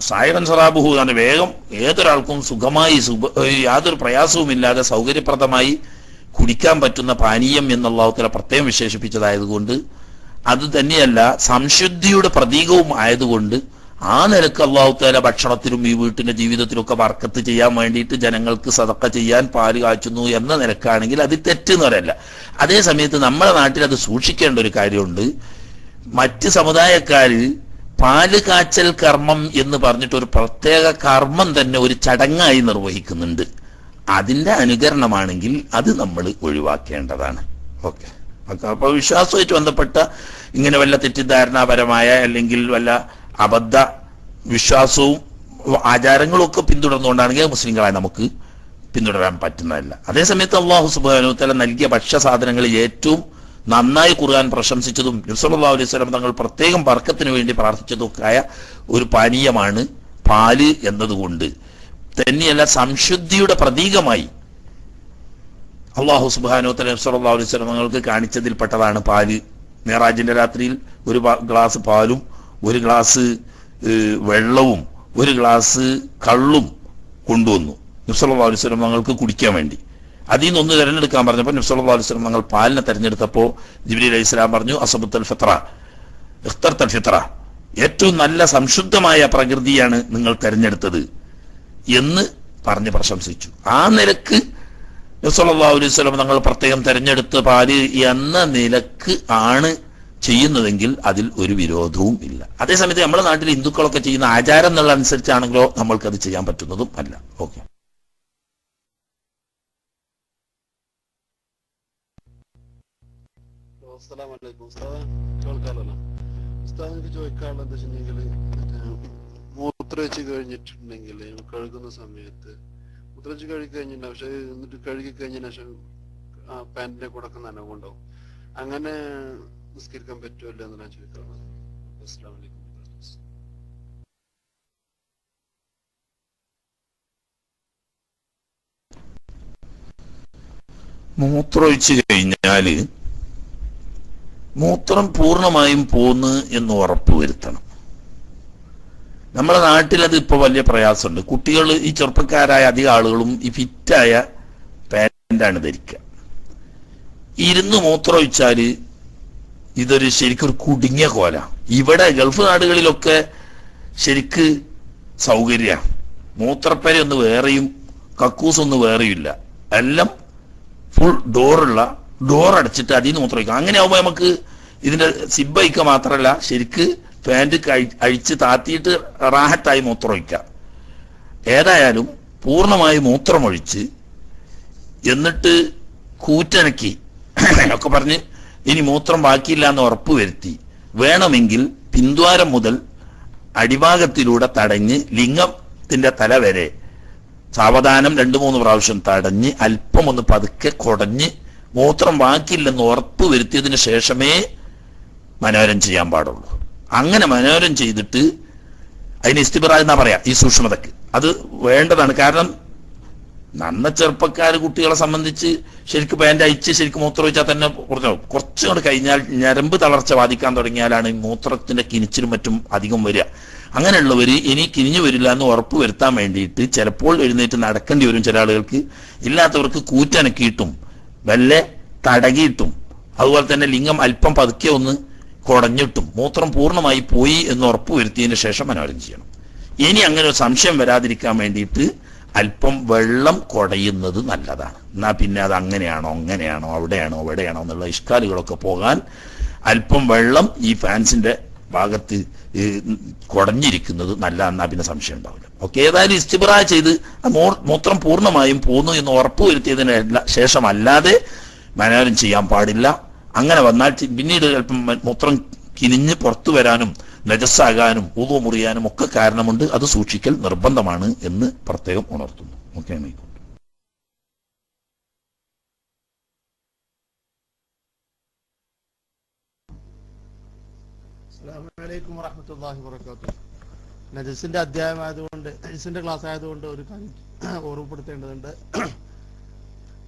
സായകൻ സറാബുഹു തന്നെ വേഗം ഏതൊരാൾക്കും സുഖമായി സുഖ പ്രയാസവും യാതൊരു പ്രയാസവുമില്ലാതെ സൗകര്യപ്രദമായി കുടിക്കാൻ പറ്റുന്ന പാനീയം എന്നുള്ളതിലെ പ്രത്യേകം വിശേഷിപ്പിച്ചതായതുകൊണ്ട് അത് തന്നെയല്ല സംശുദ്ധിയുടെ പ്രതീകവും ആയതുകൊണ്ട് ആ നിലയ്ക്ക് അള്ളാഹുത്താല ഭക്ഷണത്തിലും ഈ വീട്ടിന്റെ ജീവിതത്തിലും ഒക്കെ വർക്കത്ത് ചെയ്യാൻ വേണ്ടിയിട്ട് ജനങ്ങൾക്ക് സതക്ക ചെയ്യാൻ പാൽ കാച്ചുന്നു എന്ന നിലക്കാണെങ്കിൽ അത് തെറ്റെന്ന് പറയല്ല അതേ സമയത്ത് നമ്മുടെ നാട്ടിൽ അത് സൂക്ഷിക്കേണ്ട ഒരു കാര്യമുണ്ട്. മറ്റ് സമുദായക്കാര് പാൽ കാച്ചൽ കർമ്മം എന്ന് പറഞ്ഞിട്ട് ഒരു പ്രത്യേക കർമ്മം തന്നെ ഒരു ചടങ്ങായി നിർവഹിക്കുന്നുണ്ട്. അതിന്റെ അനുകരണമാണെങ്കിൽ അത് നമ്മൾ ഒഴിവാക്കേണ്ടതാണ്. ഓക്കെ. അപ്പൊ വിശ്വാസവുമായിട്ട് ബന്ധപ്പെട്ട ഇങ്ങനെ വല്ല തെറ്റിദ്ധാരണാപരമായ അല്ലെങ്കിൽ വല്ല അബദ്ധ വിശ്വാസവും ആചാരങ്ങളും ഒക്കെ പിന്തുടർന്നുകൊണ്ടാണെങ്കിൽ മുസ്ലിങ്ങളായി നമുക്ക് പിന്തുടരാൻ പറ്റുന്നതല്ല. അതേസമയത്ത് അള്ളാഹു സുബാനു തല നൽകിയ ഭക്ഷ്യസാധനങ്ങളിൽ ഏറ്റവും നന്നായി ഖുർആൻ പ്രശംസിച്ചതും നബ്സല്ലാ അലൈഹി സ്വലം തങ്ങൾ പ്രത്യേകം വർക്കത്തിന് വേണ്ടി പ്രാർത്ഥിച്ചതൊക്കെ ഒരു പാനീയമാണ് പാൽ എന്നതുകൊണ്ട്. തന്നെയല്ല സംശുദ്ധിയുടെ പ്രതീകമായി അള്ളാഹു സുബാനോ തല നബ്സല്ലാ അലൈഹി സ്വലം തങ്ങൾക്ക് കാണിച്ചതിൽപ്പെട്ടതാണ് പാൽ. മേറാജിന്റെ രാത്രിയിൽ ഒരു ഗ്ലാസ് പാലും ഒരു ഗ്ലാസ് വെള്ളവും ഒരു ഗ്ലാസ് കള്ളും കൊണ്ടുവന്നു. നബ്സല്ലാ അലൈഹി സ്വലം തങ്ങൾക്ക് കുടിക്കാൻ വേണ്ടി. അതിൽ നിന്ന് ഒന്ന് തിരഞ്ഞെടുക്കാൻ പറഞ്ഞപ്പോൾ നബി സല്ലല്ലാഹു അലൈഹി വസല്ലം തങ്ങൾ പാലിനെ തിരഞ്ഞെടുത്തപ്പോൾ ജിബ്രീൽ അലൈഹി സ്വലാം പറഞ്ഞു അസബുത്തൽ ഫിത്ര ഇഖ്തർത്തൽ ഫിത്ര ഏറ്റവും നല്ല സംശുദ്ധമായ പ്രകൃതിയാണ് നിങ്ങൾ തിരഞ്ഞെടുത്തത്. എന്ന് പറഞ്ഞ് പ്രശംസിച്ചു. ആ നിലയ്ക്ക് നബി സല്ലല്ലാഹു അലൈഹി സ്വലം തങ്ങൾ പ്രത്യേകം തിരഞ്ഞെടുത്ത പാൽ എന്ന നിലയ്ക്ക് ആണ് ചെയ്യുന്നതെങ്കിൽ അതിൽ ഒരു വിരോധവും ഇല്ല. അതേസമയത്ത് നമ്മുടെ നാട്ടിൽ ഹിന്ദുക്കളൊക്കെ ചെയ്യുന്ന ആചാരം എന്നുള്ള അനുസരിച്ചാണെങ്കിലോ അത് ചെയ്യാൻ പറ്റുന്നതും അല്ല. ഓക്കെ. എന്താ വെച്ചിട്ടുണ്ടെങ്കിൽ മൂത്രവെച്ച് കഴിഞ്ഞിട്ടുണ്ടെങ്കിൽ കഴുകുന്ന സമയത്ത് മൂത്രവെച്ച് കഴുകി കഴിഞ്ഞിട്ട് പക്ഷെ എന്നിട്ട് കഴുകി കഴിഞ്ഞ ശേഷം പാന്റിന്റെ കൂടെ ഒക്കെ നനവുണ്ടാവും. അങ്ങനെ നിസ്കരിക്കാൻ പറ്റുമല്ലോ എന്ന് ഞാൻ ചോദിക്കാറുള്ളത് മൂത്രമൊഴിച്ചു കഴിഞ്ഞാൽ മൂത്രം പൂർണമായും പോന്ന് എന്ന് ഉറപ്പുവരുത്തണം നമ്മുടെ നാട്ടിൽ അത് ഇപ്പൊ വലിയ പ്രയാസമുണ്ട്. കുട്ടികൾ ഈ ചെറുപ്പക്കാരായ അധിക ആളുകളും ഈ ഫിറ്റായ പാന്റാണ് ധരിക്കുക ഇരുന്ന് മൂത്രം ഒഴിച്ചാൽ ഇതൊരു ശരിക്കൊരു കുടുങ്ങിയ കോല. ഇവിടെ ഗൾഫ് നാടുകളിലൊക്കെ ശരിക്ക് സൗകര്യ. മൂത്രപ്പര ഒന്ന് വേറെയും കക്കൂസ് ഒന്ന് വേറെയും ഇല്ല. എല്ലാം ഫുൾ ഡോറുള്ള ഡോർ അടച്ചിട്ട് അതിൽ നിന്ന് മൂത്രം ഒഴിക്കണം അങ്ങനെ ആവുമ്പോൾ നമുക്ക് ഇതിന്റെ സിബ് മാത്രമല്ല ശരിക്ക് കഴി- അഴിച്ച് താത്തിയിട്ട് റാഹത്തായി മൂത്രമൊഴിക്കാം. ഏതായാലും പൂർണമായി മൂത്രമൊഴിച്ച് എന്നിട്ട് കൂറ്റനക്കി ഒക്കെ പറഞ്ഞ് ഇനി മൂത്രം ബാക്കിയില്ല എന്ന് ഉറപ്പ് വരുത്തി വേണമെങ്കിൽ പിന്ദ്വാരം മുതൽ അടിഭാഗത്തിലൂടെ തടഞ്ഞ് ലിംഗത്തിന്റെ തല വരെ സാവധാനം രണ്ടു മൂന്ന് പ്രാവശ്യം തടഞ്ഞ് അല്പം ഒന്ന് പതുക്കെ കുടഞ്ഞ് മൂത്രം വാക്കില്ലെന്ന് ഉറപ്പ് വരുത്തിയതിന് ശേഷമേ മനോരം ചെയ്യാൻ പാടുള്ളൂ. അങ്ങനെ മനോരം ചെയ്തിട്ട് അതിന് ഇസ്തിബറ എന്നാ പറയാ ഈ സൂക്ഷ്മതക്ക് അത് വേണ്ടതാണ്. കാരണം നന്ന ചെറുപ്പക്കാർ കുട്ടികളെ സംബന്ധിച്ച് ശരിക്ക് പാന്റ് അയച്ച് ശരിക്കും മൂത്രം ഒഴിച്ചാൽ തന്നെ കുറഞ്ഞു കുറച്ചുകൂടെ കഴിഞ്ഞാൽ ഞരമ്പ് തളർച്ച ബാധിക്കാൻ തുടങ്ങിയാലാണ് മൂത്രത്തിന്റെ കിനിച്ചിലും മറ്റും അധികം വരിക. അങ്ങനെയുള്ളവർ ഇനി കിനിഞ്ഞു വരില്ല എന്ന് ഉറപ്പ് വരുത്താൻ വേണ്ടിയിട്ട് ചിലപ്പോൾ എഴുന്നേറ്റ് നടക്കേണ്ടി വരും ചില ആളുകൾക്ക്. ഇല്ലാത്തവർക്ക് കൂറ്റനക്കിയിട്ടും വല്ല തടകിയിട്ടും അതുപോലെ തന്നെ ലിംഗം അല്പം പതുക്കെ ഒന്ന് കുടഞ്ഞിട്ടും മൂത്രം പൂർണമായി പോയി എന്ന് ഉറപ്പ് വരുത്തിയതിന് ശേഷം മനോരം ചെയ്യണം. ഇനി അങ്ങനെ ഒരു സംശയം വരാതിരിക്കാൻ വേണ്ടിയിട്ട് അല്പം വെള്ളം കുടയുന്നത് നല്ലതാണ്. എന്നാ പിന്നെ അത് അങ്ങനെയാണോ അങ്ങനെയാണോ അവിടെയാണോ എവിടെയാണോ എന്നുള്ള ഇഷ്കാലുകളൊക്കെ പോകാൻ അല്പം വെള്ളം ഈ ഫാൻസിന്റെ ഭാഗത്ത് കുടഞ്ഞിരിക്കുന്നത് നല്ല എന്നാ പിന്നെ സംശയം ഉണ്ടാവില്ല. ഓക്കെ ഏതായാലും ഇസ്തിബ്ര ചെയ്ത് മൂത്രം പൂർണമായും പോന്നു എന്ന് ഉറപ്പുവരുത്തിയതിന് ശേഷം അല്ലാതെ മനോരം ചെയ്യാൻ പാടില്ല. അങ്ങനെ വന്നാൽ പിന്നീട് അല്പം മൂത്രം കിനിഞ്ഞ് പുറത്തു വരാനും നജസ്സാകാനും ഊതു മുറിയാനും ഒക്കെ കാരണമുണ്ട്. അത് സൂക്ഷിക്കൽ നിർബന്ധമാണ് എന്ന് പ്രത്യേകം ഉണർത്തുന്നു. ഓക്കെ അസ്സലാമലൈക്കും വറഹമത്തല്ലാഹി വബറകാതുഹു. നജസിന്റെ അധ്യായമായതുകൊണ്ട് നജസിന്റെ ക്ലാസ് ആയതുകൊണ്ട് ഒരു ഓർമ്മപ്പെടുത്തേണ്ടതുണ്ട്.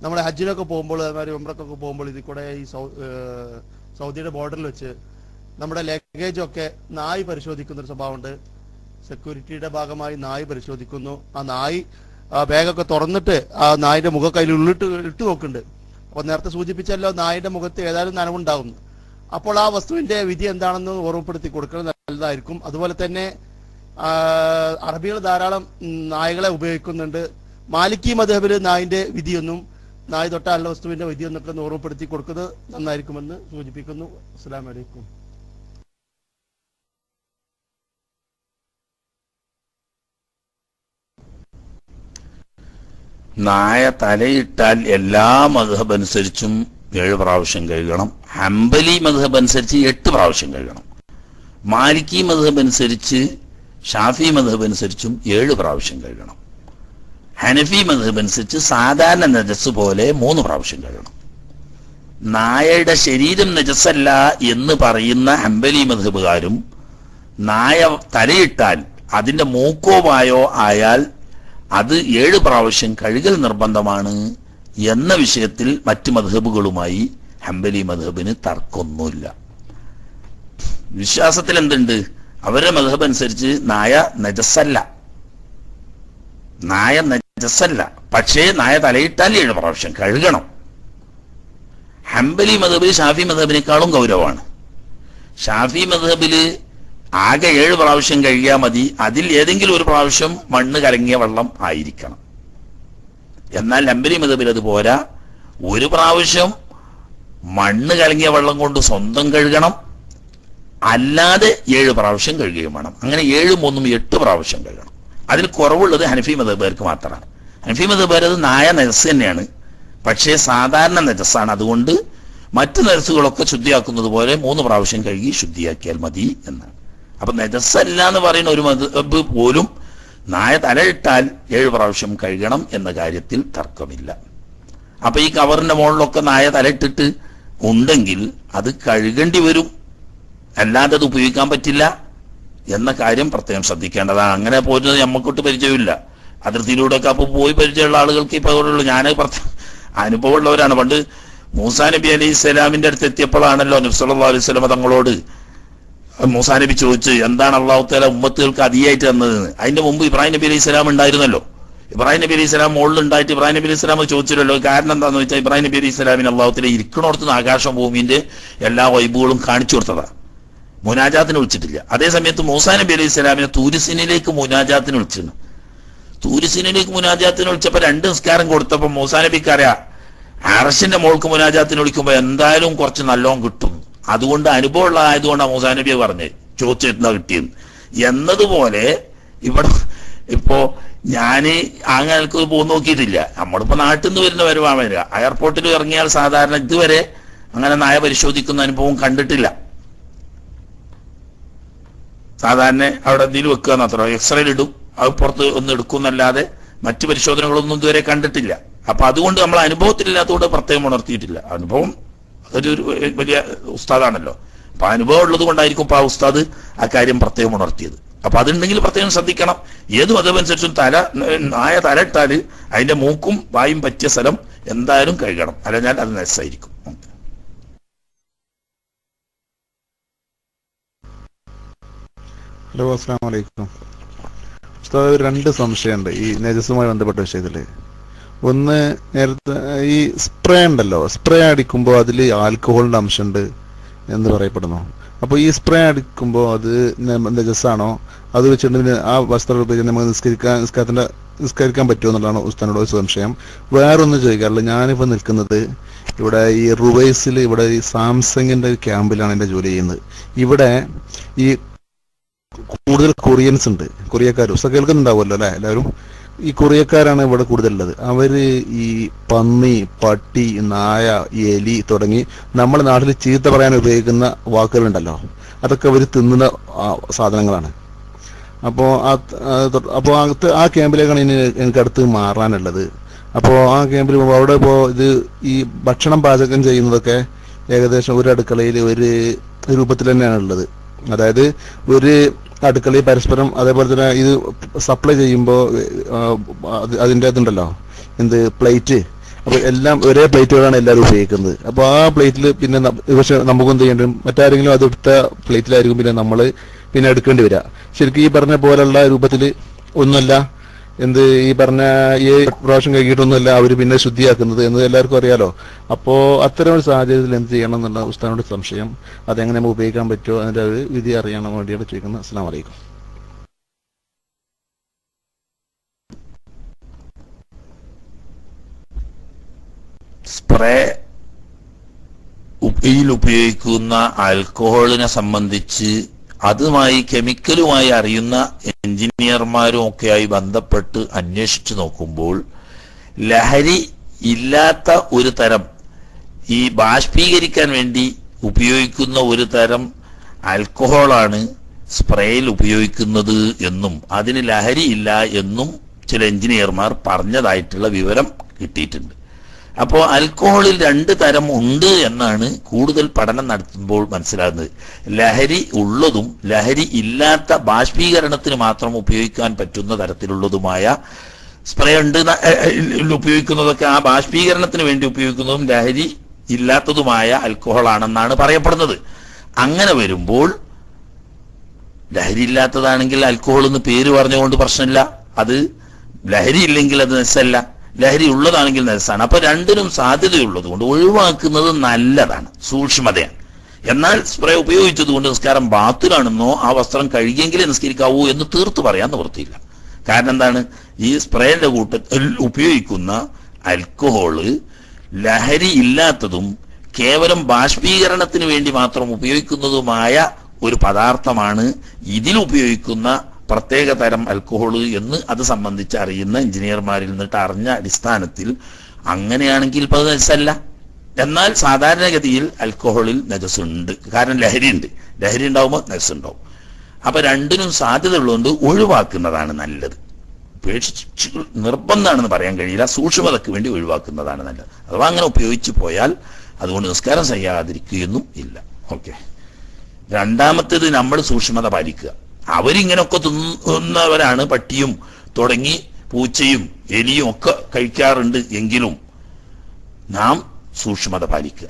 നമ്മുടെ ഹജ്ജിനൊക്കെ പോകുമ്പോൾ അതേമാതിരി ഉംറക്കൊക്കെ പോകുമ്പോൾ ഇതിൽ കൂടെ ഈ സൗദിയുടെ ബോർഡറിൽ വെച്ച് നമ്മുടെ ലഗേജ് ഒക്കെ നായി പരിശോധിക്കുന്ന ഒരു സ്വഭാവമുണ്ട്. സെക്യൂരിറ്റിയുടെ ഭാഗമായി നായി പരിശോധിക്കുന്നു. ആ നായി ആ ബാഗൊക്കെ തുറന്നിട്ട് ആ നായിന്റെ മുഖം കയ്യിൽ ഉള്ളിട്ട് ഇട്ട് നോക്കുന്നുണ്ട്. അപ്പൊ നേരത്തെ സൂചിപ്പിച്ചല്ലോ നായിന്റെ മുഖത്ത് ഏതായാലും നനവുണ്ടാകും അപ്പോൾ ആ വസ്തുവിന്റെ വിധി എന്താണെന്ന് ഓർമ്മപ്പെടുത്തി കൊടുക്കുന്നത് നല്ലതായിരിക്കും. അതുപോലെ തന്നെ അറബികൾ ധാരാളം നായകളെ ഉപയോഗിക്കുന്നുണ്ട്. മാലിക്കി മധബിൽ നായിന്റെ വിധിയൊന്നും നായ് തൊട്ടാലുള്ള വസ്തുവിന്റെ വിധിയൊന്നൊക്കെ ഓർമ്മപ്പെടുത്തി കൊടുക്കുന്നത് നന്നായിരിക്കുമെന്ന് സൂചിപ്പിക്കുന്നു. അസ്സലാമു വലൈക്കും നായ തലയിട്ടാൽ എല്ലാ മധബ് അനുസരിച്ചും ഏഴ് പ്രാവശ്യം കഴുകണം. ഹംബലി മധബ് അനുസരിച്ച് എട്ട് പ്രാവശ്യം കഴുകണം. മാലിക്കി മധബ് അനുസരിച്ച് ഷാഫി മധബ് അനുസരിച്ചും ഏഴ് പ്രാവശ്യം കഴുകണം. ഹനഫി മധബ് അനുസരിച്ച് സാധാരണ നജസ് പോലെ മൂന്ന് പ്രാവശ്യം കഴുകണം. നായയുടെ ശരീരം നജസല്ല എന്ന് പറയുന്ന ഹംബലി മധബുകാരും നായ തലയിട്ടാൽ അതിന്റെ മൂക്കോ വായോ ആയാൽ അത് ഏഴ് പ്രാവശ്യം കഴുകൽ നിർബന്ധമാണ് എന്ന വിഷയത്തിൽ മറ്റ് മധബുകളുമായി ഹംബലി മധബിന് തർക്കമൊന്നുമില്ല. വിശ്വാസത്തിൽ എന്തുണ്ട്? അവരുടെ മധബ് അനുസരിച്ച് നായ നജസല്ല നായ നജസല്ല പക്ഷേ നായ തലയിട്ടാൽ ഏഴ് പ്രാവശ്യം കഴുകണം. ഹംബലി മധബിൽ ഷാഫി മധബിനേക്കാളും ഗൗരവമാണ്. ഷാഫി മധബിൽ ആകെ ഏഴ് പ്രാവശ്യം കഴിയാൽ മതി. അതിൽ ഏതെങ്കിലും ഒരു പ്രാവശ്യം മണ്ണ് കലങ്ങിയ വെള്ളം ആയിരിക്കണം. എന്നാൽ അമ്പലി മതബിൽ അത് പോരാ. ഒരു പ്രാവശ്യം മണ്ണ് കലങ്ങിയ വെള്ളം കൊണ്ട് സ്വന്തം കഴുകണം. അല്ലാതെ ഏഴ് പ്രാവശ്യം കഴുകുകയും വേണം. അങ്ങനെ ഏഴ് മൂന്നും എട്ട് പ്രാവശ്യം കഴുകണം. അതിൽ കുറവുള്ളത് ഹനഫി മതബേർക്ക് മാത്രമാണ്. ഹനഫി മതബേർ അത് നായ നെജസ് തന്നെയാണ്. പക്ഷേ സാധാരണ നെജസ്സാണ്. അതുകൊണ്ട് മറ്റു നെജസ്സുകളൊക്കെ ശുദ്ധിയാക്കുന്നത് പോലെ മൂന്ന് പ്രാവശ്യം കഴുകി ശുദ്ധിയാക്കിയാൽ മതി എന്നാണ്. അപ്പൊ നെജസ്സല്ല എന്ന് പറയുന്ന ഒരു മതബ് പോലും നായ തലയിട്ടാൽ ഏഴ് പ്രാവശ്യം കഴുകണം എന്ന കാര്യത്തിൽ തർക്കമില്ല. അപ്പൊ ഈ കവറിന്റെ മുകളിലൊക്കെ നായ തലയിട്ടിട്ട് ഉണ്ടെങ്കിൽ അത് കഴുകേണ്ടി വരും. അല്ലാതെ അത് ഉപയോഗിക്കാൻ പറ്റില്ല എന്ന കാര്യം പ്രത്യേകം ശ്രദ്ധിക്കേണ്ടതാണ്. അങ്ങനെ പോരുന്നത് നമ്മക്കൊട്ട് പരിചയമില്ല. അതിർത്തിയിലൂടെ ഒക്കെ അപ്പൊ പോയി പരിചയമുള്ള ആളുകൾക്ക് ഇപ്പൊ ഉള്ളൂ ഞാൻ അനുഭവമുള്ളവരാണ്. പണ്ട് മൂസാ നബി അലൈഹി ഇസ്ലാമിന്റെ അടുത്ത് എത്തിയപ്പോഴാണല്ലോ നബ്സല്ലാ അലൈഹി സ്വലമ തങ്ങളോട് മൂസാ നബി ചോദിച്ച് എന്താണ് അള്ളാഹു താല ഉമ്മത്തുകൾക്ക് അതിയായിട്ട് തന്നത്? അതിന്റെ മുമ്പ് ഇബ്രാഹിം നബി അലൈഹി സ്വലാം ഉണ്ടായിരുന്നല്ലോ. ഇബ്രാഹിം നബി അലൈഹി സ്വലാം മുകളിൽ ഉണ്ടായിട്ട് ഇബ്രാഹിം നബി അലൈഹി സ്വലാം ചോദിച്ചില്ലല്ലോ കാരണം എന്താന്ന് വെച്ചാൽ ഇബ്രാഹിം നബി അലൈഹി സ്വലാമിന് അള്ളാഹുത്തിലെ താല ഇരിക്കണോടത്തുനിന്ന് ആകാശം ഭൂമിന്റെ എല്ലാ വൈബുകളും കാണിച്ചു കൊടുത്തതാ. മുനാജാത്തിന് വിളിച്ചിട്ടില്ല. അതേസമയത്ത് മൂസാ നബി അലൈഹി സ്വലാമിനെ തൂരിസിനിലേക്ക് മുനാജാത്തിന് വിളിച്ചിരുന്നു. തൂരിസിനിലേക്ക് മുനാജാത്തിന് വിളിച്ചപ്പോ രണ്ട് നിസ്കാരം കൊടുത്തപ്പോ മൂസാ നബിക്ക് അറിയാം അറശിന്റെ മോൾക്ക് മുനാജാത്തിന് വിളിക്കുമ്പോ എന്തായാലും കുറച്ച് നല്ലോണം കിട്ടും. അതുകൊണ്ട് അനുഭവമുള്ള ആയതുകൊണ്ട് മൂസാ നബി പറഞ്ഞത് ചോദിച്ചിരുന്ന കിട്ടിയെന്ന് എന്നതുപോലെ ഇവിടെ ഇപ്പോ ഞാൻ അങ്ങനെ പോകുന്ന നോക്കിയിട്ടില്ല. നമ്മളിപ്പോ നാട്ടിൽ നിന്ന് വരുന്ന വരുവാൻ വരിക. എയർപോർട്ടിൽ ഇറങ്ങിയാൽ സാധാരണ ഇതുവരെ അങ്ങനെ നായ പരിശോധിക്കുന്ന അനുഭവം കണ്ടിട്ടില്ല. സാധാരണ അവിടെ എന്തെങ്കിലും വെക്കുക മാത്രം. എക്സ്റേ ഇടും. അത് പുറത്ത് ഒന്ന് എടുക്കുന്നല്ലാതെ മറ്റു പരിശോധനകളൊന്നും ഇതുവരെ കണ്ടിട്ടില്ല. അപ്പൊ അതുകൊണ്ട് നമ്മൾ അനുഭവത്തിലില്ലാത്തതുകൊണ്ട് പ്രത്യേകം ഉണർത്തിയിട്ടില്ല. അനുഭവം അതൊരു വലിയ ഉസ്താദാണല്ലോ. അപ്പൊ അനുഭവം ഉള്ളത് കൊണ്ടായിരിക്കും ഇപ്പൊ ആ ഉസ്താദ് ആ കാര്യം പ്രത്യേകം ഉണർത്തിയത്. അപ്പൊ അതുണ്ടെങ്കിൽ പ്രത്യേകം ശ്രദ്ധിക്കണം. ഏത് മതമനുസരിച്ചും തല നായ ഇട്ടാൽ അതിന്റെ മൂക്കും വായും പറ്റിയ സ്ഥലം എന്തായാലും കഴുകണം. അല്ലെങ്കിൽ അത് നെസ്സായിരിക്കും. ഹലോ അസ്സാം വലൈക്കും ഉസ്താദ് രണ്ട് സംശയമുണ്ട് ഈ നജസുമായി ബന്ധപ്പെട്ട വിഷയത്തിൽ. ഒന്ന് നേരത്തെ ഈ സ്പ്രേ ഉണ്ടല്ലോ സ്പ്രേ അടിക്കുമ്പോൾ അതിൽ ആൽക്കഹോളിന്റെ അംശമുണ്ട് എന്ന് പറയപ്പെടുന്നു. അപ്പോൾ ഈ സ്പ്രേ അടിക്കുമ്പോൾ അത് ന- നജസാണോ അത് വെച്ചിട്ട് ആ വസ്ത്രം ഉപയോഗിച്ച് നമുക്ക് നിസ്കരിക്കാൻ നിസ്കാരത്തിന്റെ നിസ്കരിക്കാൻ പറ്റുമോ എന്നുള്ളതാണ് ഉസ്താനോട് സംശയം. വേറൊന്ന് ചോദിക്കാറില്ല. ഞാനിപ്പോൾ നിൽക്കുന്നത് ഇവിടെ ഈ റുവൈസിൽ ഇവിടെ ഈ സാംസങ്ങിന്റെ ഒരു ക്യാമ്പിലാണ് എന്റെ ജോലി ചെയ്യുന്നത്. ഇവിടെ ഈ കൂടുതൽ കൊറിയൻസ് ഉണ്ട്. കൊറിയക്കാർ കേൾക്കുന്നുണ്ടാവുമല്ലോ അല്ലേ എല്ലാവരും? ഈ കൊറിയക്കാരാണ് ഇവിടെ കൂടുതലുള്ളത്. അവർ ഈ പന്നി പട്ടി നായ എലി തുടങ്ങി നമ്മുടെ നാട്ടിൽ ചീത്ത പറയാൻ ഉപയോഗിക്കുന്ന വാക്കുകളുണ്ടല്ലോ. അതൊക്കെ അവർ തിന്നുന്ന സാധനങ്ങളാണ്. അപ്പോ അപ്പോ അകത്ത് ആ ക്യാമ്പിലേക്കാണ് ഇനി എനിക്ക് അടുത്ത് മാറാനുള്ളത്. അപ്പോ ആ ക്യാമ്പിൽ അവിടെ ഇപ്പോ ഇത് ഈ ഭക്ഷണം പാചകം ചെയ്യുന്നതൊക്കെ ഏകദേശം ഒരു അടുക്കളയിൽ ഒരു രൂപത്തിൽ തന്നെയാണ് ഉള്ളത് അതായത് ഒരു അടുക്കളയിൽ പരസ്പരം അതേപോലെ തന്നെ ഇത് സപ്ലൈ ചെയ്യുമ്പോൾ അതിന്റെ അതുണ്ടല്ലോ എന്ത് പ്ലേറ്റ് അപ്പൊ എല്ലാം ഒരേ പ്ലേറ്റുകളാണ് എല്ലാവരും ഉപയോഗിക്കുന്നത്. അപ്പൊ ആ പ്ലേറ്റിൽ പിന്നെ പക്ഷെ നമുക്കും ചെയ്യേണ്ടി മറ്റാരെങ്കിലും അത് എടുത്ത പ്ലേറ്റിലായിരിക്കും പിന്നെ നമ്മൾ പിന്നെ എടുക്കേണ്ടി വരിക. ശരിക്കും ഈ പറഞ്ഞ പോലുള്ള രൂപത്തിൽ ഒന്നുമല്ല എന്ത് ഈ പറഞ്ഞ ഈ പ്രാവശ്യം കഴിക്കിട്ടൊന്നുമല്ല അവർ പിന്നെ ശുദ്ധിയാക്കുന്നത് എന്ന് എല്ലാവർക്കും അറിയാലോ. അപ്പോ അത്തരം ഒരു സാഹചര്യത്തിൽ എന്ത് ചെയ്യണം എന്നുള്ള ഉസ്താനോട് സംശയം. അതെങ്ങനെ നമുക്ക് ഉപയോഗിക്കാൻ പറ്റുമോ അതിന്റെ ഒരു വിധി അറിയണം വേണ്ടിയാണ് ചോദിക്കുന്നത്. അസ്സാം വലൈക്കും സ്പ്രേ ഉപയോഗിക്കുന്ന ആൽക്കഹോളിനെ സംബന്ധിച്ച് അതുമായി കെമിക്കലുമായി അറിയുന്ന എഞ്ചിനീയർമാരും ഒക്കെയായി ബന്ധപ്പെട്ട് അന്വേഷിച്ചു നോക്കുമ്പോൾ ലഹരി ഇല്ലാത്ത ഒരു തരം ഈ ബാഷ്പീകരിക്കാൻ വേണ്ടി ഉപയോഗിക്കുന്ന ഒരു തരം ആൽക്കഹോളാണ് സ്പ്രേയിൽ ഉപയോഗിക്കുന്നത് എന്നും അതിന് ലഹരി ഇല്ല എന്നും ചില എഞ്ചിനീയർമാർ പറഞ്ഞതായിട്ടുള്ള വിവരം കിട്ടിയിട്ടുണ്ട്. അപ്പോൾ ആൽക്കഹോളിൽ രണ്ട് തരം ഉണ്ട് എന്നാണ് കൂടുതൽ പഠനം നടത്തുമ്പോൾ മനസ്സിലാകുന്നത്. ലഹരി ഉള്ളതും ലഹരി ഇല്ലാത്ത ബാഷ്പീകരണത്തിന് മാത്രം ഉപയോഗിക്കാൻ പറ്റുന്ന തരത്തിലുള്ളതുമായ സ്പ്രേ ഉണ്ട് ഉപയോഗിക്കുന്നതൊക്കെ ആ ബാഷ്പീകരണത്തിന് വേണ്ടി ഉപയോഗിക്കുന്നതും ലഹരി ഇല്ലാത്തതുമായ ആൽക്കഹോൾ ആണെന്നാണ് പറയപ്പെടുന്നത്. അങ്ങനെ വരുമ്പോൾ ലഹരി ഇല്ലാത്തതാണെങ്കിൽ ആൽക്കഹോൾ എന്ന് പേര് പറഞ്ഞുകൊണ്ട് പ്രശ്നമില്ല. അത് ലഹരി ഇല്ലെങ്കിൽ അത് നെസ്സല്ല ലഹരി ഉള്ളതാണെങ്കിൽ നെസ്സാണ് അപ്പൊ രണ്ടിനും സാധ്യതയുള്ളത് കൊണ്ട് ഒഴിവാക്കുന്നത് നല്ലതാണ് സൂക്ഷ്മതയാണ്. എന്നാൽ സ്പ്രേ ഉപയോഗിച്ചത് കൊണ്ട് നിസ്കാരം ബാത്തിലാണെന്നോ ആ വസ്ത്രം കഴുകിയെങ്കിലേ നിസ്കരിക്കാവൂ എന്ന് തീർത്തു പറയാൻ നിവൃത്തിയില്ല. കാരണം എന്താണ്? ഈ സ്പ്രേന്റെ കൂട്ടത്തിൽ ഉപയോഗിക്കുന്ന അൽക്കഹോൾ ലഹരി ഇല്ലാത്തതും കേവലം ബാഷ്പീകരണത്തിന് വേണ്ടി മാത്രം ഉപയോഗിക്കുന്നതുമായ ഒരു പദാർത്ഥമാണ് ഇതിൽ ഉപയോഗിക്കുന്ന പ്രത്യേക തരം ആൽക്കഹോൾ എന്ന് അത് സംബന്ധിച്ച് അറിയുന്ന എഞ്ചിനീയർമാരിൽ നിന്നിട്ട് അറിഞ്ഞ അടിസ്ഥാനത്തിൽ അങ്ങനെയാണെങ്കിൽ ഇപ്പൊ നജസ്സല്ല എന്നാൽ സാധാരണഗതിയിൽ ആൽക്കഹോളിൽ നജസ്സുണ്ട്. കാരണം ലഹരി ഉണ്ട് ലഹരി ഉണ്ടാവുമ്പോൾ നജസ് ഉണ്ടാവും അപ്പൊ രണ്ടിനും സാധ്യത ഉള്ളതുകൊണ്ട് ഒഴിവാക്കുന്നതാണ് നല്ലത്. ഉപേക്ഷിച്ച് നിർബന്ധമാണെന്ന് പറയാൻ കഴിയില്ല. സൂക്ഷ്മതയ്ക്ക് വേണ്ടി ഒഴിവാക്കുന്നതാണ് നല്ലത്. അഥവാ അങ്ങനെ ഉപയോഗിച്ചു പോയാൽ അതുകൊണ്ട് നിസ്കാരം ചെയ്യാതിരിക്കുകയൊന്നും ഇല്ല. ഓക്കെ. രണ്ടാമത്തേത് നമ്മൾ സൂക്ഷ്മത പാലിക്കുക. അവരിങ്ങനൊക്കെ തിന്നുന്നവരാണ് പട്ടിയും തുടങ്ങി പൂച്ചയും എലിയും ഒക്കെ കഴിക്കാറുണ്ട് എങ്കിലും നാം സൂക്ഷ്മത പാലിക്കുക.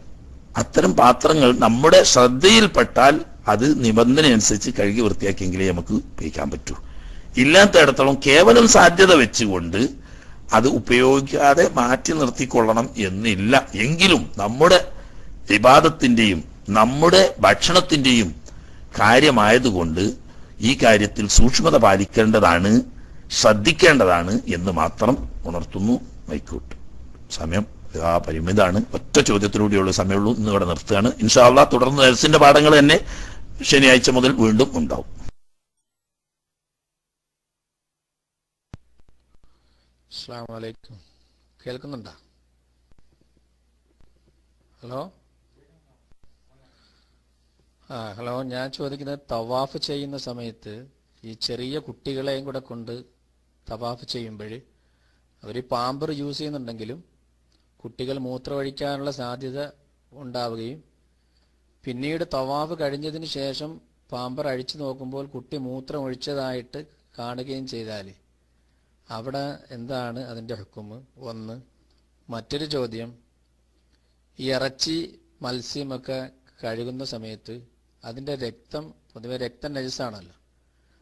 അത്തരം പാത്രങ്ങൾ നമ്മുടെ ശ്രദ്ധയിൽപ്പെട്ടാൽ അത് നിബന്ധന അനുസരിച്ച് കഴുകി വൃത്തിയാക്കിയെങ്കിലേ നമുക്ക് ഉപയോഗിക്കാൻ പറ്റൂ. ഇല്ലാത്തയിടത്തോളം കേവലം സാധ്യത വെച്ചുകൊണ്ട് അത് ഉപയോഗിക്കാതെ മാറ്റി നിർത്തിക്കൊള്ളണം എന്നില്ല. എങ്കിലും നമ്മുടെ വിവാദത്തിന്റെയും നമ്മുടെ ഭക്ഷണത്തിന്റെയും കാര്യമായതുകൊണ്ട് ഈ കാര്യത്തിൽ സൂക്ഷ്മത പാലിക്കേണ്ടതാണ് ശ്രദ്ധിക്കേണ്ടതാണ് എന്ന് മാത്രം ഉണർത്തുന്നു മൈക്കൂട്ട് സമയം ആ പരിമിതാണ്. ഒറ്റ ചോദ്യത്തിലൂടെയുള്ള സമയമുള്ളൂ. ഇന്ന് ഇവിടെ നിർത്തുകയാണ്. ഇൻഷാല്ല തുടർന്ന് നഴ്സിന്റെ പാഠങ്ങൾ തന്നെ ശനിയാഴ്ച മുതൽ വീണ്ടും ഉണ്ടാവും. അസ്സാം വലൈക്കും കേൾക്കുന്നുണ്ടോ? ഹലോ? ആ ഹലോ ഞാൻ ചോദിക്കുന്നത് തവാഫ് ചെയ്യുന്ന സമയത്ത് ഈ ചെറിയ കുട്ടികളെയും കൂടെ കൊണ്ട് തവാഫ് ചെയ്യുമ്പോൾ അവർ പാമ്പർ യൂസ് ചെയ്യുന്നുണ്ടെങ്കിലും കുട്ടികൾ മൂത്രമൊഴിക്കാനുള്ള സാധ്യത ഉണ്ടാവുകയും പിന്നീട് തവാഫ് കഴിഞ്ഞതിന് ശേഷം പാമ്പർ അഴിച്ചു നോക്കുമ്പോൾ കുട്ടി മൂത്രം ഒഴിച്ചതായിട്ട് കാണുകയും ചെയ്താൽ അവിടെ എന്താണ് അതിന്റെ ഹുക്കുമ് ഒന്ന് മറ്റൊരു ചോദ്യം ഈ ഇറച്ചി മത്സ്യമൊക്കെ കഴുകുന്ന സമയത്ത് അതിന്റെ രക്തം പൊതുവെ രക്തം നജസാണല്ലോ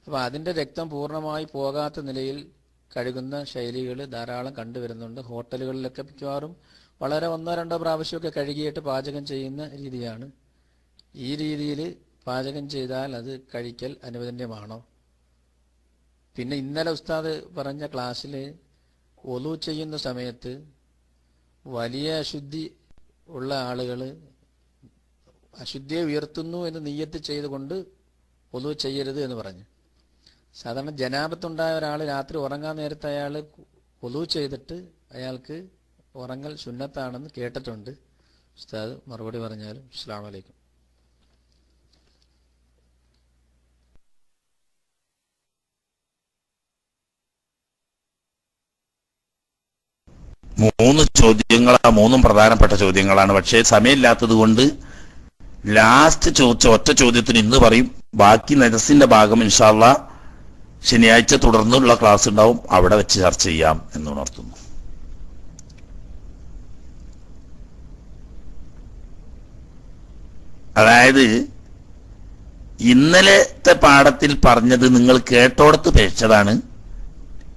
അപ്പോൾ അതിന്റെ രക്തം പൂർണമായി പോകാത്ത നിലയിൽ കഴുകുന്ന ശൈലികൾ ധാരാളം കണ്ടുവരുന്നുണ്ട്. ഹോട്ടലുകളിലൊക്കെ മിക്കവാറും വളരെ ഒന്നോ രണ്ടോ പ്രാവശ്യമൊക്കെ കഴുകിയിട്ട് പാചകം ചെയ്യുന്ന രീതിയാണ്. ഈ രീതിയിൽ പാചകം ചെയ്താൽ അത് കഴിക്കൽ അനുവദനീയമാണോ? പിന്നെ ഇന്നലെ ഉസ്താദ് പറഞ്ഞ ക്ലാസ്സിൽ ഒലു ചെയ്യുന്ന സമയത്ത് വലിയ അശുദ്ധി ഉള്ള ആളുകൾ അശുദ്ധിയെ ഉയർത്തുന്നു എന്ന് നീയത്ത് ചെയ്തുകൊണ്ട് ഒതു ചെയ്യരുത് എന്ന് പറഞ്ഞു. സാധാരണ ജനാപത്തുണ്ടായ ഒരാൾ രാത്രി ഉറങ്ങാൻ നേരത്തെ അയാൾ ഒതു ചെയ്തിട്ട് അയാൾക്ക് ഉറങ്ങൽ സുന്നത്താണെന്ന് കേട്ടിട്ടുണ്ട്. ഉസ്താദ് മറുപടി പറഞ്ഞാലും അസ്സാം വലൈക്കും മൂന്ന് ചോദ്യങ്ങളാ മൂന്നും പ്രധാനപ്പെട്ട ചോദ്യങ്ങളാണ്. പക്ഷേ സമയമില്ലാത്തത് കൊണ്ട് ലാസ്റ്റ് ചോദിച്ച ഒറ്റ ചോദ്യത്തിന് ഇന്ന് പറയും. ബാക്കി നജസിന്റെ ഭാഗം ഇൻഷാല്ല ശനിയാഴ്ച തുടർന്നുള്ള ക്ലാസ് ഉണ്ടാവും. അവിടെ വെച്ച് ചർച്ച ചെയ്യാം എന്ന് ഉണർത്തുന്നു. അതായത് ഇന്നലത്തെ പാഠത്തിൽ പറഞ്ഞത് നിങ്ങൾ കേട്ടോടത്ത് പേച്ചതാണ്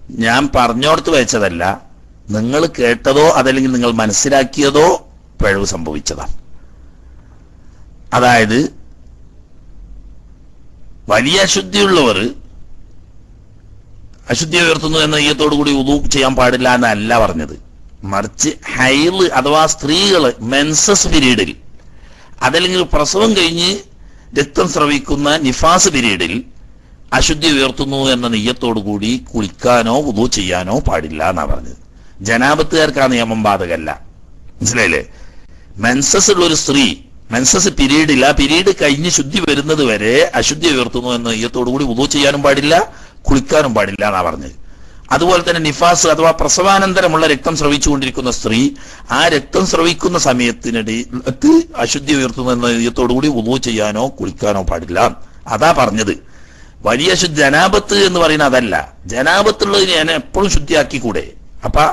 ഞാൻ പറഞ്ഞോടത്ത് വെച്ചതല്ല നിങ്ങൾ കേട്ടതോ അതല്ലെങ്കിൽ നിങ്ങൾ മനസ്സിലാക്കിയതോ പിഴവ് സംഭവിച്ചതാണ്. അതായത് വലിയ അശുദ്ധിയുള്ളവർ അശുദ്ധി ഉയർത്തുന്നു എന്ന നെയ്യത്തോടു കൂടി ഉദു ചെയ്യാൻ പാടില്ല എന്നല്ല പറഞ്ഞത്. മറിച്ച് ഹൈൽ അഥവാ സ്ത്രീകൾ മെൻസസ് പീരീഡിൽ അതല്ലെങ്കിൽ പ്രസവം കഴിഞ്ഞ് രക്തം സ്രവിക്കുന്ന നിഫാസ് പീരീഡിൽ അശുദ്ധി ഉയർത്തുന്നു എന്ന നെയ്യത്തോടു കൂടി കുളിക്കാനോ ഉദു ചെയ്യാനോ പാടില്ല എന്നാ പറഞ്ഞത്. ജനാപത്തുകാർക്ക് ആ നിയമം ബാധകല്ല മനസ്സിലായില്ലേ? മെൻസസ് ഉള്ള ഒരു സ്ത്രീ മെൻസസ് പീരീഡിൽ ആ പിരീഡ് കഴിഞ്ഞ് ശുദ്ധി വരുന്നത് വരെ അശുദ്ധി ഉയർത്തുന്നു എന്ന് ഈയത്തോടുകൂടി കൂടി ഉദു ചെയ്യാനും പാടില്ല കുളിക്കാനും പാടില്ല എന്നാ പറഞ്ഞത്. അതുപോലെ തന്നെ നിഫാസ് അഥവാ പ്രസവാനന്തരമുള്ള രക്തം സ്രവിച്ചുകൊണ്ടിരിക്കുന്ന സ്ത്രീ ആ രക്തം സ്രവിക്കുന്ന സമയത്തിനിടയിൽ അശുദ്ധി ഉയർത്തുന്ന എന്ന നെയ്യത്തോടു കൂടി ഉദു ചെയ്യാനോ കുളിക്കാനോ പാടില്ല. അതാ പറഞ്ഞത്. വലിയ ശുദ്ധി ജനാപത്ത് എന്ന് പറയുന്ന അതല്ല. ജനാപത്തുള്ളതിനെ ഞാൻ എപ്പോഴും ശുദ്ധിയാക്കിക്കൂടെ? അപ്പൊ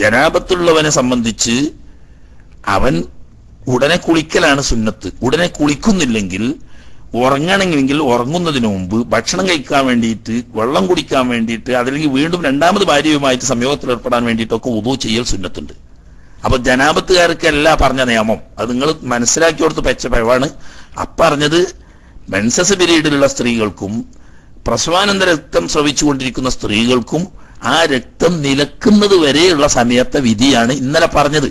ജനാപത്തുള്ളവനെ സംബന്ധിച്ച് അവൻ ഉടനെ കുളിക്കലാണ് സുന്നത്ത്. ഉടനെ കുളിക്കുന്നില്ലെങ്കിൽ ഉറങ്ങണമെങ്കിൽ ഉറങ്ങുന്നതിന് മുമ്പ് ഭക്ഷണം കഴിക്കാൻ വേണ്ടിയിട്ട് വെള്ളം കുടിക്കാൻ വേണ്ടിയിട്ട് അതല്ലെങ്കിൽ വീണ്ടും രണ്ടാമത് ഭാര്യയുമായിട്ട് സംയോഗത്തിൽ ഏർപ്പെടാൻ വേണ്ടിയിട്ടൊക്കെ ഉദു ചെയ്യൽ സുന്നത്തുണ്ട്. അപ്പൊ ജനാപത്തുകാർക്കല്ല പറഞ്ഞ നിയമം. അത് നിങ്ങൾ മനസ്സിലാക്കി കൊടുത്ത് പെച്ച പഴവാണ് അപ്പറഞ്ഞത് മെൻസസ് പിരീഡിലുള്ള സ്ത്രീകൾക്കും പ്രസവാനന്തര രക്തം ശ്രവിച്ചുകൊണ്ടിരിക്കുന്ന സ്ത്രീകൾക്കും ആ രക്തം നിലക്കുന്നത് വരെയുള്ള സമയത്തെ വിധിയാണ് ഇന്നലെ പറഞ്ഞത്.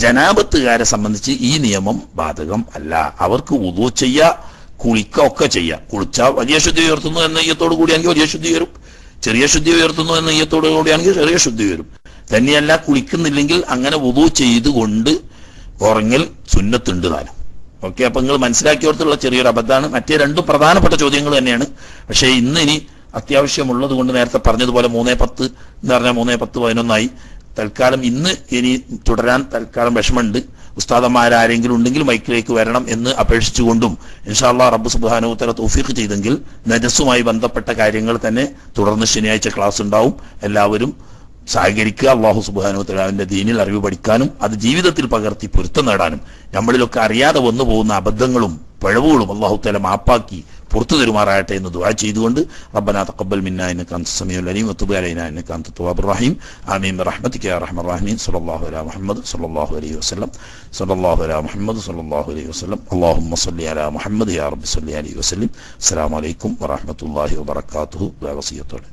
ജനാപത്തുകാരെ സംബന്ധിച്ച് ഈ നിയമം ബാധകം അല്ല. അവർക്ക് ഉതു ചെയ്യ കുളിക്കുക ഒക്കെ ചെയ്യുക കുളിച്ച വലിയ ശുദ്ധി ഉയർത്തുന്നു എന്ന നെയ്യത്തോട് കൂടിയാണെങ്കിൽ വലിയ ശുദ്ധി ഉയരും. ചെറിയ ശുദ്ധി ഉയർത്തുന്നു എന്ന നെയ്യത്തോട് കൂടിയാണെങ്കിൽ ചെറിയ ശുദ്ധി ഉയരും. തന്നെയല്ല കുളിക്കുന്നില്ലെങ്കിൽ അങ്ങനെ ഉതു ചെയ്തുകൊണ്ട് ഉറങ്ങൽ സുന്നത്തുണ്ട് താനും. ഓക്കെ അപ്പൊ നിങ്ങൾ മനസ്സിലാക്കിയോടത്തുള്ള ചെറിയൊരു അബദ്ധമാണ്. മറ്റേ രണ്ടും പ്രധാനപ്പെട്ട ചോദ്യങ്ങൾ തന്നെയാണ്. പക്ഷേ ഇന്ന് ഇനി അത്യാവശ്യമുള്ളത് കൊണ്ട് നേരത്തെ പറഞ്ഞതുപോലെ മൂന്നേ പത്ത് എന്ന് പറഞ്ഞാൽ മൂന്നേ പത്ത് പതിനൊന്നായി. തൽക്കാലം ഇന്ന് ഇനി തുടരാൻ തൽക്കാലം വിഷമമുണ്ട്. ഉസ്താദന്മാരാരെങ്കിലും ഉണ്ടെങ്കിൽ മൈക്കിലേക്ക് വരണം എന്ന് അപേക്ഷിച്ചുകൊണ്ടും ഇൻഷാല്ലാ റബ്ബ് സുബാനോത്തര തൗഫീഖ് ചെയ്തെങ്കിൽ നജസ്സുമായി ബന്ധപ്പെട്ട കാര്യങ്ങൾ തന്നെ തുടർന്ന് ശനിയാഴ്ച ക്ലാസ് ഉണ്ടാവും. എല്ലാവരും സഹകരിക്കുക. അള്ളാഹു സുബാനു തലാവിന്റെ ദീനിൽ അറിവ് പഠിക്കാനും അത് ജീവിതത്തിൽ പകർത്തി പൊരുത്തം നേടാനും. നമ്മളിലൊക്കെ അറിയാതെ വന്നു പോകുന്ന അബദ്ധങ്ങളും പിഴവുകളും അള്ളാഹു തല മാപ്പാക്കി പുറത്തു തരുമാറാകട്ടെ എന്ന് ദുആ ചെയ്തുകൊണ്ട് റബ്ബന തഖബ്ബൽ മിന്നാ ഇന്നക അൻത സമീഉൽ അലീം വതുബ് അലൈനാ ഇന്നക അൻത തവ്വാബുർ റഹീം യാ അർഹമർ റഹീമീൻ സല്ലല്ലാഹു അലാ മുഹമ്മദ് സല്ലല്ലാഹു അലൈഹി വസല്ലം സല്ലല്ലാഹു അലാ മുഹമ്മദ് സല്ലല്ലാഹു അലൈഹി വസല്ലം അല്ലാഹുമ്മ സല്ലി അലാ മുഹമ്മദ് യാ റബ്ബി സല്ലി അലൈഹി വസല്ലം അസ്സലാമു അലൈക്കും വറഹ്മത്തുള്ളാഹി വബറകാതുഹു വസിയത്തോടെ